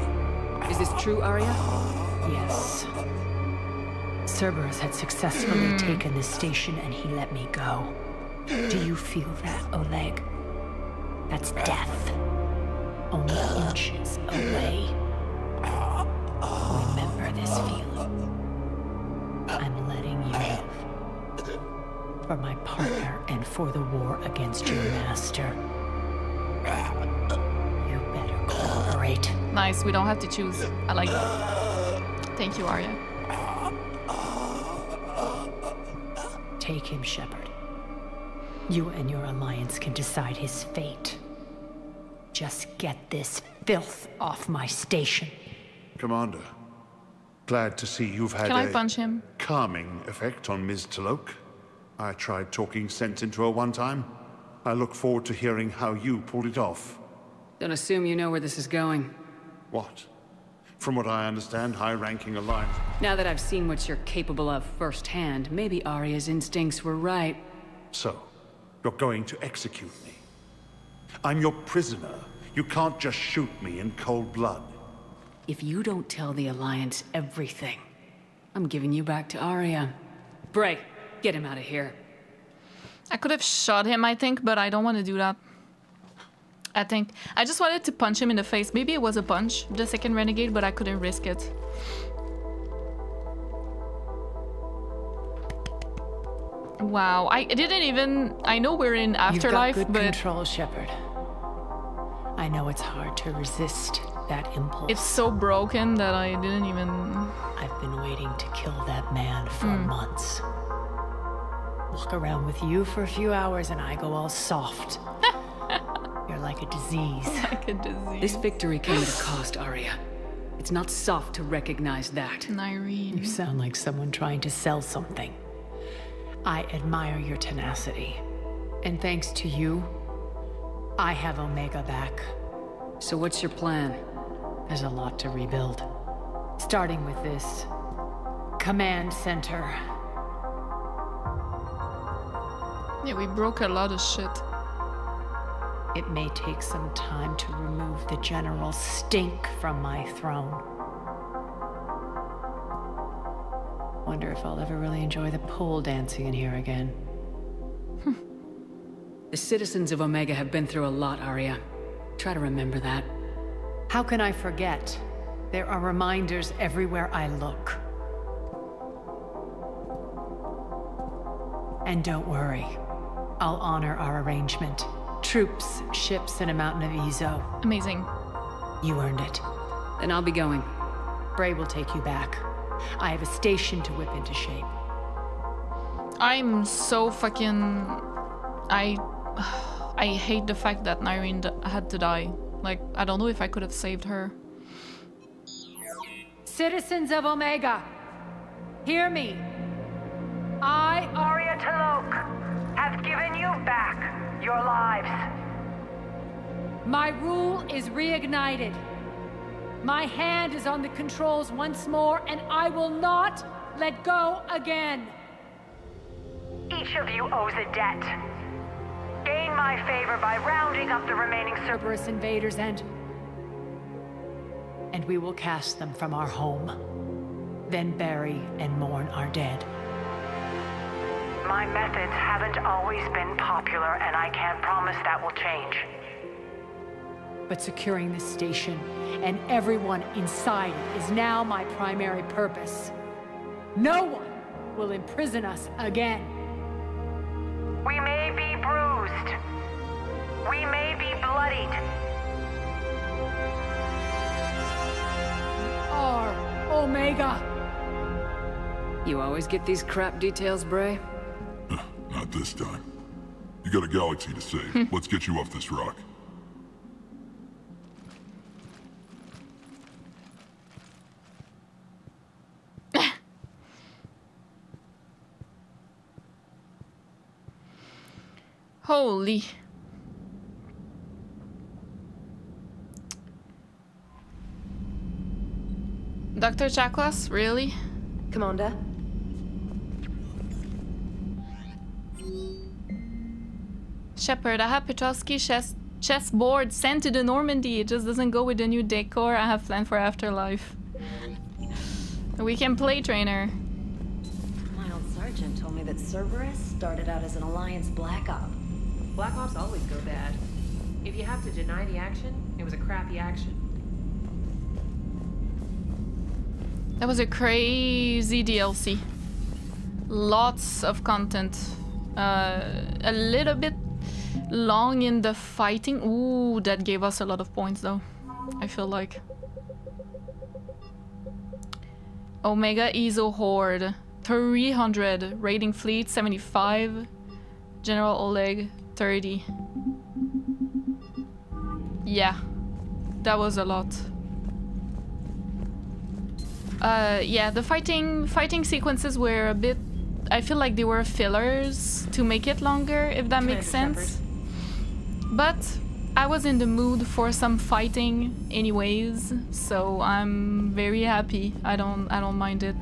Is this true, Aria? Yes. Cerberus had successfully hmm. taken the station and he let me go. Do you feel that, Oleg? That's death. Only inches away. Remember this feeling. I'm letting you live. For my partner and for the war against your master. You better cooperate. Nice, we don't have to choose. I like that. Thank you, Aria. Take him, Shepard. You and your alliance can decide his fate. Just get this filth off my station. Commander, glad to see you've had Can I a punch him? calming effect on Ms. T'Loak. I tried talking sense into her one time. I look forward to hearing how you pulled it off. Don't assume you know where this is going. What? From what I understand, high-ranking Alliance... Now that I've seen what you're capable of firsthand, maybe Aria's instincts were right. So, you're going to execute me. I'm your prisoner. You can't just shoot me in cold blood. If you don't tell the Alliance everything, I'm giving you back to Aria. Bray, get him out of here. I could have shot him, I think, but I don't want to do that. I think I just wanted to punch him in the face. Maybe it was a punch, the second renegade, but I couldn't risk it. Wow, I didn't even. I know we're in afterlife, You've got good but control, Shepard. I know it's hard to resist that impulse. it's so broken that I didn't even. I've been waiting to kill that man for Hmm. months. Walk around with you for a few hours and I go all soft. You're like a disease. Like a disease. This victory came at a cost, Aria. It's not soft to recognize that. Nyreen. You sound like someone trying to sell something. I admire your tenacity. And thanks to you, I have Omega back. So what's your plan? There's a lot to rebuild. Starting with this command center. Yeah, we broke a lot of shit. It may take some time to remove the general stink from my throne. Wonder if I'll ever really enjoy the pole dancing in here again. The citizens of Omega have been through a lot, Aria. Try to remember that. How can I forget? There are reminders everywhere I look. And don't worry, I'll honor our arrangement. Troops, ships, and a mountain of eezo. Amazing. You earned it. Then I'll be going. Bray will take you back. I have a station to whip into shape. I'm so fucking. I. I hate the fact that Nyreen had to die. Like, I don't know if I could have saved her. Citizens of Omega, hear me. I, Aria T'Loak, have given you back your lives. my rule is reignited. My hand is on the controls once more, and I will not let go again. Each of you owes a debt. Gain my favor by rounding up the remaining Cerberus. Cerberus invaders and. And we will cast them from our home. Then bury and mourn our dead. My methods haven't always been popular, and I can't promise that will change. But securing this station and everyone inside it is now my primary purpose. No one will imprison us again. We may be bruised. We may be bloodied. We Are Omega. You always get these crap details, Bray? Not this time. You got a galaxy to save. Let's get you off this rock. Holy. Dr. Chaklas, really? Commander, Shepard, I have Petrovsky chess chessboard sent to the Normandy. It just doesn't go with the new decor I have planned for Afterlife. We can play trainer. My old sergeant told me that Cerberus started out as an Alliance Black Op. Black Ops always go bad. If you have to deny the action, it was a crappy action. That was a crazy DLC. Lots of content. Uh, a little bit long in the fighting. Ooh, that gave us a lot of points though. I feel like. Omega Eezo Horde. 300. Raiding Fleet 75. General Oleg 30. Yeah. That was a lot. Uh, yeah, the fighting fighting sequences were a bit... I feel like they were fillers to make it longer, if that makes sense. But I was in the mood for some fighting anyways, so I'm very happy. I don't I don't mind it.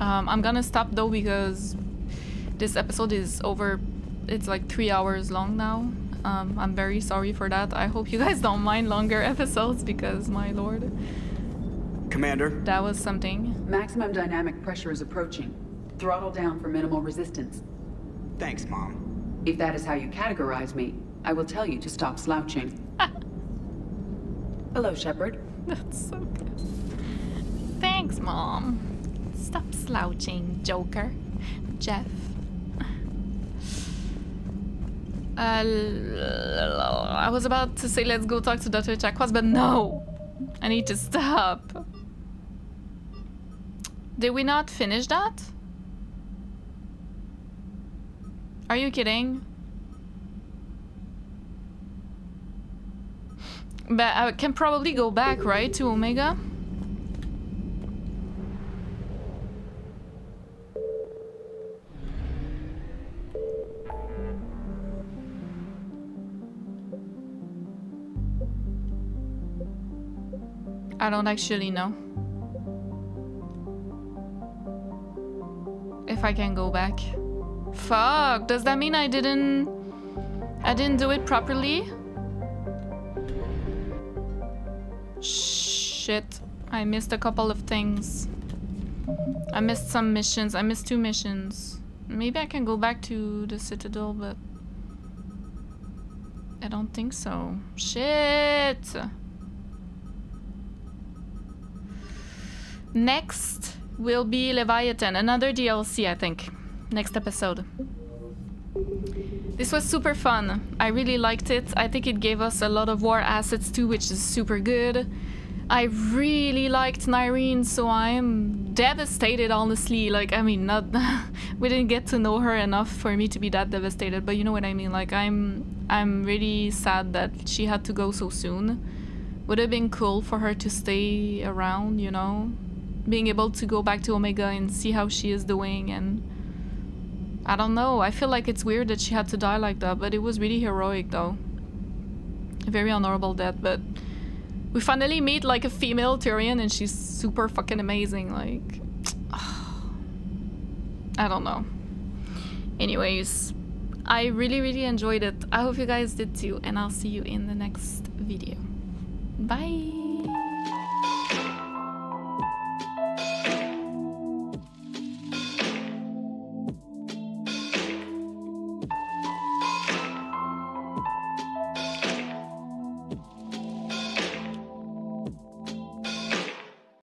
Um, I'm gonna stop though because this episode is over. It's like three hours long now. Um, I'm very sorry for that. I hope you guys don't mind longer episodes because my lord. Commander. That was something. Maximum dynamic pressure is approaching. Throttle down for minimal resistance. Thanks, Mom. If that is how you categorize me, I will tell you to stop slouching. Hello, Shepard. That's so good. Thanks, Mom. Stop slouching, Joker. Jeff. Uh, I was about to say let's go talk to Dr. Chakwas, but no! I need to stop. Did we not finish that? Are you kidding? But I can probably go back, right, to Omega? I don't actually know. If I can go back. Fuck, does that mean I didn't... I didn't do it properly? Shit, I missed a couple of things. I missed some missions, I missed two missions. Maybe I can go back to the Citadel, but... I don't think so. Shit! Next will be Leviathan, another DLC, I think. Next episode. This was super fun. I really liked it. I think it gave us a lot of war assets too, which is super good. I really liked Nyreen, so I'm devastated, honestly. Like, I mean, not we didn't get to know her enough for me to be that devastated, but you know what I mean. Like, I'm I'm really sad that she had to go so soon. Would have been cool for her to stay around, you know, being able to go back to Omega and see how she is doing and I don't know. I feel like it's weird that she had to die like that, but it was really heroic though. Very honorable death, but we finally meet like a female Turian and she's super fucking amazing. Like, I don't know. Anyways, I really, really enjoyed it. I hope you guys did too, and I'll see you in the next video. Bye!